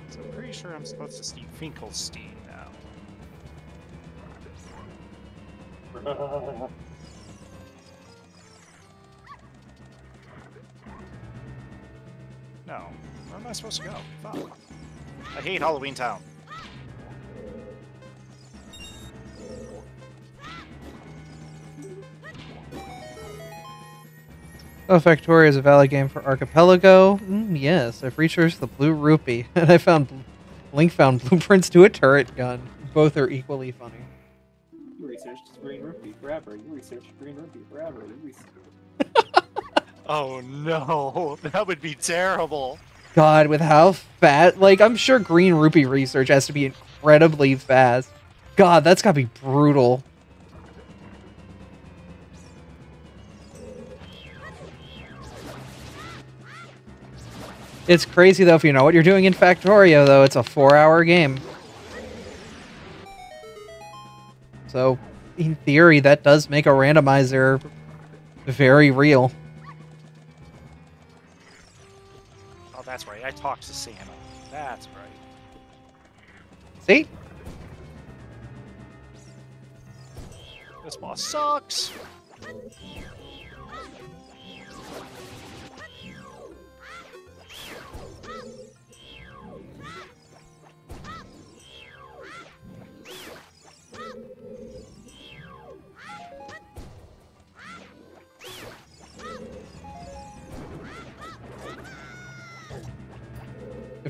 So I'm pretty sure I'm supposed to see Finkelstein now. I supposed to go? Fuck. I hate Halloween Town. Oh, Factorio is a valid game for Archipelago. Mm, yes, I've researched the Blue Rupee, and I found Link found blueprints to a turret gun. Both are equally funny. You researched Green Rupee forever. You researched Green Rupee forever. You researched. oh no, that would be terrible. God, with how fast, like I'm sure Green Rupee research has to be incredibly fast. God, that's gotta be brutal. It's crazy though if you know what you're doing in Factorio though. It's a four-hour game. So, in theory, that does make a randomizer very real. That's right. I talked to Santa. That's right. See? This boss sucks.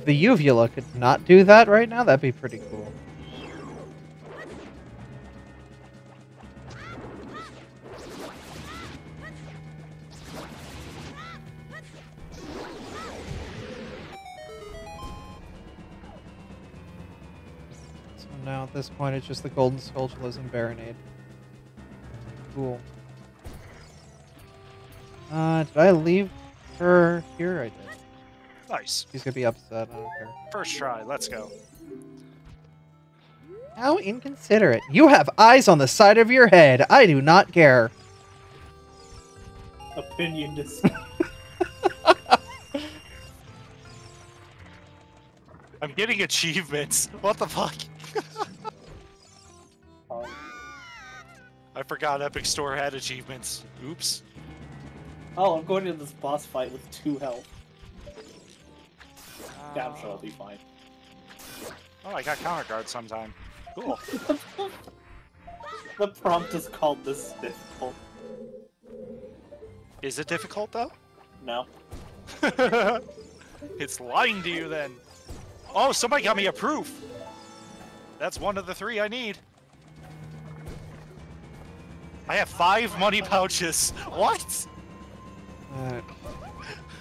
The uvula could not do that right now, that'd be pretty cool. So now at this point, it's just the Golden Skulltulas and Barinade. Cool. Uh, did I leave her here? I did. Nice. She's gonna be upset. I don't care. First try. Let's go. How inconsiderate. You have eyes on the side of your head. I do not care. Opinion dis- I'm getting achievements. What the fuck? I forgot Epic Store had achievements. Oops. Oh, I'm going into this boss fight with two health. Yeah, I'm sure I'll be fine. Oh, I got counter guard sometime. Cool. The prompt is called this difficult. Is it difficult though? No. it's lying to you then. Oh, somebody got me a proof. That's one of the three I need. I have five money pouches. What? Uh,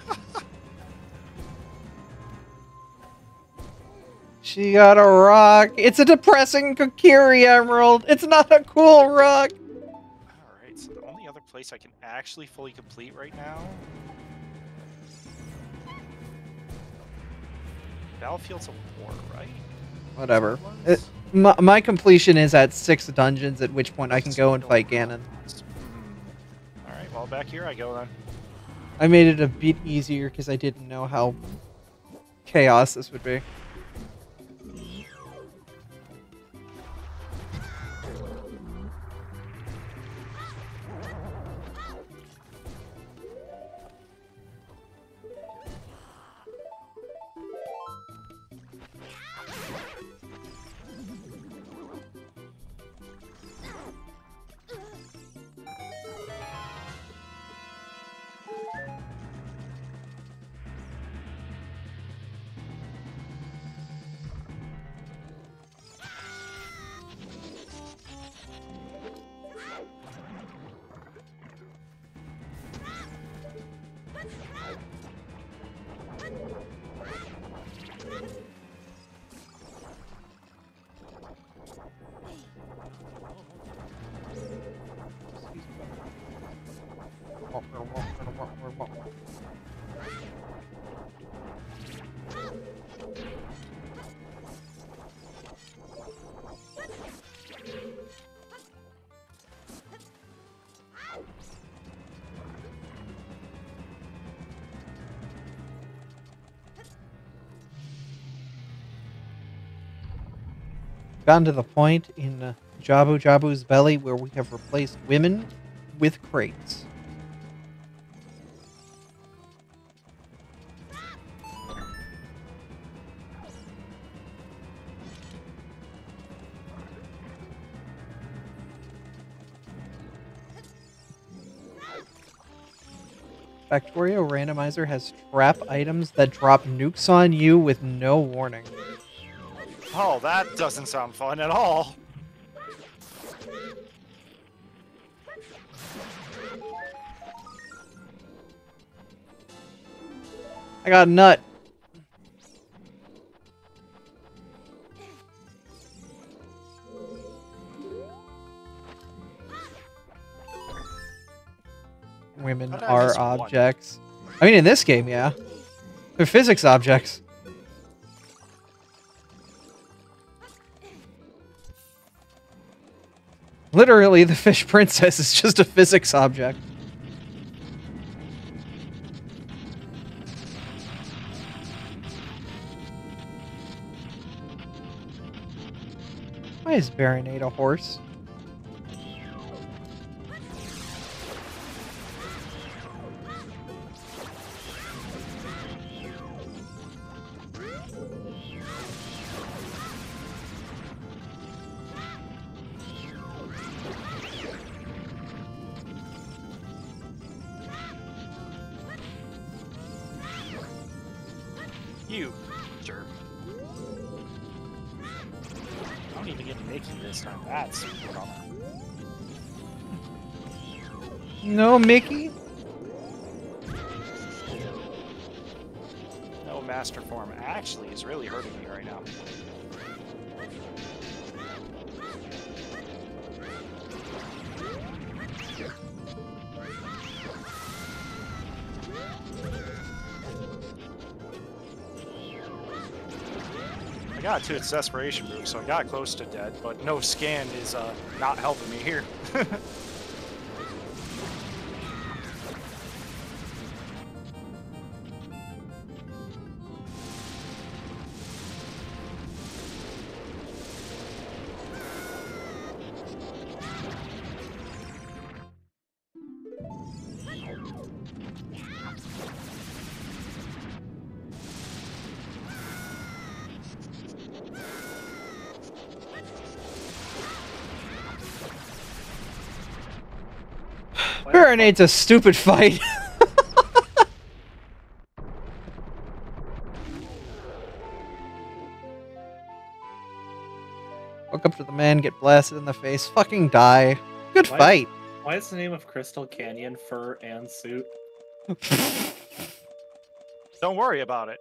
she got a rock. It's a depressing Kokiri Emerald. It's not a cool rock. Alright, so the only other place I can actually fully complete right now. Battlefields of War, right? Whatever. It It, my, my completion is at six dungeons, at which point I can go and fight Ganon. Hmm. Alright, well, back here I go then. I made it a bit easier because I didn't know how chaos this would be. Gotten to the point in uh, Jabu Jabu's belly where we have replaced women with crates. Factorio Randomizer has trap items that drop nukes on you with no warning. Oh, that doesn't sound fun at all. I got a nut. Women How did I are miss one? objects. I mean, in this game, yeah. They're physics objects. Literally, the fish princess is just a physics object. Why is Barinade a horse? Desperation move, so I got close to dead, but no scan is uh, not helping me here. Barinade's a stupid fight. Walk up to the man, get blasted in the face, fucking die. Good Why- fight. Why is the name of Crystal Canyon fur and suit? Don't worry about it.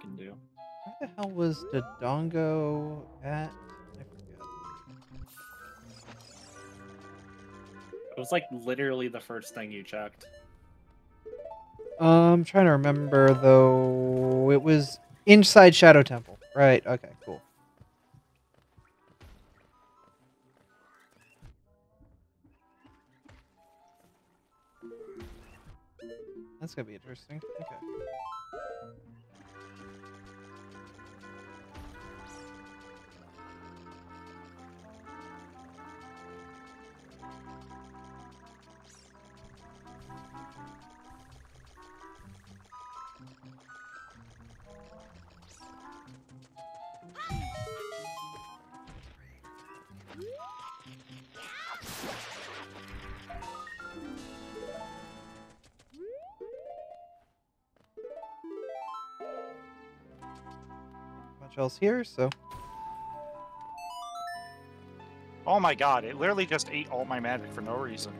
Can do. where the hell was Dodongo at? I forget. It was like literally the first thing you checked. I'm trying to remember though. It was inside Shadow Temple. Right. Okay. Cool. That's gonna be interesting. Okay. Much else here, so Oh my god, it literally just ate all my magic for no reason.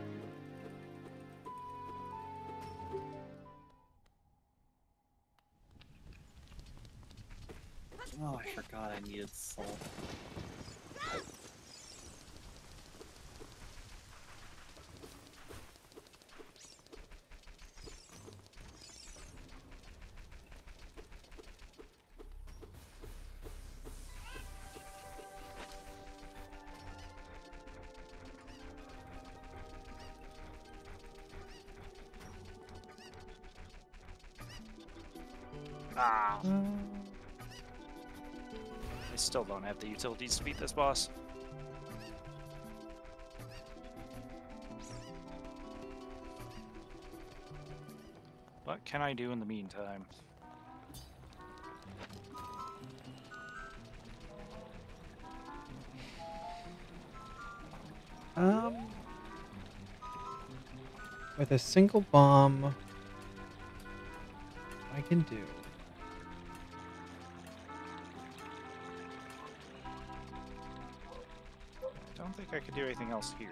Oh, I forgot I needed salt. still don't have the utilities to beat this boss. What can I do in the meantime? Um, with a single bomb, I can do. Do anything else here.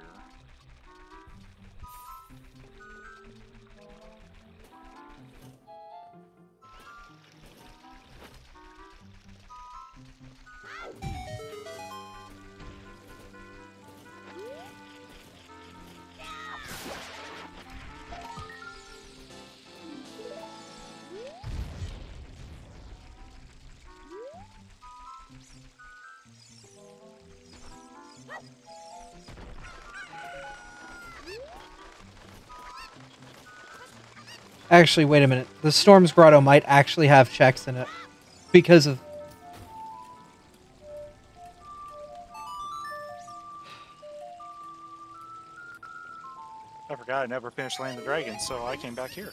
Actually, wait a minute. The Storm's Grotto might actually have checks in it because of. I forgot I never finished Land the dragon, so I came back here.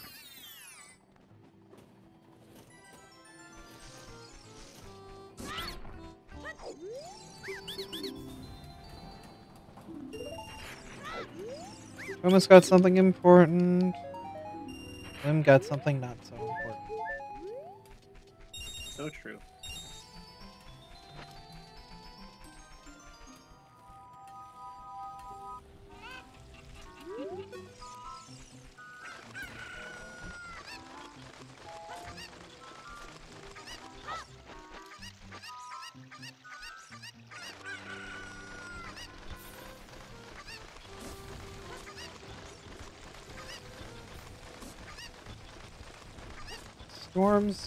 Almost got something important. Limn got something not so. So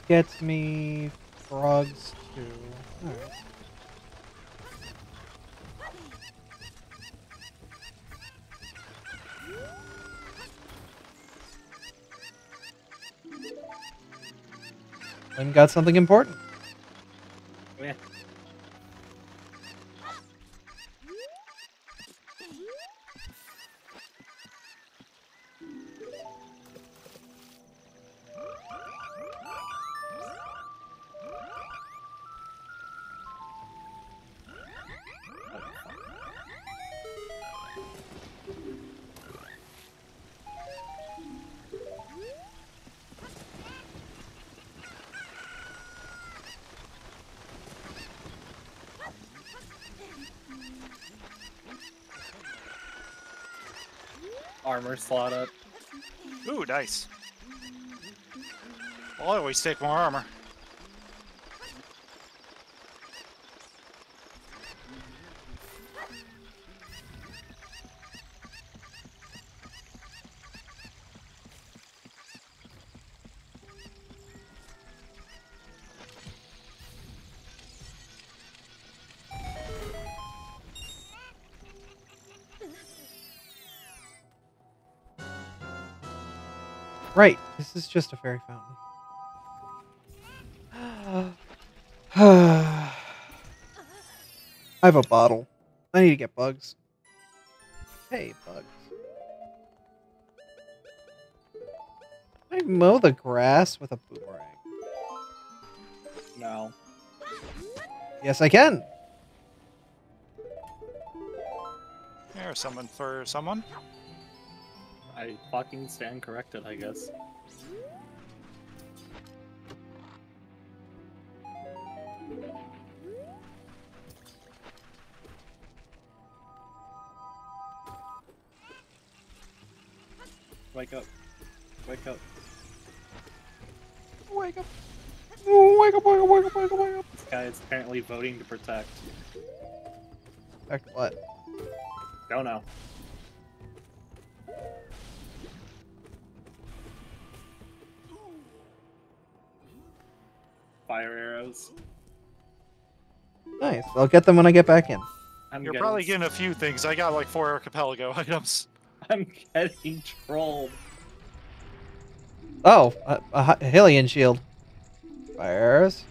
Gets me frogs too. Alright. Limn got something important. I'll take more armor. Right, this is just a fairy fountain. Have a bottle. I need to get bugs. Hey, bugs. I mow the grass with a boomerang? No. Yes, I can. There's someone for someone. I fucking stand corrected, I guess. Up. Wake up. Wake up, wake up, wake up, wake up, wake up. This guy is apparently voting to protect. Back to what? Don't know. Fire arrows. Nice. I'll get them when I get back in. I'm You're getting, probably getting a few things. I got like four archipelago items. I'm getting trolled. Oh, a, a, Hylian shield. Fires.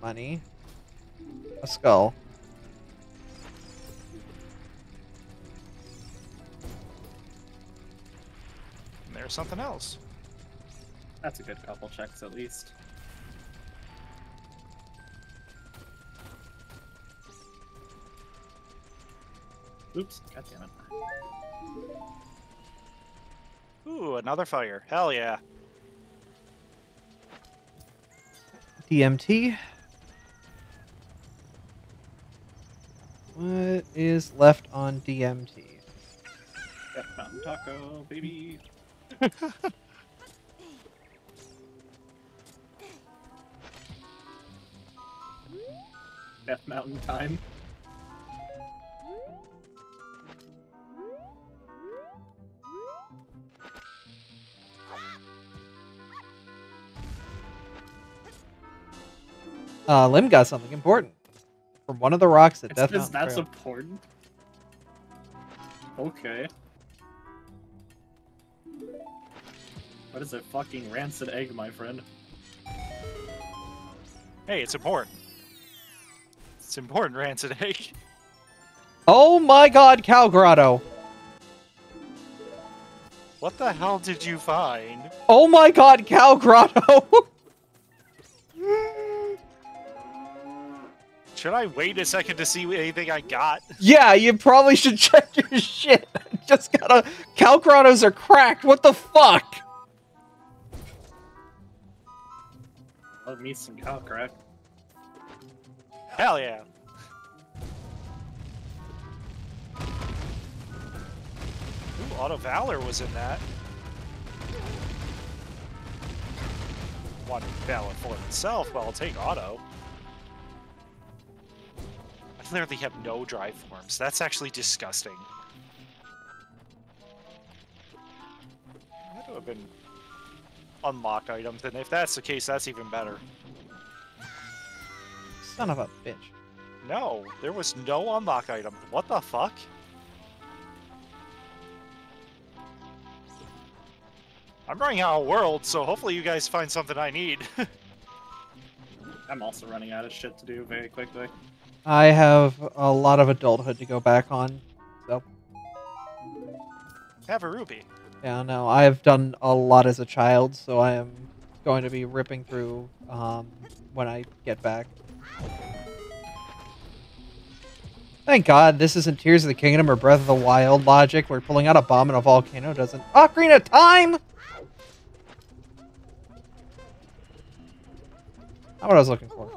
Money. A skull. And there's something else. That's a good couple checks at least. Oops, god damn it. Ooh, another fire. Hell yeah. DMT. What is left on DMT? Death Mountain Taco, baby. Death Mountain time. Uh, Limn got something important from one of the rocks at It's Death Mountain that's Trail. important. Okay. What is a fucking rancid egg, my friend? Hey, it's important. It's important, Rancid Egg. Oh my God, Cal Grotto! What the hell did you find? Oh my God, Cal Grotto! Should I wait a second to see anything I got? yeah, you probably should check your shit. Just gotta. Cal Grottos are cracked. What the fuck? Love me some cow crack. Hell yeah. Ooh, Auto Valor was in that. Wanted Valor for itself, but I'll take Auto. I literally have no drive forms. That's actually disgusting. That would have been unlock items, and if that's the case, that's even better. Son of a bitch. No, there was no unlock item. What the fuck? I'm running out of world, so hopefully you guys find something I need. I'm also running out of shit to do very quickly. I have a lot of adulthood to go back on. So, Have a ruby. yeah, no, I have done a lot as a child, so I am going to be ripping through um, when I get back. Thank God this isn't Tears of the Kingdom or Breath of the Wild logic where pulling out a bomb in a volcano doesn't. Ocarina of Time! Not what I was looking for.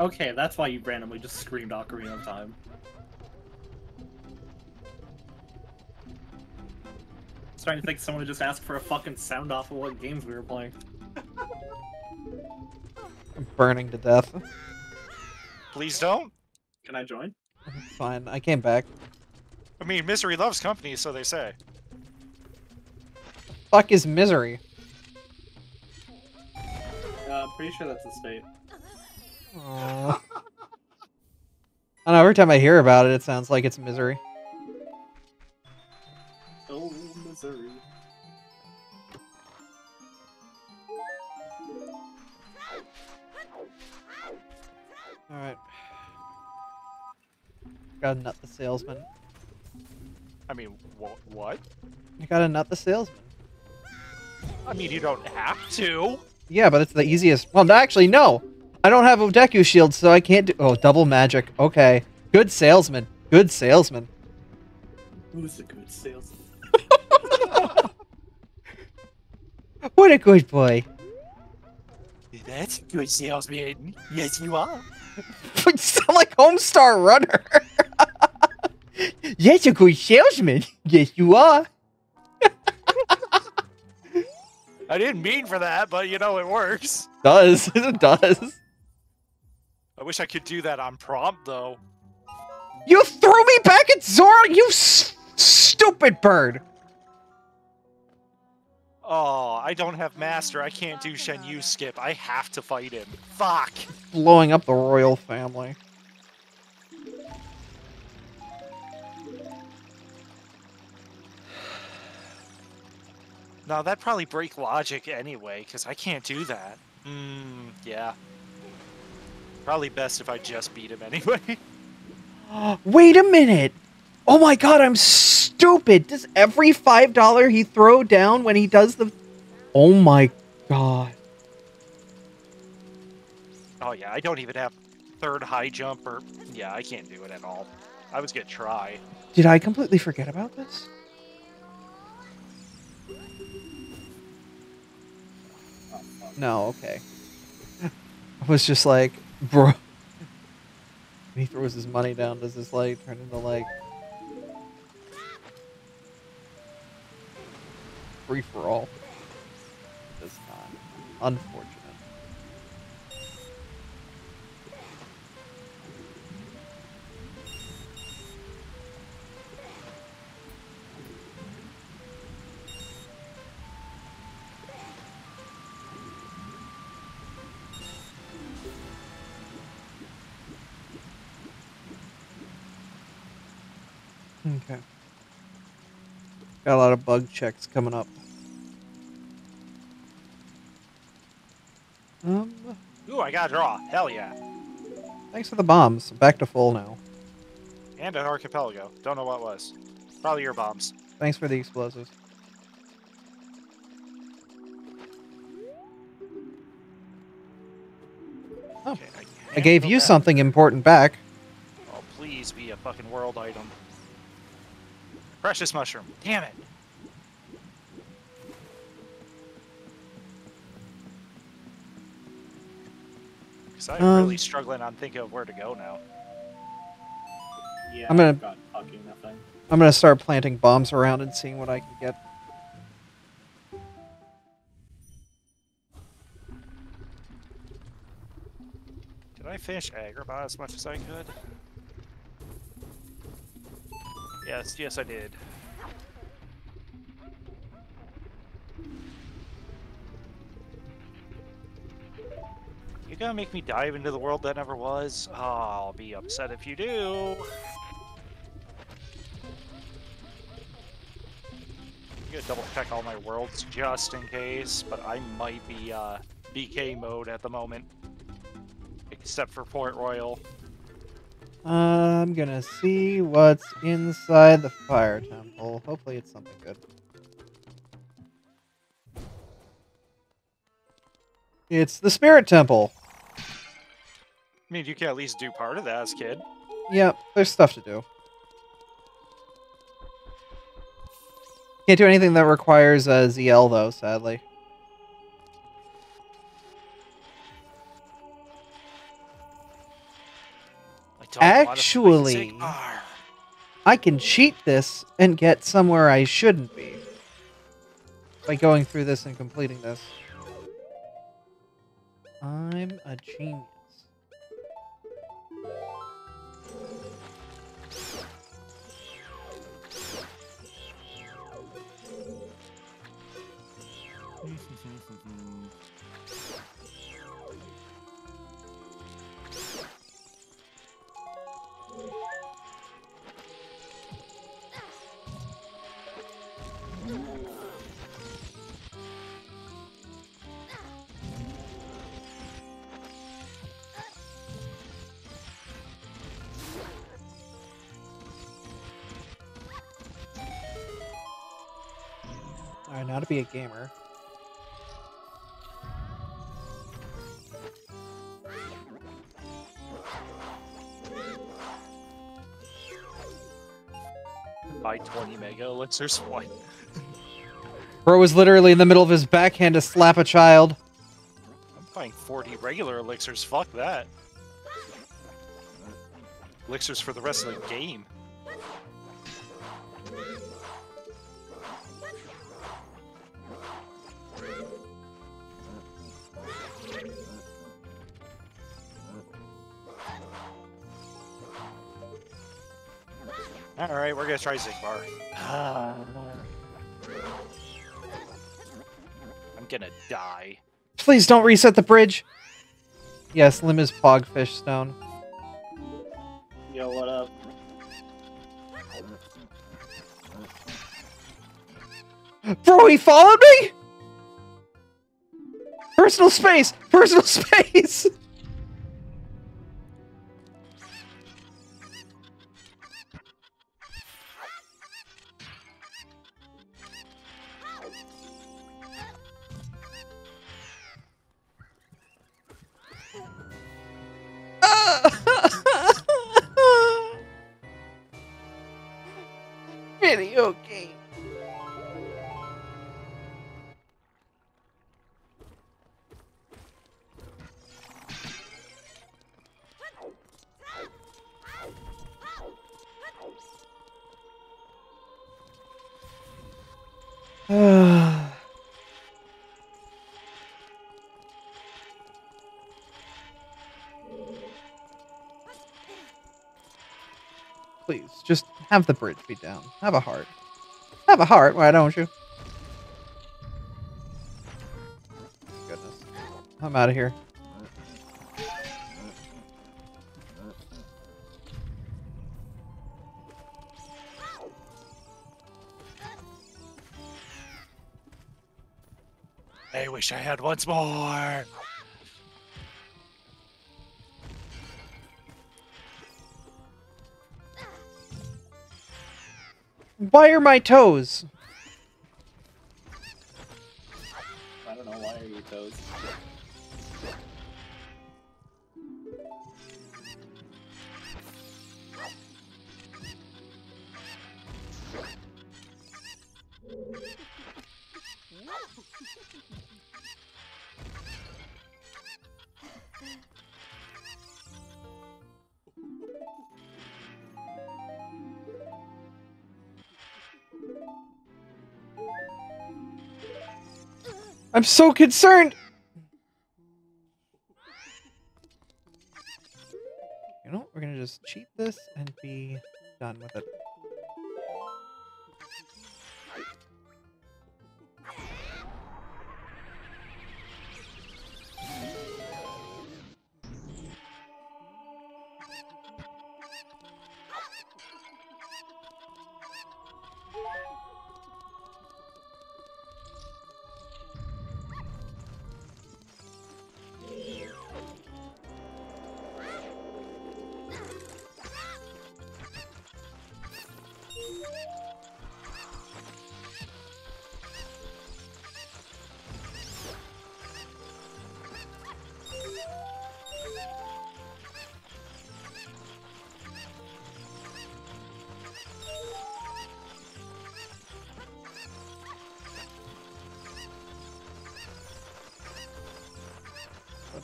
Okay, that's why you randomly just screamed Ocarina of Time. I'm Starting to think someone just asked for a fucking sound off of what games we were playing. I'm burning to death. Please don't. Can I join? Fine, I came back. I mean, misery loves company, so they say. Fuck is misery? Uh, I'm pretty sure that's a state. Aw. I know, every time I hear about it, it sounds like it's misery. Oh, misery. Alright. Gotta nut the salesman. I mean, wh- what? You gotta nut the salesman. I mean, you don't have to. Yeah, but it's the easiest. Well, actually, no. I don't have a Deku shield, so I can't do. Oh, double magic. Okay. Good salesman. Good salesman. Who's a good salesman? What a good boy. That's a good salesman. Yes, you are. you sound like Homestar Runner. yes, a good salesman. Yes, you are. I didn't mean for that, but you know, it works. Does. it does. I wish I could do that on prompt, though. You threw me back at Zora, you s- stupid bird. Oh, I don't have master. I can't do Shan Yu skip. I have to fight him. Fuck. Blowing up the royal family. Now that'd probably break logic anyway, because I can't do that. Hmm, yeah. Probably best if I just beat him anyway. Wait a minute. Oh my god, I'm stupid. Does every $5 he throw down when he does the Oh my god. Oh yeah, I don't even have third high jump or yeah, I can't do it at all. I was gonna try. Did I completely forget about this? No, okay. I was just like, bro. He throws his money down, does his like turn into like free for all? It does not. Unfortunate. Okay. Got a lot of bug checks coming up. Um, Ooh, I got a draw. Hell yeah. thanks for the bombs. Back to full now. And an archipelago. Don't know what was. Probably your bombs. Thanks for the explosives. Oh, Okay, I gave you that. something important back. Oh, please be a fucking world item. Precious mushroom. Damn it. Because I'm Um, really struggling on thinking of where to go now. Yeah, I'm gonna- I've got fucking nothing. I'm gonna start planting bombs around and seeing what I can get. Did I finish Agrabah as much as I could? Yes, yes I did. You gonna make me dive into the world that never was? Oh, I'll be upset if you do. I'm gonna double check all my worlds just in case, but I might be uh, BK mode at the moment. Except for Port Royal. I'm gonna see what's inside the fire temple. Hopefully, it's something good. It's the spirit temple. I mean, you can at least do part of that as kid. Yep, there's stuff to do. Can't do anything that requires a ZL though, sadly. Actually- I can cheat this and get somewhere I shouldn't be by going through this and completing this. I'm a genius. be a gamer. Buy 20 mega elixirs. What? Bro was literally in the middle of his backhand to slap a child. I'm buying 40 regular elixirs. Fuck that. Elixirs for the rest of the game. Alright, we're gonna try Xigbar. I'm gonna die. Please don't reset the bridge. Yes, Limn is Pogfish Stone. Yo, what up? Bro, he followed me? Personal space! Personal space! Video have the bridge be down. Have a heart. Have a heart, why don't you? Goodness. I'm out of here. I wish I had once more. Why are my toes? I don't know why are you toes. I'm so concerned. You know, we're gonna just cheat this and be done with it.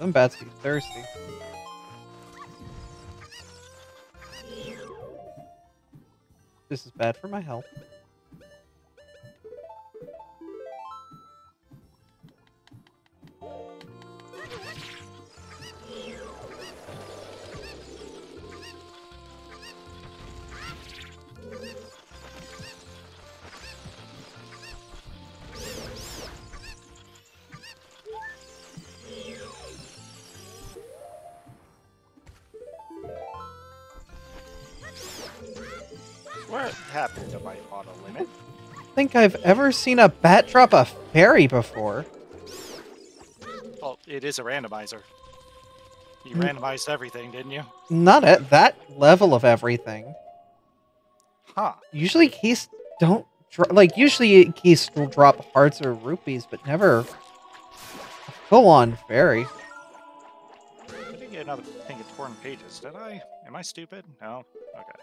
Them bats be thirsty. This is bad for my health. I've ever seen a bat drop a fairy before. Oh, it is a randomizer. You Mm. randomized everything, didn't you? Not at that level of everything. Huh. Usually keys don't dro- like usually keys will drop hearts or rupees, but never a full-on fairy. I didn't get another thing of torn pages, did I? Am I stupid? No? Okay.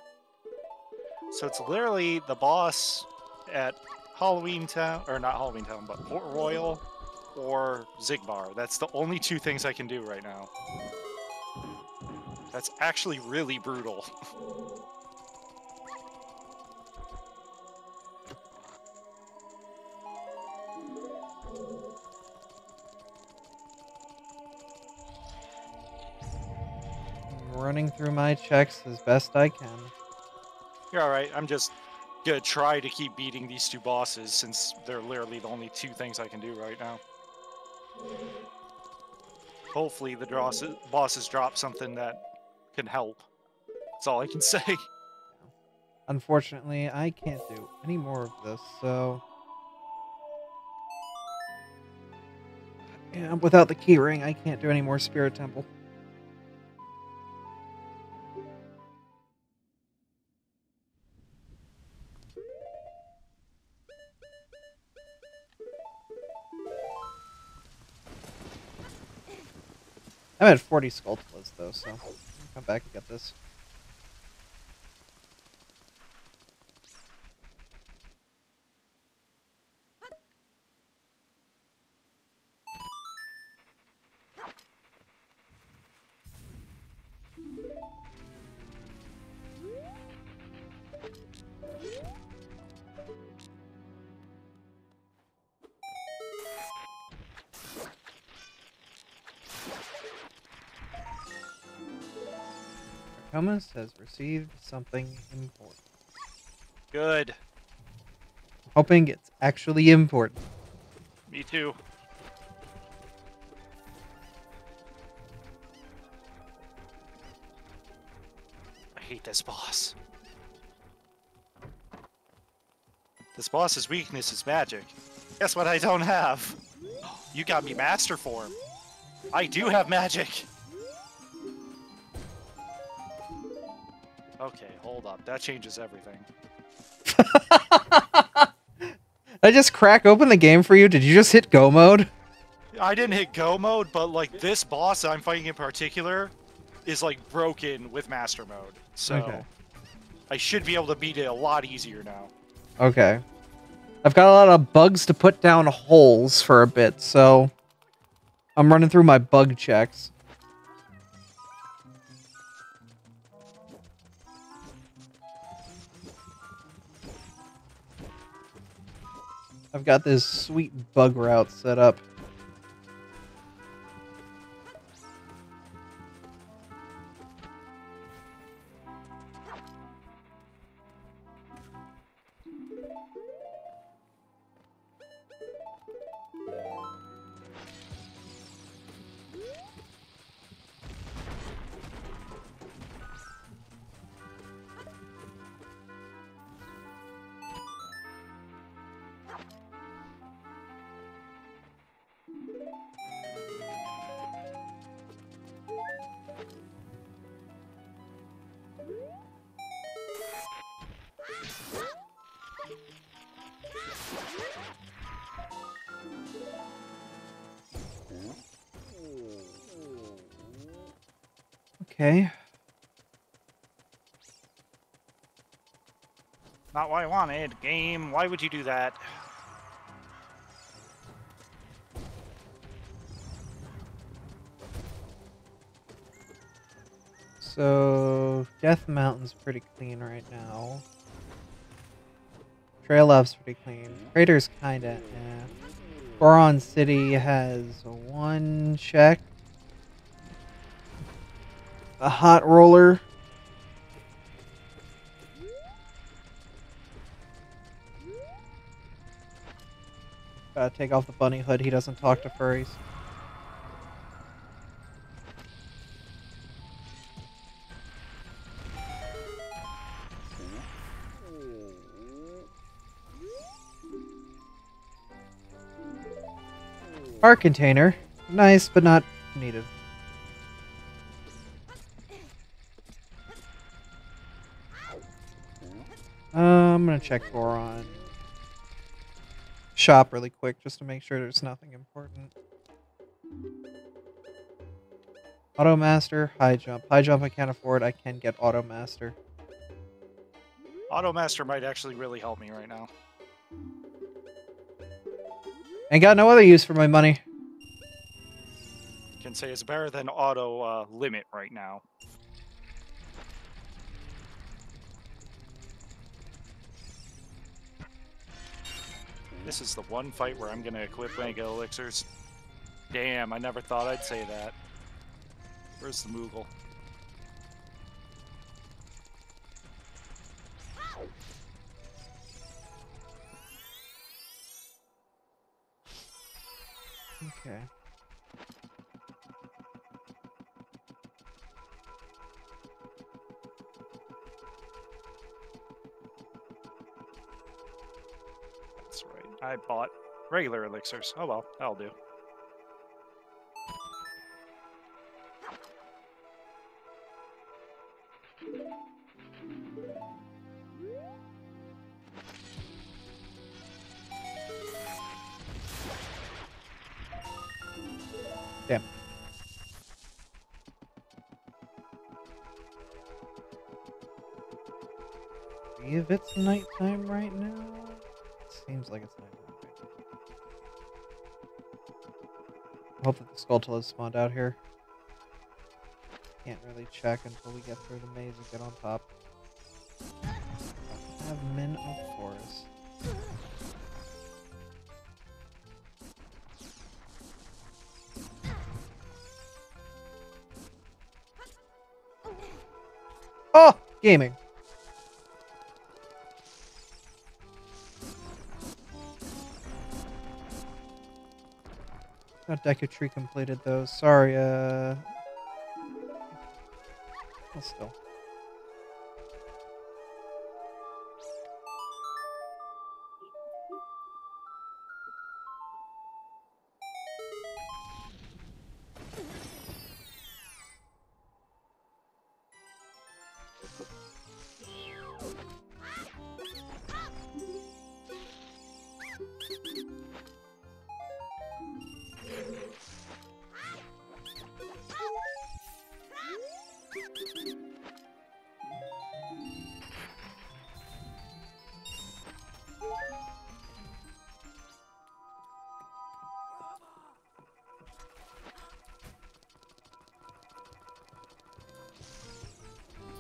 So it's literally the boss at Halloween Town, or not Halloween Town, but Port Royal or Xigbar. That's the only two things I can do right now. That's actually really brutal. Running through my checks as best I can. You're alright, I'm just gonna try to keep beating these two bosses since they're literally the only two things I can do right now. Hopefully the bosses, bosses drop something that can help. That's all I can say. Unfortunately, I can't do any more of this, so yeah, without the keyring, I can't do any more Spirit Temple. I'm at 40 Skulltulas though, so I'll come back and get this. Has received something important. Good. Hoping it's actually important. Me too. I hate this boss. This boss's weakness is magic. Guess what I don't have? You got me master form. I do have magic. Okay, hold up. That changes everything. I just crack open the game for you. Did you just hit go mode? I didn't hit go mode, but like this boss I'm fighting in particular is like broken with master mode. So Okay. I should be able to beat it a lot easier now. Okay. I've got a lot of bugs to put down holes for a bit, so I'm running through my bug checks. I've got this sweet bug route set up. What I wanted. Game, why would you do that? So Death Mountain's pretty clean right now. Trail Off's pretty clean. Crater's kinda eh. Goron City has one check. A hot roller. Gotta take off the bunny hood, he doesn't talk to furries. Art container. Nice, but not needed. Uh, I'm gonna check Goron. Shop really quick just to make sure there's nothing important. Auto Master, High Jump. High Jump I can't afford. I can get Auto Master. Automaster might actually really help me right now. Ain't got no other use for my money. Can say it's better than auto uh, limit right now. This is the one fight where I'm gonna equip Mega Elixirs. Damn, I never thought I'd say that. Where's the Moogle? Okay. I bought regular elixirs. Oh well, that'll do. Damn. If it's nighttime right now. Like it's nighttime. I hope that the Skulltula has spawned out here. Can't really check until we get through the maze and get on top. I Have Minuet of Forest. Oh! Gaming. Not Deku Tree completed though. Sorry, uh... Well, still.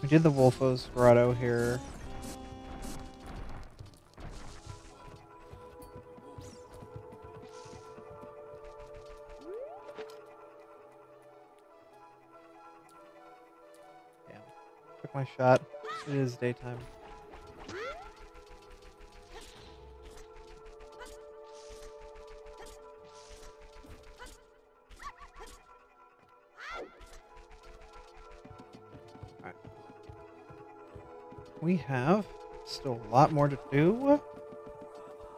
We did the Wolfos Grotto here. Damn. Took my shot. It is daytime. We have still a lot more to do.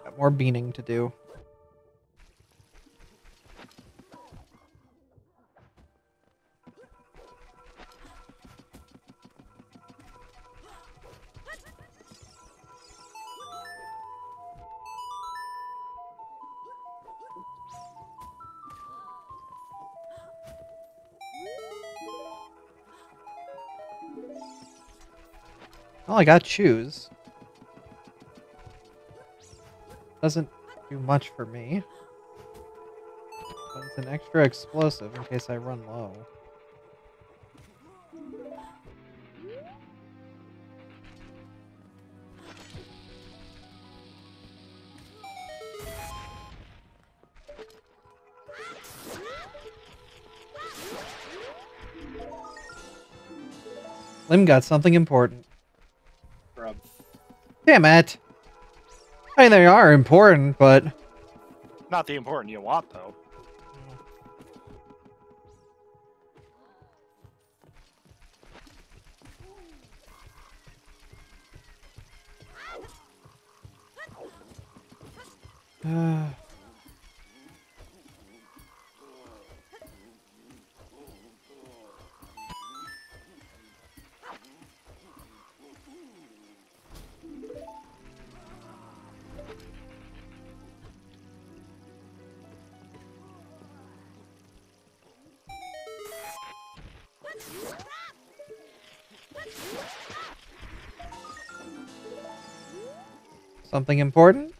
Got more beaning to do. Well, I got shoes. Doesn't do much for me. But it's an extra explosive in case I run low. Limn got something important. Damn it! I mean, they are important, but Not the important you want, though. Something important?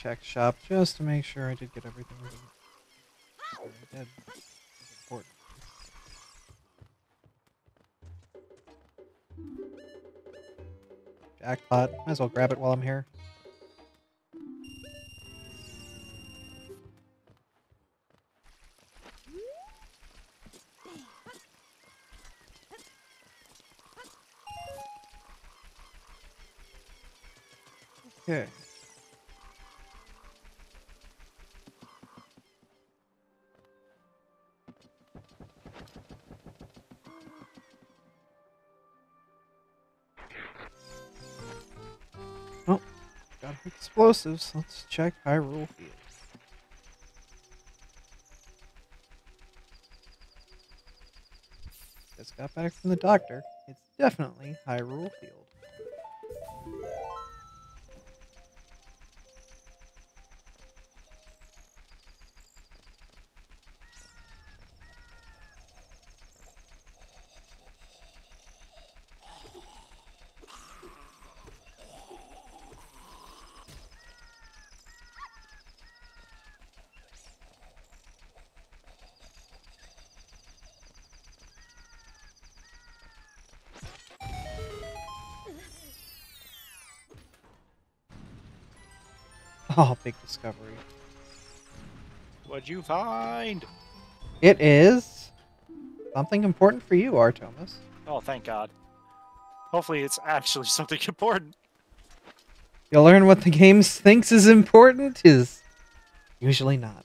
Check shop just to make sure I did get everything. I did. Jackpot. Might as well grab it while I'm here. Explosives. Let's check Hyrule Field. Just got back from the doctor. It's definitely Hyrule Field. Oh, big discovery. What'd you find? It is something important for you, Artomis. Oh, thank God. Hopefully, it's actually something important. You'll learn what the game thinks is important is usually not.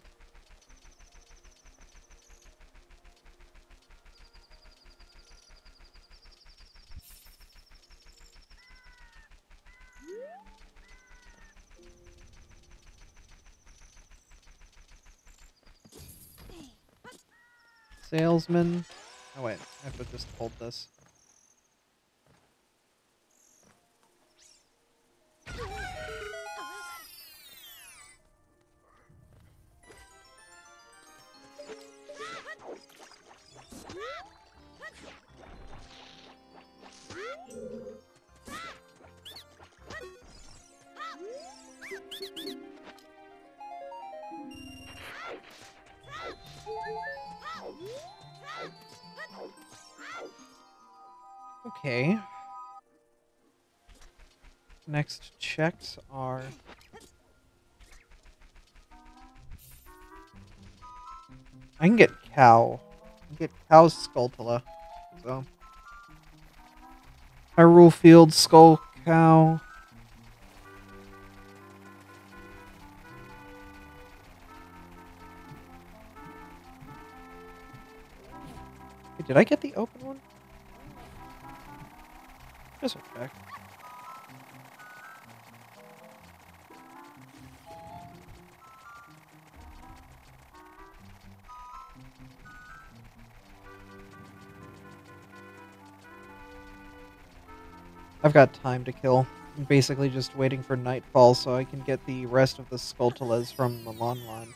Oh wait, I have to just hold this. Checks are. I can get cow. I can get cow's Skulltula. So. Hyrule Field Skull Cow. Did I get the open one? Just a check. I've got time to kill. I'm basically just waiting for nightfall so I can get the rest of the Skulltulas from Milan line.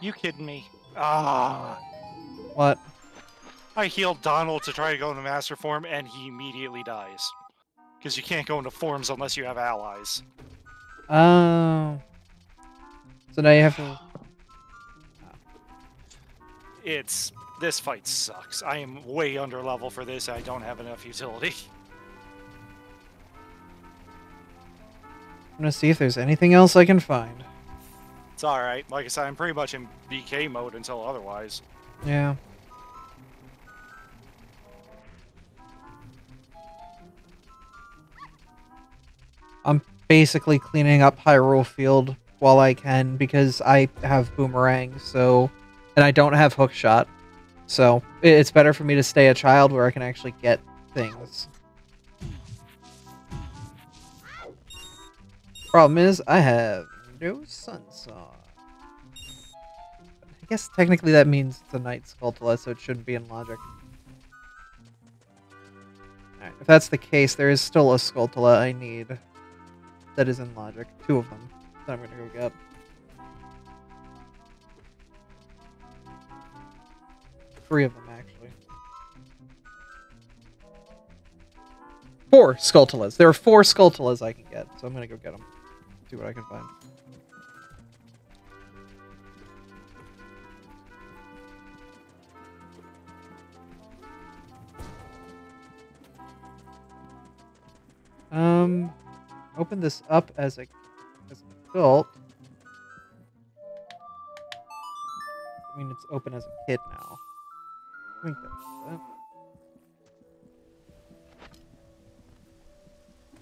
You kidding me? Ah. What? I healed Donald to try to go into Master Form, and he immediately dies. Because you can't go into forms unless you have allies. Oh. So now you have to. It's this fight sucks. I am way under level for this. I don't have enough utility. I'm gonna see if there's anything else I can find. It's all right. Like I said, I'm pretty much in BK mode until otherwise. Yeah. I'm basically cleaning up Hyrule Field while I can because I have Boomerang, so and I don't have Hook Shot. So it's better for me to stay a child where I can actually get things. Problem is, I have no Sun's Song. I guess technically that means it's a Night Skulltula, so it shouldn't be in logic. Alright, if that's the case, there is still a Skulltula I need that is in logic. Two of them that I'm gonna go get. Three of them, actually. Four Skulltulas. There are four Skulltulas I can get, so I'm gonna go get them. See what I can find. Um, open this up as a as an adult. I mean, it's open as a kid now think that's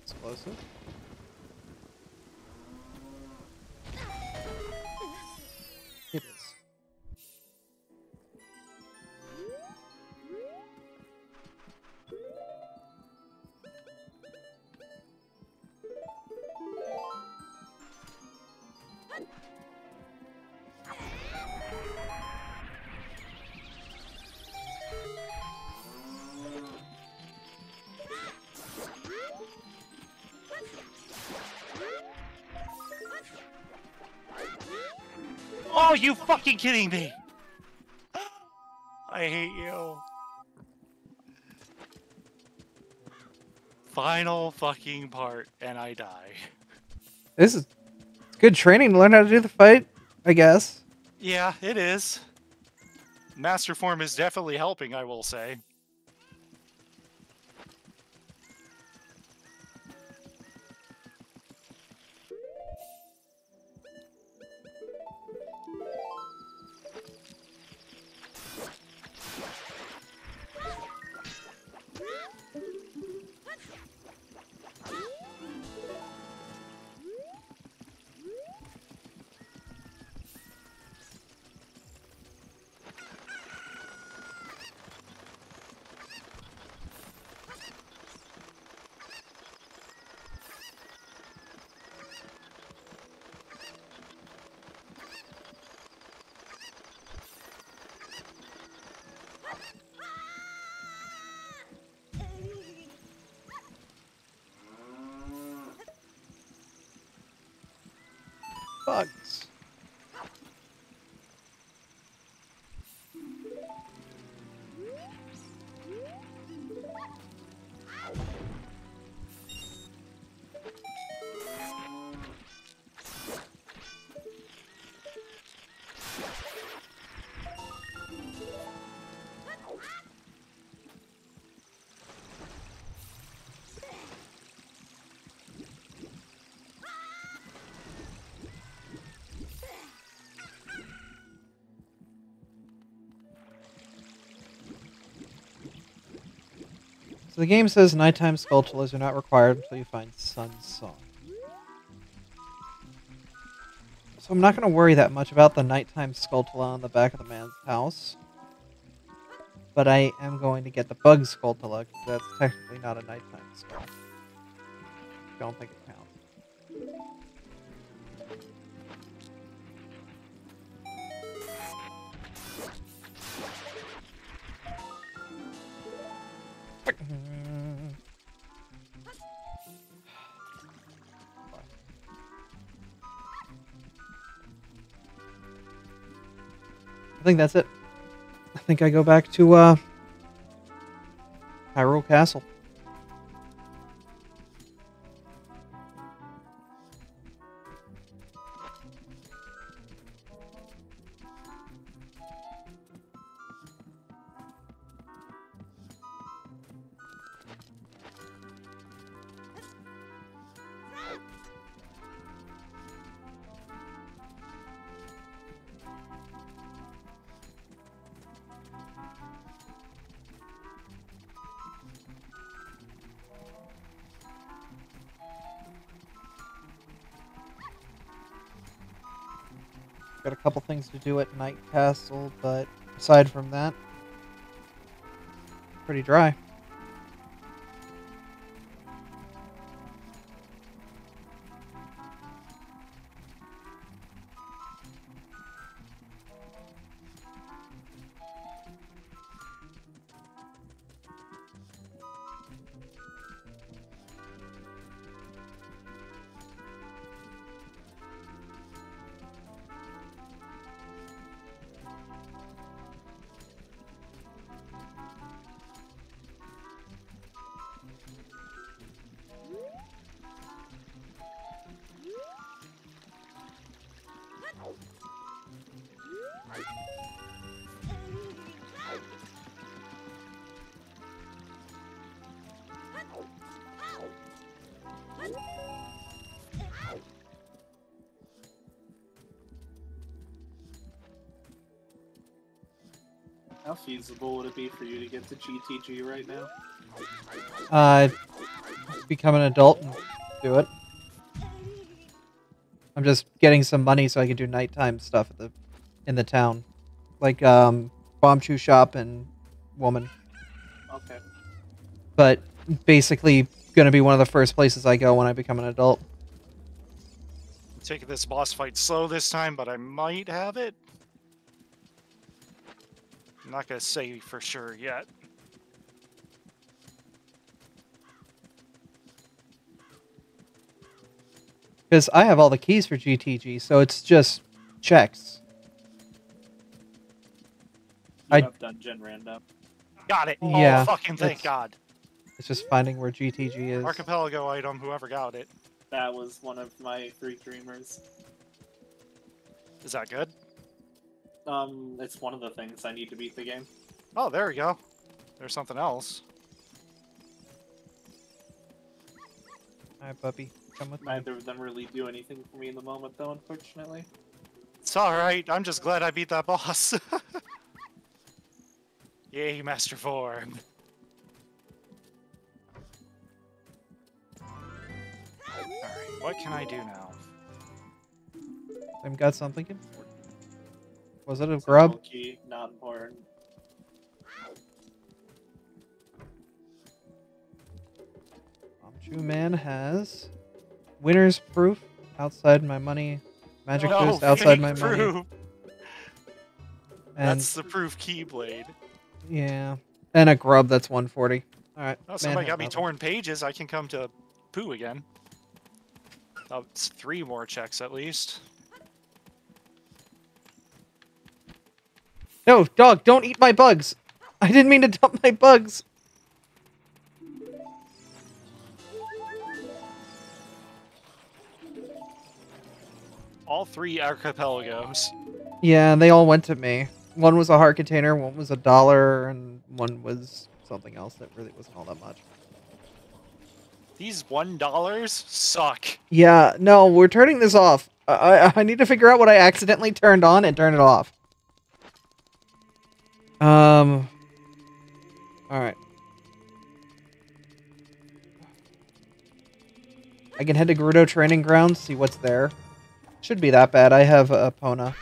Explosive? Oh, you fucking kidding me? I hate you. Final fucking part, and I die. This is good training to learn how to do the fight, I guess. Yeah, it is. Master form is definitely helping, I will say. So the game says nighttime Skulltulas are not required until you find Sun's Song. So I'm not going to worry that much about the nighttime Skulltula on the back of the man's house. But I am going to get the bug Skulltula because that's technically not a nighttime skull. Don't think I think that's it. I think I go back to uh Hyrule Castle. Things to do at Night Castle, but aside from that, pretty dry. Feasible would it be for you to get to GTG right now? Uh, become an adult and do it. I'm just getting some money so I can do nighttime stuff at the in the town, like um, Bombchu shop and woman. Okay. But basically, gonna be one of the first places I go when I become an adult. Taking this boss fight slow this time, but I might have it. I'm not gonna say for sure yet. Because I have all the keys for GTG, so it's just checks. You I- have dungeon random. Got it. Oh, yeah, Oh, fucking thank that's- God. It's just finding where GTG is. Archipelago item, whoever got it. That was one of my three dreamers. Is that good? Um, it's one of the things I need to beat the game. Oh, there we go. There's something else. Alright, puppy. Come with me. Neither of them really do anything for me in the moment, though, unfortunately. It's alright. I'm just glad I beat that boss. Yay, Master Form. Alright, what can I do now? I've got something important. Was it a grub? Single Key, not important. Bomb Man has winner's proof outside my money, magic no, boost outside my money, and That's the proof keyblade. yeah, and a grub that's 140. All right. Oh, somebody got me nothing. torn pages. I can come to Pooh again. Oh, it's three more checks at least. No, dog, don't eat my bugs. I didn't mean to dump my bugs. All three archipelagos. Yeah, they all went to me. One was a heart container, one was a dollar, and one was something else that really wasn't all that much. These one dollars suck. Yeah, no, we're turning this off. I, I I need to figure out what I accidentally turned on and turn it off. Um. All right. I can head to Gerudo Training Grounds, see what's there. Should be that bad. I have Epona.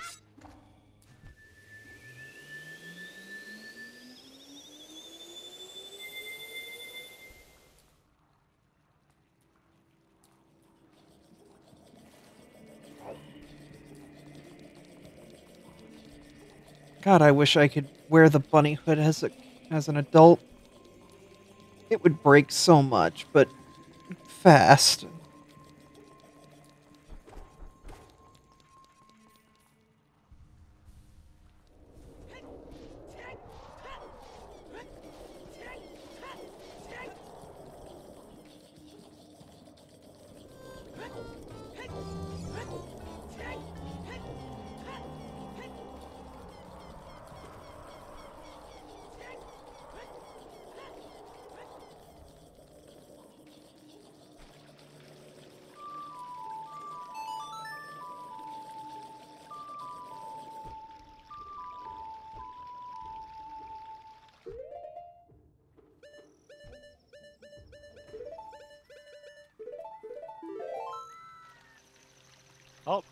God, I wish I could wear the bunny hood as a as an adult. It would break so much, but fast.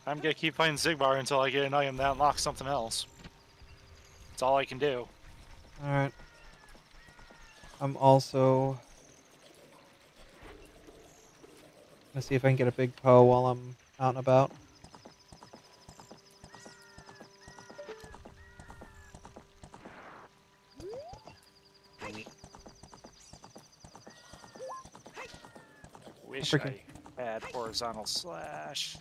I'm gonna keep playing Xigbar until I get an item that unlocks something else. That's all I can do. All right. I'm also gonna see if I can get a big Poe while I'm out and about. Wish Freaking- I had horizontal slash.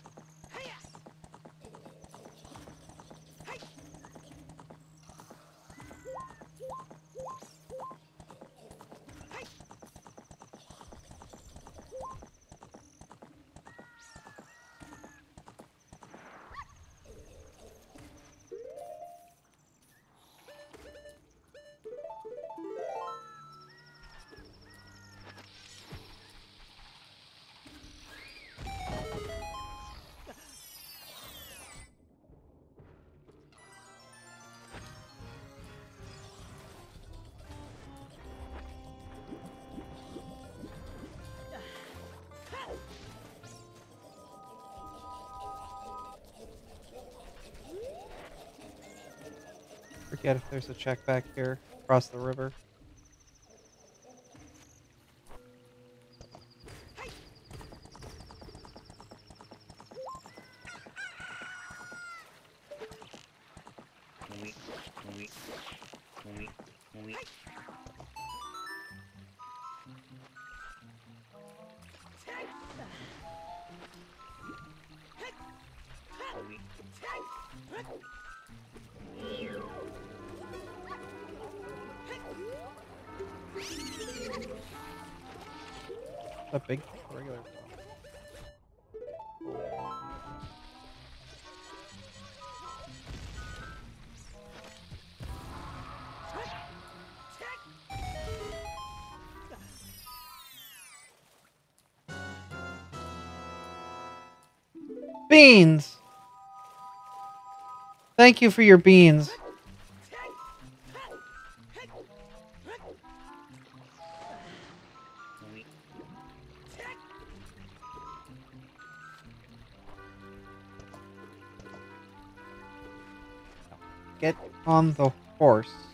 Forget if there's a check back here across the river. Beans! Thank you for your beans. Get on the horse.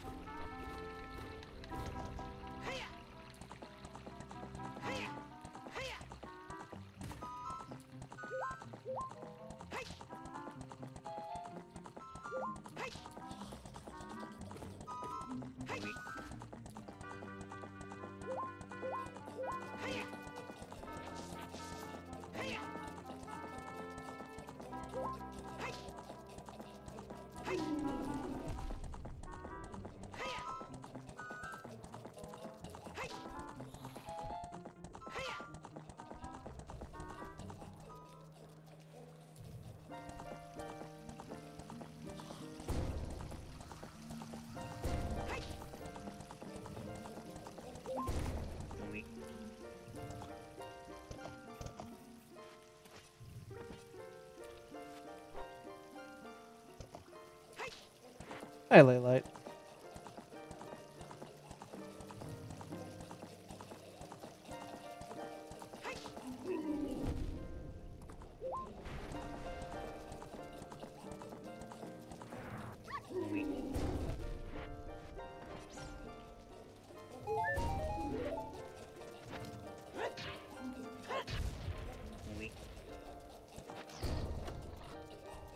Hi, Laylight.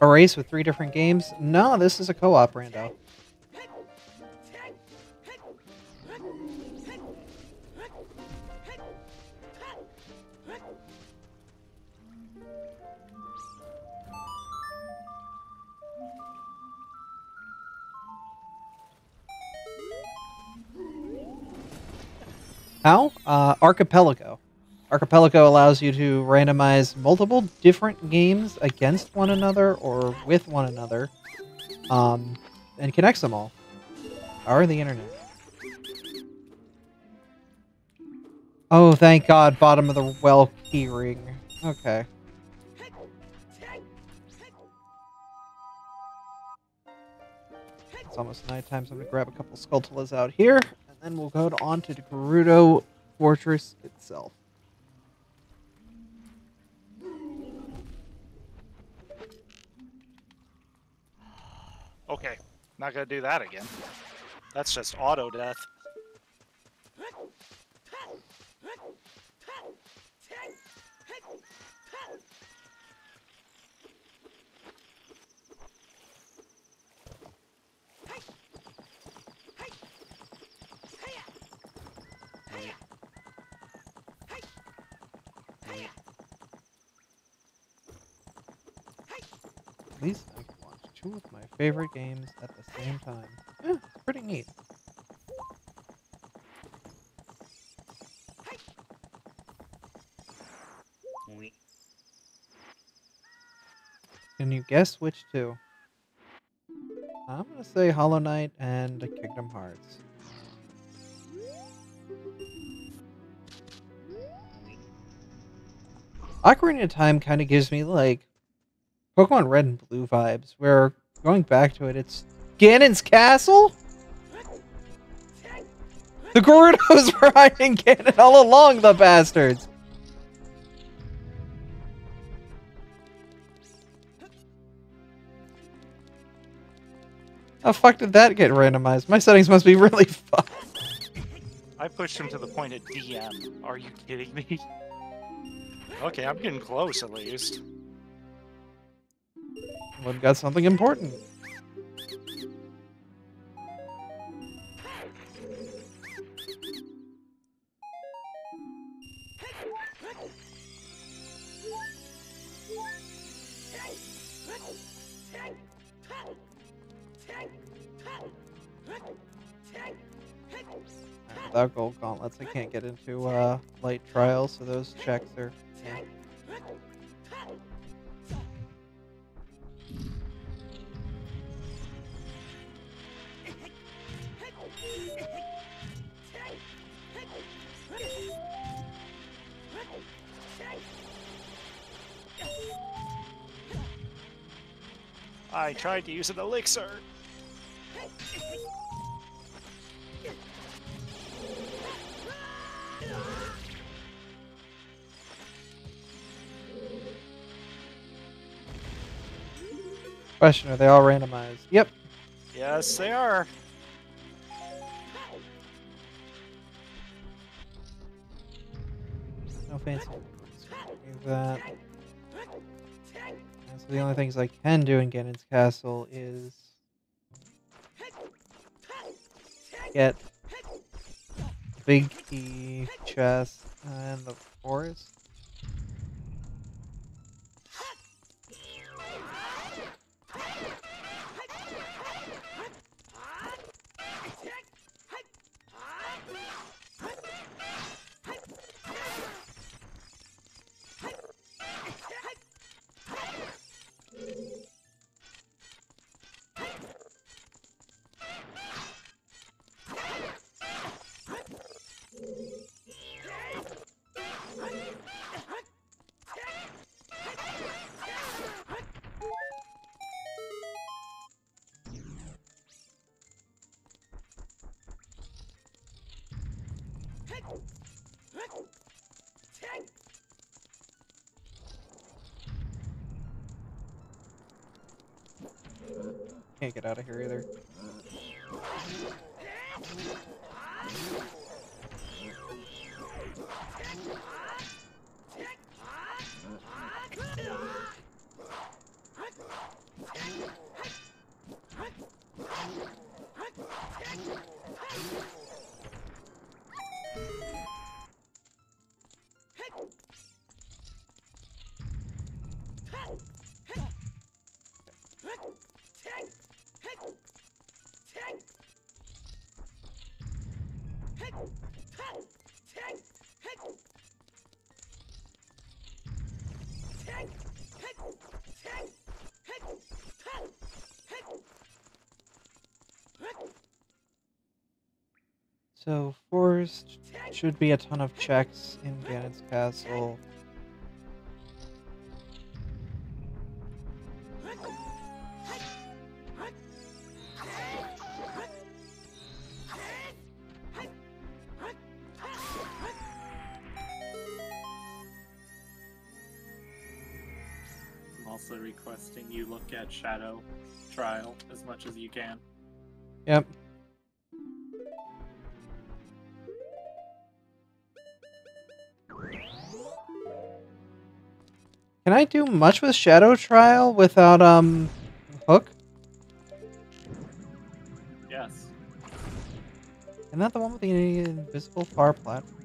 A race with three different games? No, this is a co-op, Rando. Archipelago. Archipelago allows you to randomize multiple different games against one another or with one another, um, and connects them all. Or the internet. Oh, thank God! Bottom of the well keyring. Okay. It's almost nighttime, so I'm gonna grab a couple Skulltulas out here, and then we'll go on to Gerudo Fortress itself. Okay, not gonna do that again. That's just auto death. At least I can watch two of my favorite games at the same time. Yeah, pretty neat. Can you guess which two? I'm gonna say Hollow Knight and Kingdom Hearts. Ocarina of Time kind of gives me like Pokemon Red and Blue vibes, where going back to it, it's Ganon's castle. The Gerudos were hiding Ganon all along, the bastards. How fuck did that get randomized? My settings must be really fucked. I pushed him to the point of DM. Are you kidding me? Okay, I'm getting close at least. We've got something important. Without gold gauntlets, I can't get into uh, light trials, so those checks are. eh. I tried to use an elixir. Question: Are they all randomized? Yep. Yes, they are. No fancy. Do that. So the only things I can do in Ganon's castle is get big key chest and the forest. Get out of here either. So forest should be a ton of checks in Ganon's castle. I'm also requesting you look at Shadow Trial as much as you can. Yep. I do much with Shadow Trial without um hook? Yes. Isn't that the one with the invisible far platform?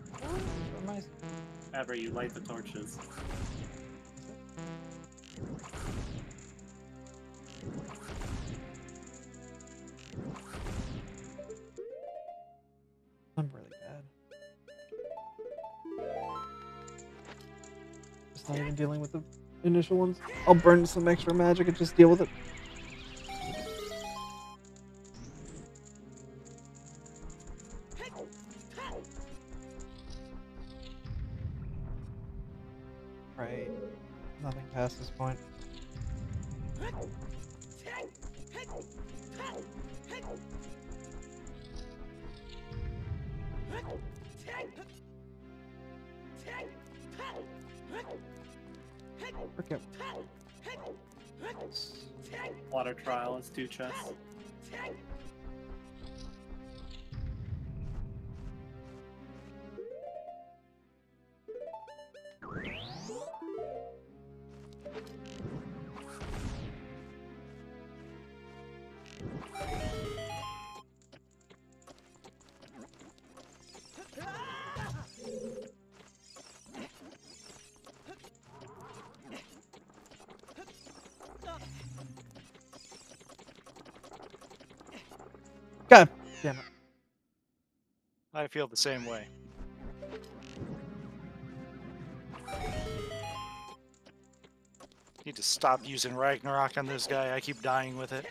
Ever you light the torches. I'm really bad. Just not even dealing with the initial ones. I'll burn some extra magic and just deal with it. Forget. I feel the same way. Need to stop using Ragnarok on this guy. I keep dying with it.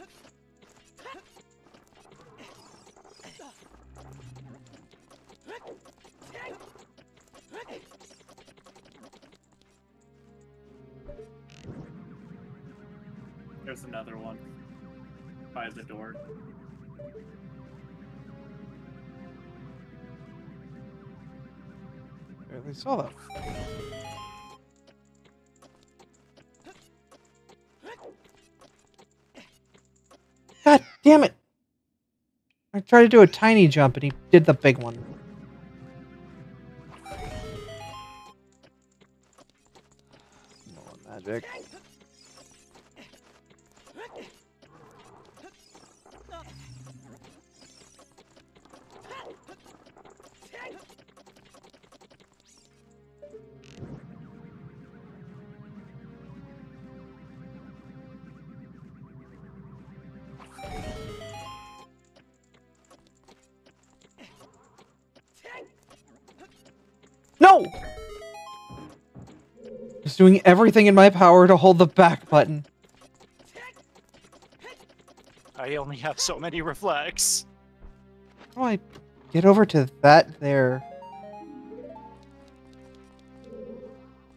Barely saw that. God damn it! I tried to do a tiny jump and he did the big one. Magic. Doing everything in my power to hold the back button. I only have so many reflex. How do I get over to that there?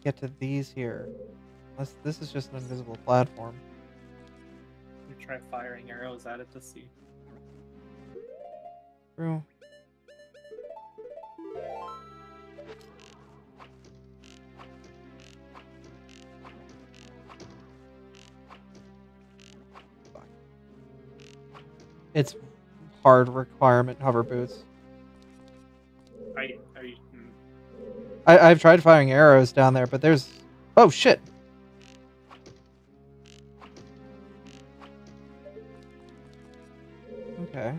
Get to these here. Unless this is just an invisible platform. You try firing arrows at it to see. True. It's hard requirement hover boots. I, you, hmm. I, I've tried firing arrows down there, but there's oh shit. Okay.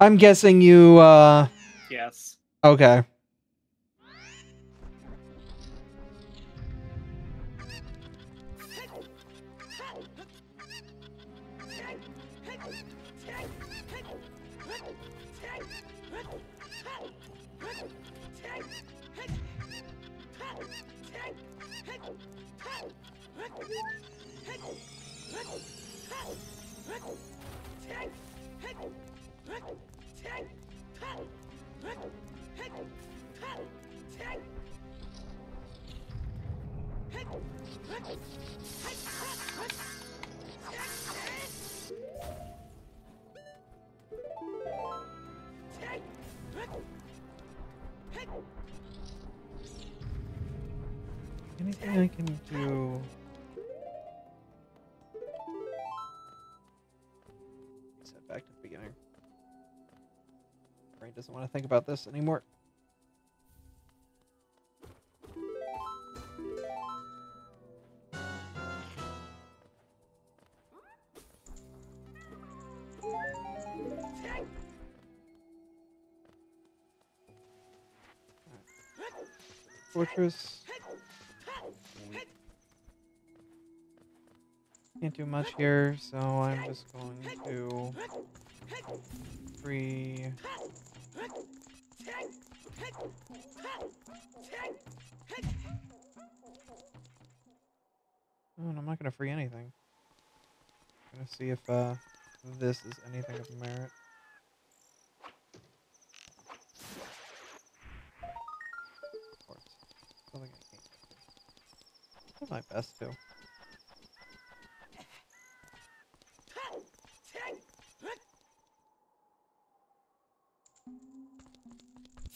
I'm guessing you uh yes. okay. Think about this anymore. Fortress. Can't do much here, so I'm just going to free. Oh, and I'm not gonna free anything. I'm gonna see if uh this is anything of merit. Of course. Something I can't to. Try my best to.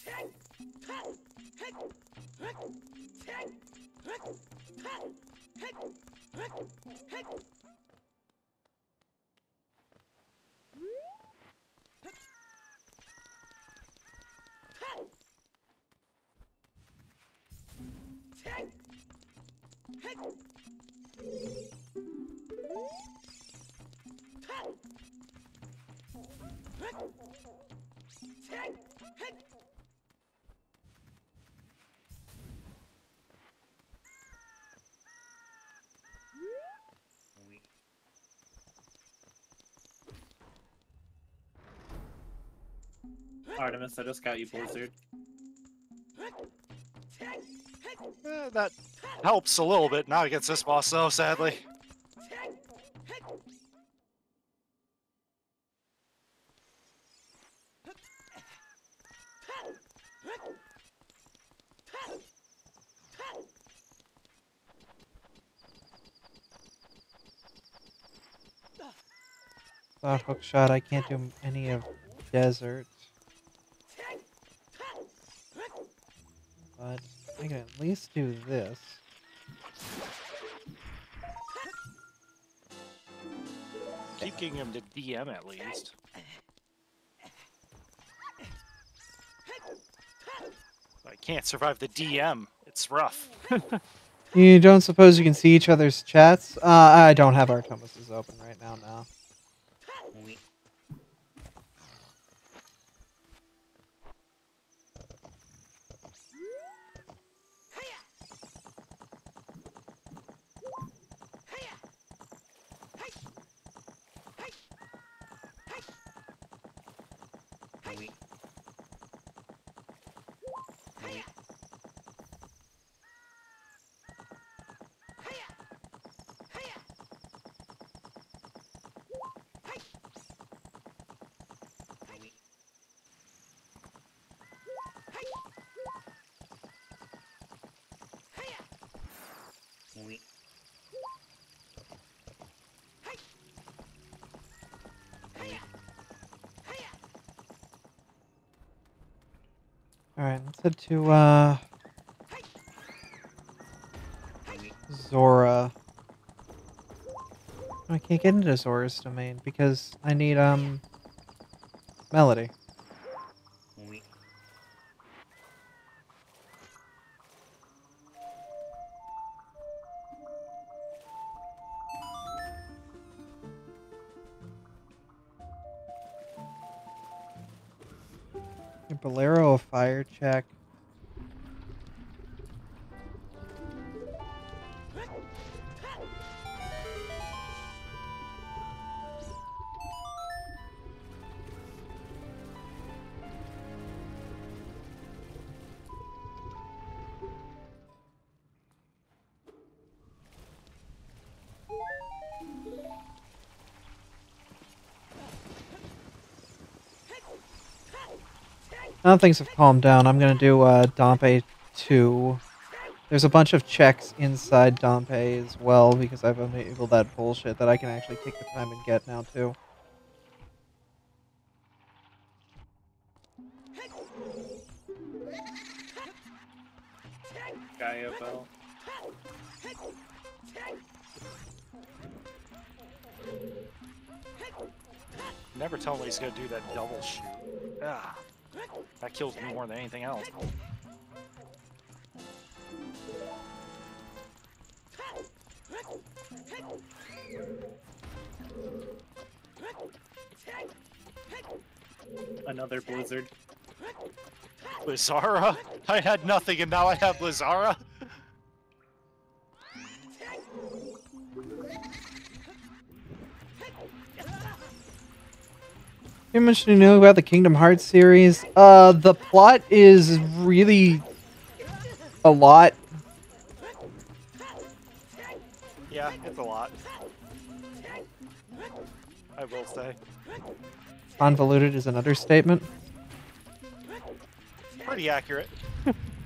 Hey! Artomis, I just got you Blizzard. Eh, that helps a little bit, not against this boss though, sadly. Hook shot. I can't do any of desert. But I can at least do this. Keep getting him to DM at least. I can't survive the DM. It's rough. You don't suppose you can see each other's chats? Uh, I don't have our Artomis's open right now. Now. Head to uh, Zora. I can't get into Zora's domain because I need um Melody. Now things have calmed down. I'm gonna do uh, Dampé 2. There's a bunch of checks inside Dampé as well because I've enabled that bullshit that I can actually take the time and get now too. Never tell me he's gonna do that double shoot. Ah, that kills me more than anything else. Another Blizzard. Blizzara? I had nothing and now I have Blizzara? You mentioned you know about the Kingdom Hearts series. Uh, the plot is really a lot. Yeah, it's a lot. I will say. Convoluted is an understatement. Pretty accurate.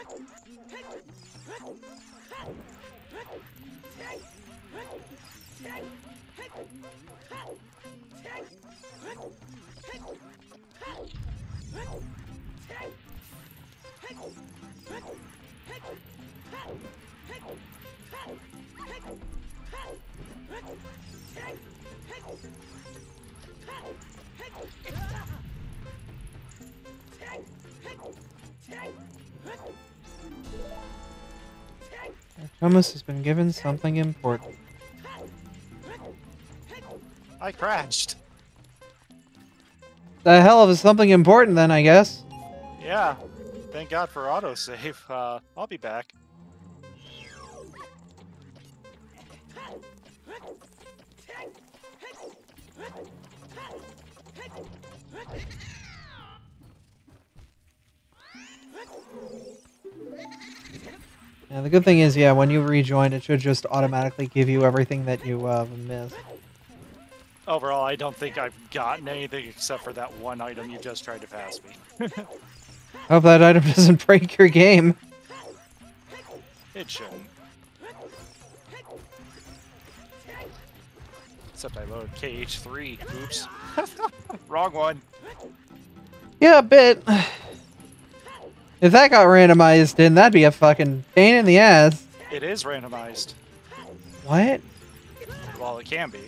Hey! Hey! Hey! Hey! Thomas has been given something important. I crashed. The hell of something important then, I guess. Yeah. Thank God for autosave. Uh, I'll be back. Yeah, the good thing is, yeah, when you rejoin, it should just automatically give you everything that you uh, missed. Overall, I don't think I've gotten anything except for that one item you just tried to pass me. Hope that item doesn't break your game. It shouldn't. Except I load KH3. Oops. Wrong one. Yeah, a bit. If that got randomized then that'd be a fucking pain in the ass. It is randomized. What? Well, it can be.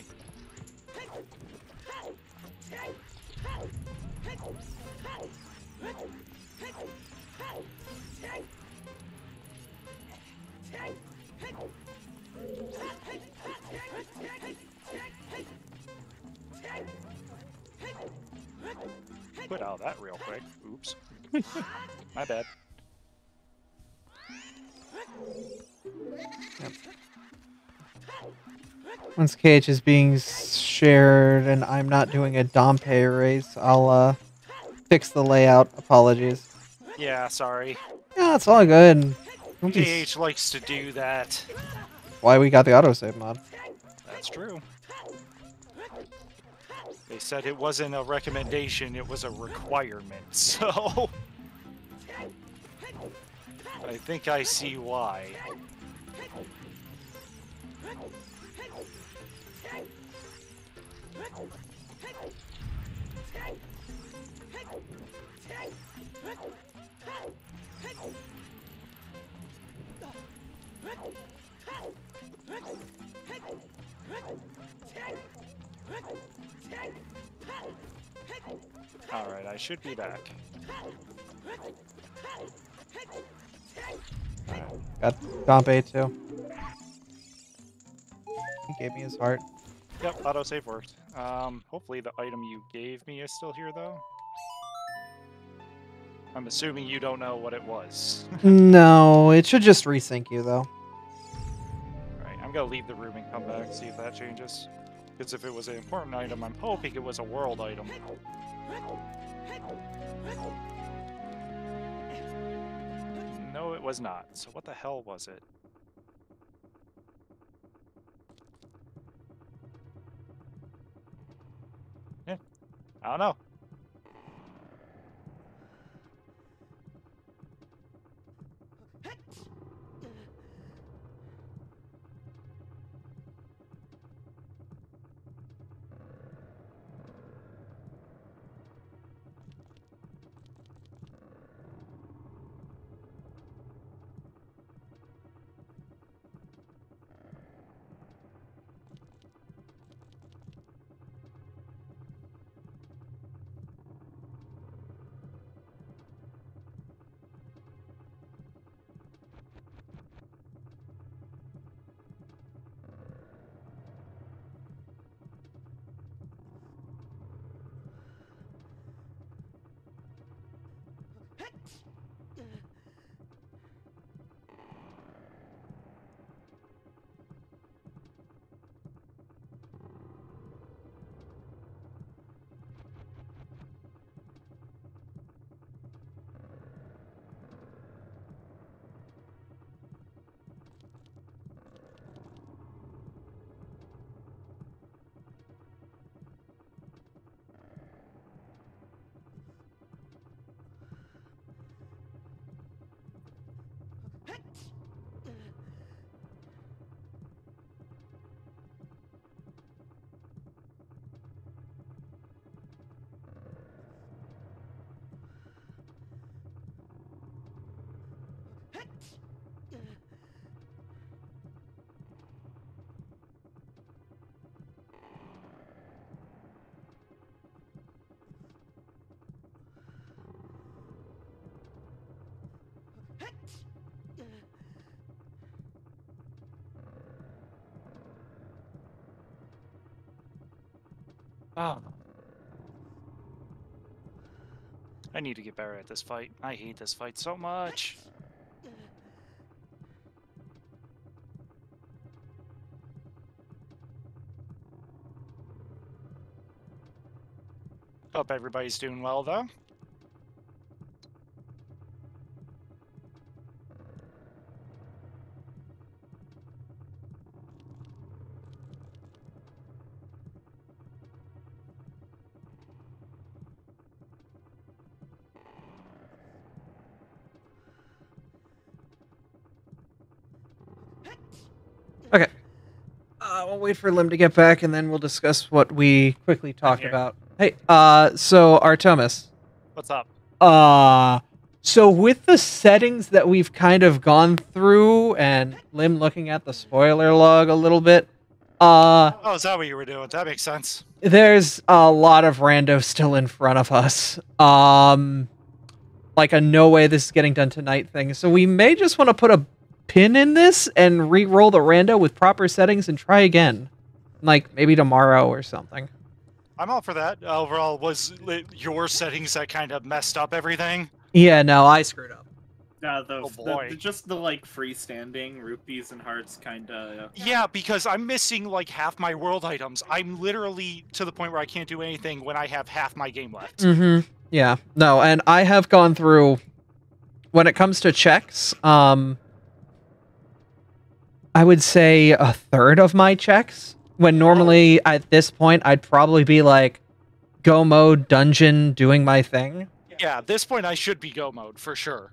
Quit out that real quick. Oops. My bad. Once KH is being shared and I'm not doing a Dampé race, I'll uh, fix the layout. Apologies. Yeah, sorry. Yeah, it's all good. Don't KH likes to do that. why we got the autosave mod. That's true. They said it wasn't a recommendation, it was a requirement, so... I think I see why. Alright, I should be back. Got Dampé too. He gave me his heart. Yep, auto save worked. Um, hopefully the item you gave me is still here, though. I'm assuming you don't know what it was. no, it should just resync you though. Alright, I'm gonna leave the room and come back, see if that changes. Because if it was an important item, I'm hoping it was a world item. No, it was not. So what the hell was it? Yeah, I don't know. Oh. I need to get better at this fight. I hate this fight so much. Hope everybody's doing well, though. Wait for Limn to get back, and then we'll discuss what we quickly talked about. Hey, uh, so Artomis, What's up? uh, so with the settings that we've kind of gone through, and Limn looking at the spoiler log a little bit, uh, Oh, is that what you were doing? That makes sense. there's a lot of rando still in front of us. Um, like a no way this is getting done tonight thing. So we may just want to put a pin in this and re-roll the rando with proper settings and try again, like maybe tomorrow or something. I'm all for that. Overall, was it your settings that kind of messed up everything? Yeah, no, I screwed up. Yeah, the, Oh, boy. the- just the like freestanding rupees and hearts kind of. Yeah, because I'm missing like half my world items. I'm literally to the point where I can't do anything when I have half my game left. Mm-hmm. Yeah, no, and I have gone through when it comes to checks. Um, I would say a third of my checks. When normally at this point I'd probably be like, go mode dungeon doing my thing. Yeah, at this point I should be go mode for sure.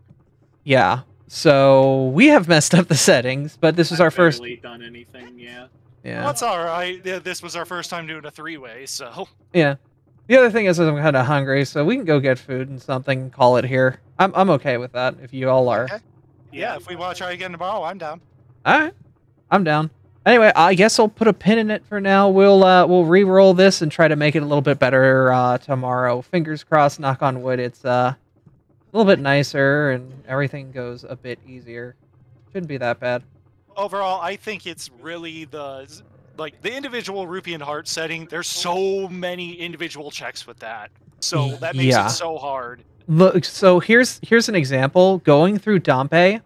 Yeah. So we have messed up the settings, but this is I've our first. barely done anything. Yeah. Yeah. That's all right. This was our first time doing a three-way, so Yeah. The other thing is I'm kind of hungry, so we can go get food and something. and Call it here. I'm I'm okay with that. If you all are. Okay. yeah. If we want to try again tomorrow, I'm down. All right, I'm down. Anyway, I guess I'll put a pin in it for now. We'll uh, we'll re-roll this and try to make it a little bit better uh, tomorrow. Fingers crossed. Knock on wood. It's uh, a little bit nicer and everything goes a bit easier. Shouldn't be that bad. Overall, I think it's really the like the individual rupee and heart setting. There's so many individual checks with that, so that makes Yeah. it so hard. Look, so here's here's an example. Going through Dampé,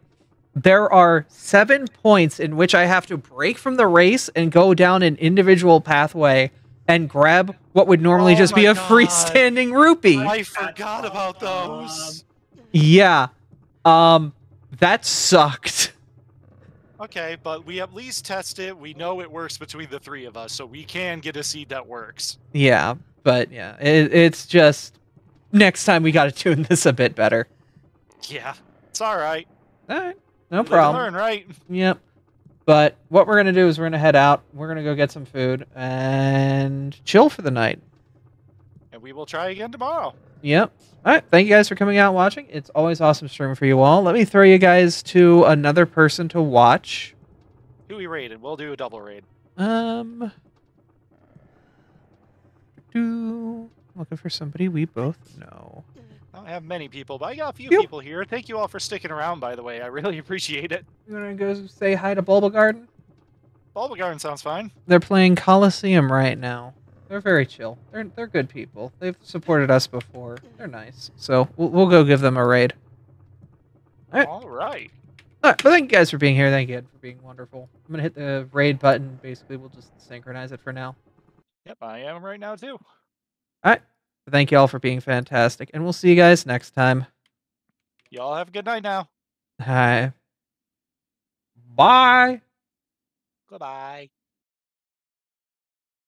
there are seven points in which I have to break from the race and go down an individual pathway and grab what would normally Oh just be a God. freestanding rupee. I forgot about those. Yeah. Um that sucked. Okay, but we at least test it. We know it works between the three of us, so we can get a seed that works. Yeah, but yeah, it, it's just next time we got to tune this a bit better. Yeah, it's all right. All right. No problem. Learn, right? Yep. But what we're going to do is we're going to head out. We're going to go get some food and chill for the night. And we will try again tomorrow. Yep. All right. Thank you guys for coming out and watching. It's always awesome streaming for you all. Let me throw you guys to another person to watch. Who we raided? We'll do a double raid. Um. Do looking for somebody we both know. I don't have many people, but I got a few Yep. people here. Thank you all for sticking around, by the way. I really appreciate it. You want to go say hi to Bulba Garden? Bulba Garden sounds fine. They're playing Coliseum right now. They're very chill. They're they're good people. They've supported us before. They're nice. So we'll, we'll go give them a raid. Alright. All right. All right, but thank you guys for being here. Thank you for being wonderful. I'm gonna hit the raid button. Basically, we'll just synchronize it for now. Yep, I am right now too. Thank you all for being fantastic, and we'll see you guys next time. Y'all have a good night now. Hi. Bye. Goodbye.